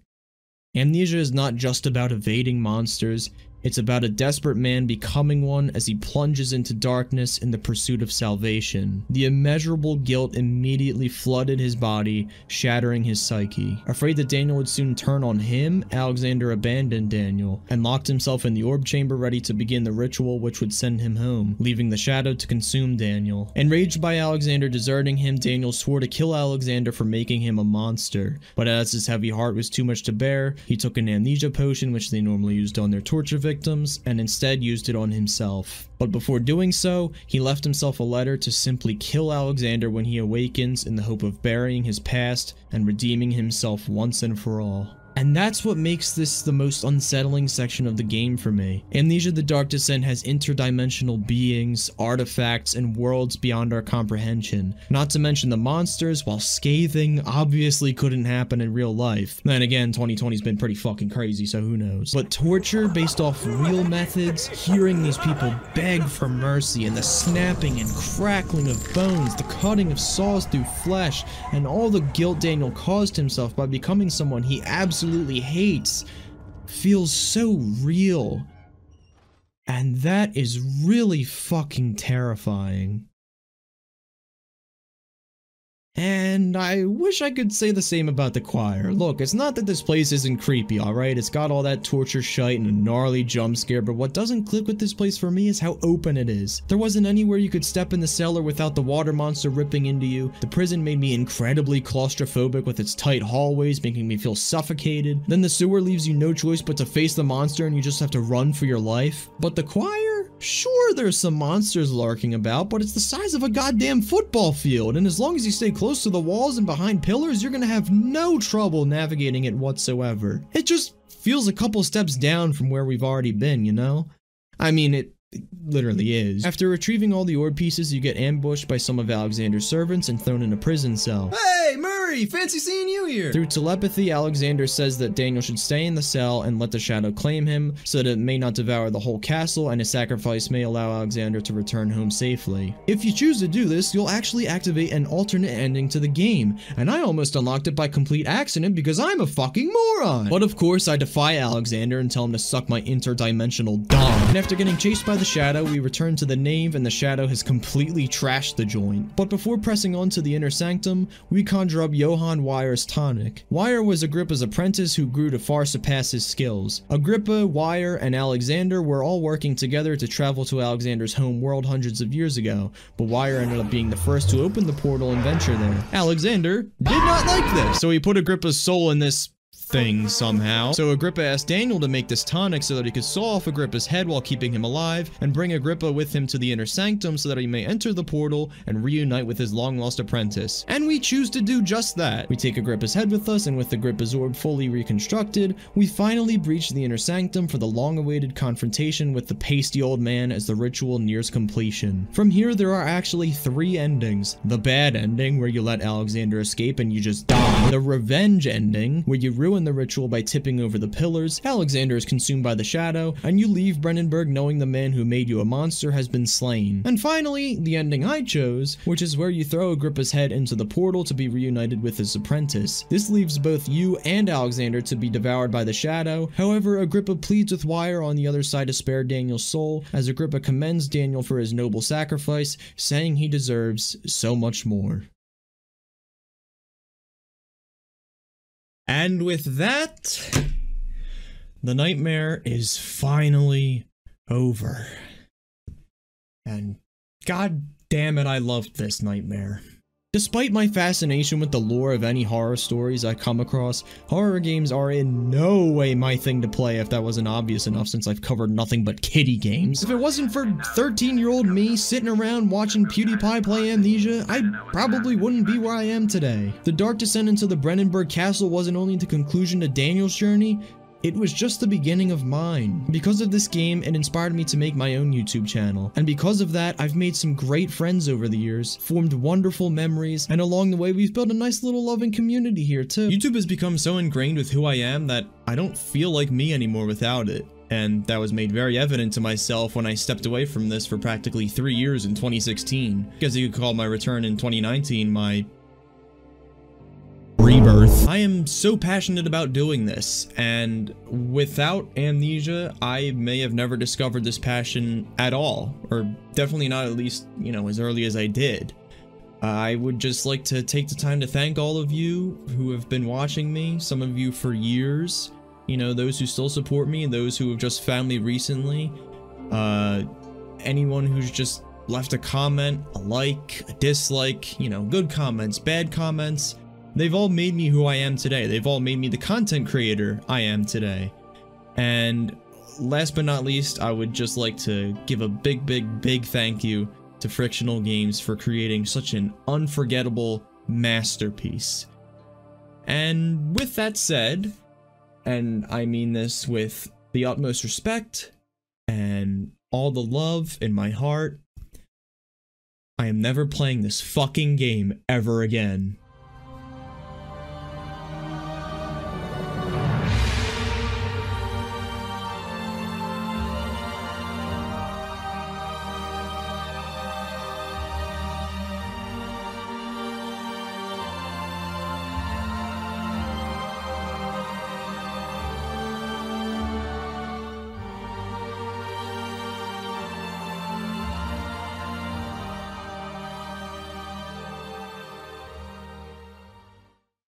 Amnesia is not just about evading monsters, it's about a desperate man becoming one as he plunges into darkness in the pursuit of salvation. The immeasurable guilt immediately flooded his body, shattering his psyche. Afraid that Daniel would soon turn on him, Alexander abandoned Daniel and locked himself in the orb chamber ready to begin the ritual which would send him home, leaving the shadow to consume Daniel. Enraged by Alexander deserting him, Daniel swore to kill Alexander for making him a monster. But as his heavy heart was too much to bear, he took an amnesia potion which they normally used on their torture victims and instead used it on himself. But before doing so, he left himself a letter to simply kill Alexander when he awakens in the hope of burying his past and redeeming himself once and for all. And that's what makes this the most unsettling section of the game for me. Amnesia the Dark Descent has interdimensional beings, artifacts, and worlds beyond our comprehension. Not to mention the monsters, while scathing, obviously couldn't happen in real life. Then again, 2020's been pretty fucking crazy, so who knows. But torture based off real methods, hearing these people beg for mercy, and the snapping and crackling of bones, the cutting of saws through flesh, and all the guilt Daniel caused himself by becoming someone he absolutely absolutely hates feels so real. And that is really fucking terrifying. And I wish I could say the same about the choir. Look, it's not that this place isn't creepy, alright? It's got all that torture shite and a gnarly jump scare, but what doesn't click with this place for me is how open it is. There wasn't anywhere you could step in the cellar without the water monster ripping into you. The prison made me incredibly claustrophobic with its tight hallways, making me feel suffocated. Then the sewer leaves you no choice but to face the monster and you just have to run for your life. But the choir? Sure, there's some monsters lurking about, but it's the size of a goddamn football field, and as long as you stay close to the walls and behind pillars, you're gonna have no trouble navigating it whatsoever. It just feels a couple steps down from where we've already been, you know? I mean, it it literally mm. is. After retrieving all the orb pieces, you get ambushed by some of Alexander's servants and thrown in a prison cell. Hey, Murray! Fancy seeing you here! Through telepathy, Alexander says that Daniel should stay in the cell and let the shadow claim him so that it may not devour the whole castle and his sacrifice may allow Alexander to return home safely. If you choose to do this, you'll actually activate an alternate ending to the game, and I almost unlocked it by complete accident because I'm a fucking moron! But of course, I defy Alexander and tell him to suck my interdimensional dong. And after getting chased by the shadow, we return to the nave and the shadow has completely trashed the joint. But before pressing on to the inner sanctum, we conjure up Johann Weyer's tonic. Weyer was Agrippa's apprentice who grew to far surpass his skills. Agrippa, Weyer, and Alexander were all working together to travel to Alexander's home world hundreds of years ago, but Weyer ended up being the first to open the portal and venture there. Alexander did not like this, so he put Agrippa's soul in this thing somehow. So Agrippa asked Daniel to make this tonic so that he could saw off Agrippa's head while keeping him alive and bring Agrippa with him to the inner sanctum so that he may enter the portal and reunite with his long lost apprentice. And we choose to do just that. We take Agrippa's head with us and with Agrippa's orb fully reconstructed, we finally breach the inner sanctum for the long awaited confrontation with the pasty old man as the ritual nears completion. From here there are actually three endings. The bad ending where you let Alexander escape and you just die. The revenge ending where you ruin the ritual by tipping over the pillars, Alexander is consumed by the shadow, and you leave Brennenburg knowing the man who made you a monster has been slain. And finally, the ending I chose, which is where you throw Agrippa's head into the portal to be reunited with his apprentice. This leaves both you and Alexander to be devoured by the shadow, however, Agrippa pleads with Weyer on the other side to spare Daniel's soul, as Agrippa commends Daniel for his noble sacrifice, saying he deserves so much more. And with that, the nightmare is finally over. And god damn it, I loved this nightmare. Despite my fascination with the lore of any horror stories I come across, horror games are in no way my thing to play if that wasn't obvious enough since I've covered nothing but kiddie games. If it wasn't for 13 year old me sitting around watching PewDiePie play Amnesia, I probably wouldn't be where I am today. The dark descent into the Brennenburg Castle wasn't only the conclusion to Daniel's journey, it was just the beginning of mine. Because of this game, it inspired me to make my own YouTube channel. And because of that, I've made some great friends over the years, formed wonderful memories, and along the way, we've built a nice little loving community here too. YouTube has become so ingrained with who I am that I don't feel like me anymore without it. And that was made very evident to myself when I stepped away from this for practically three years in 2016. Because you could call my return in 2019 my rebirth. I am so passionate about doing this, and without amnesia, I may have never discovered this passion at all, or definitely not at least, you know, as early as I did. I would just like to take the time to thank all of you who have been watching me, some of you for years, you know, those who still support me, those who have just found me recently, uh, anyone who's just left a comment, a like, a dislike, you know, good comments, bad comments, They've all made me who I am today. They've all made me the content creator I am today. And last but not least, I would just like to give a big, big, big thank you to Frictional Games for creating such an unforgettable masterpiece. And with that said, and I mean this with the utmost respect and all the love in my heart, I am never playing this fucking game ever again.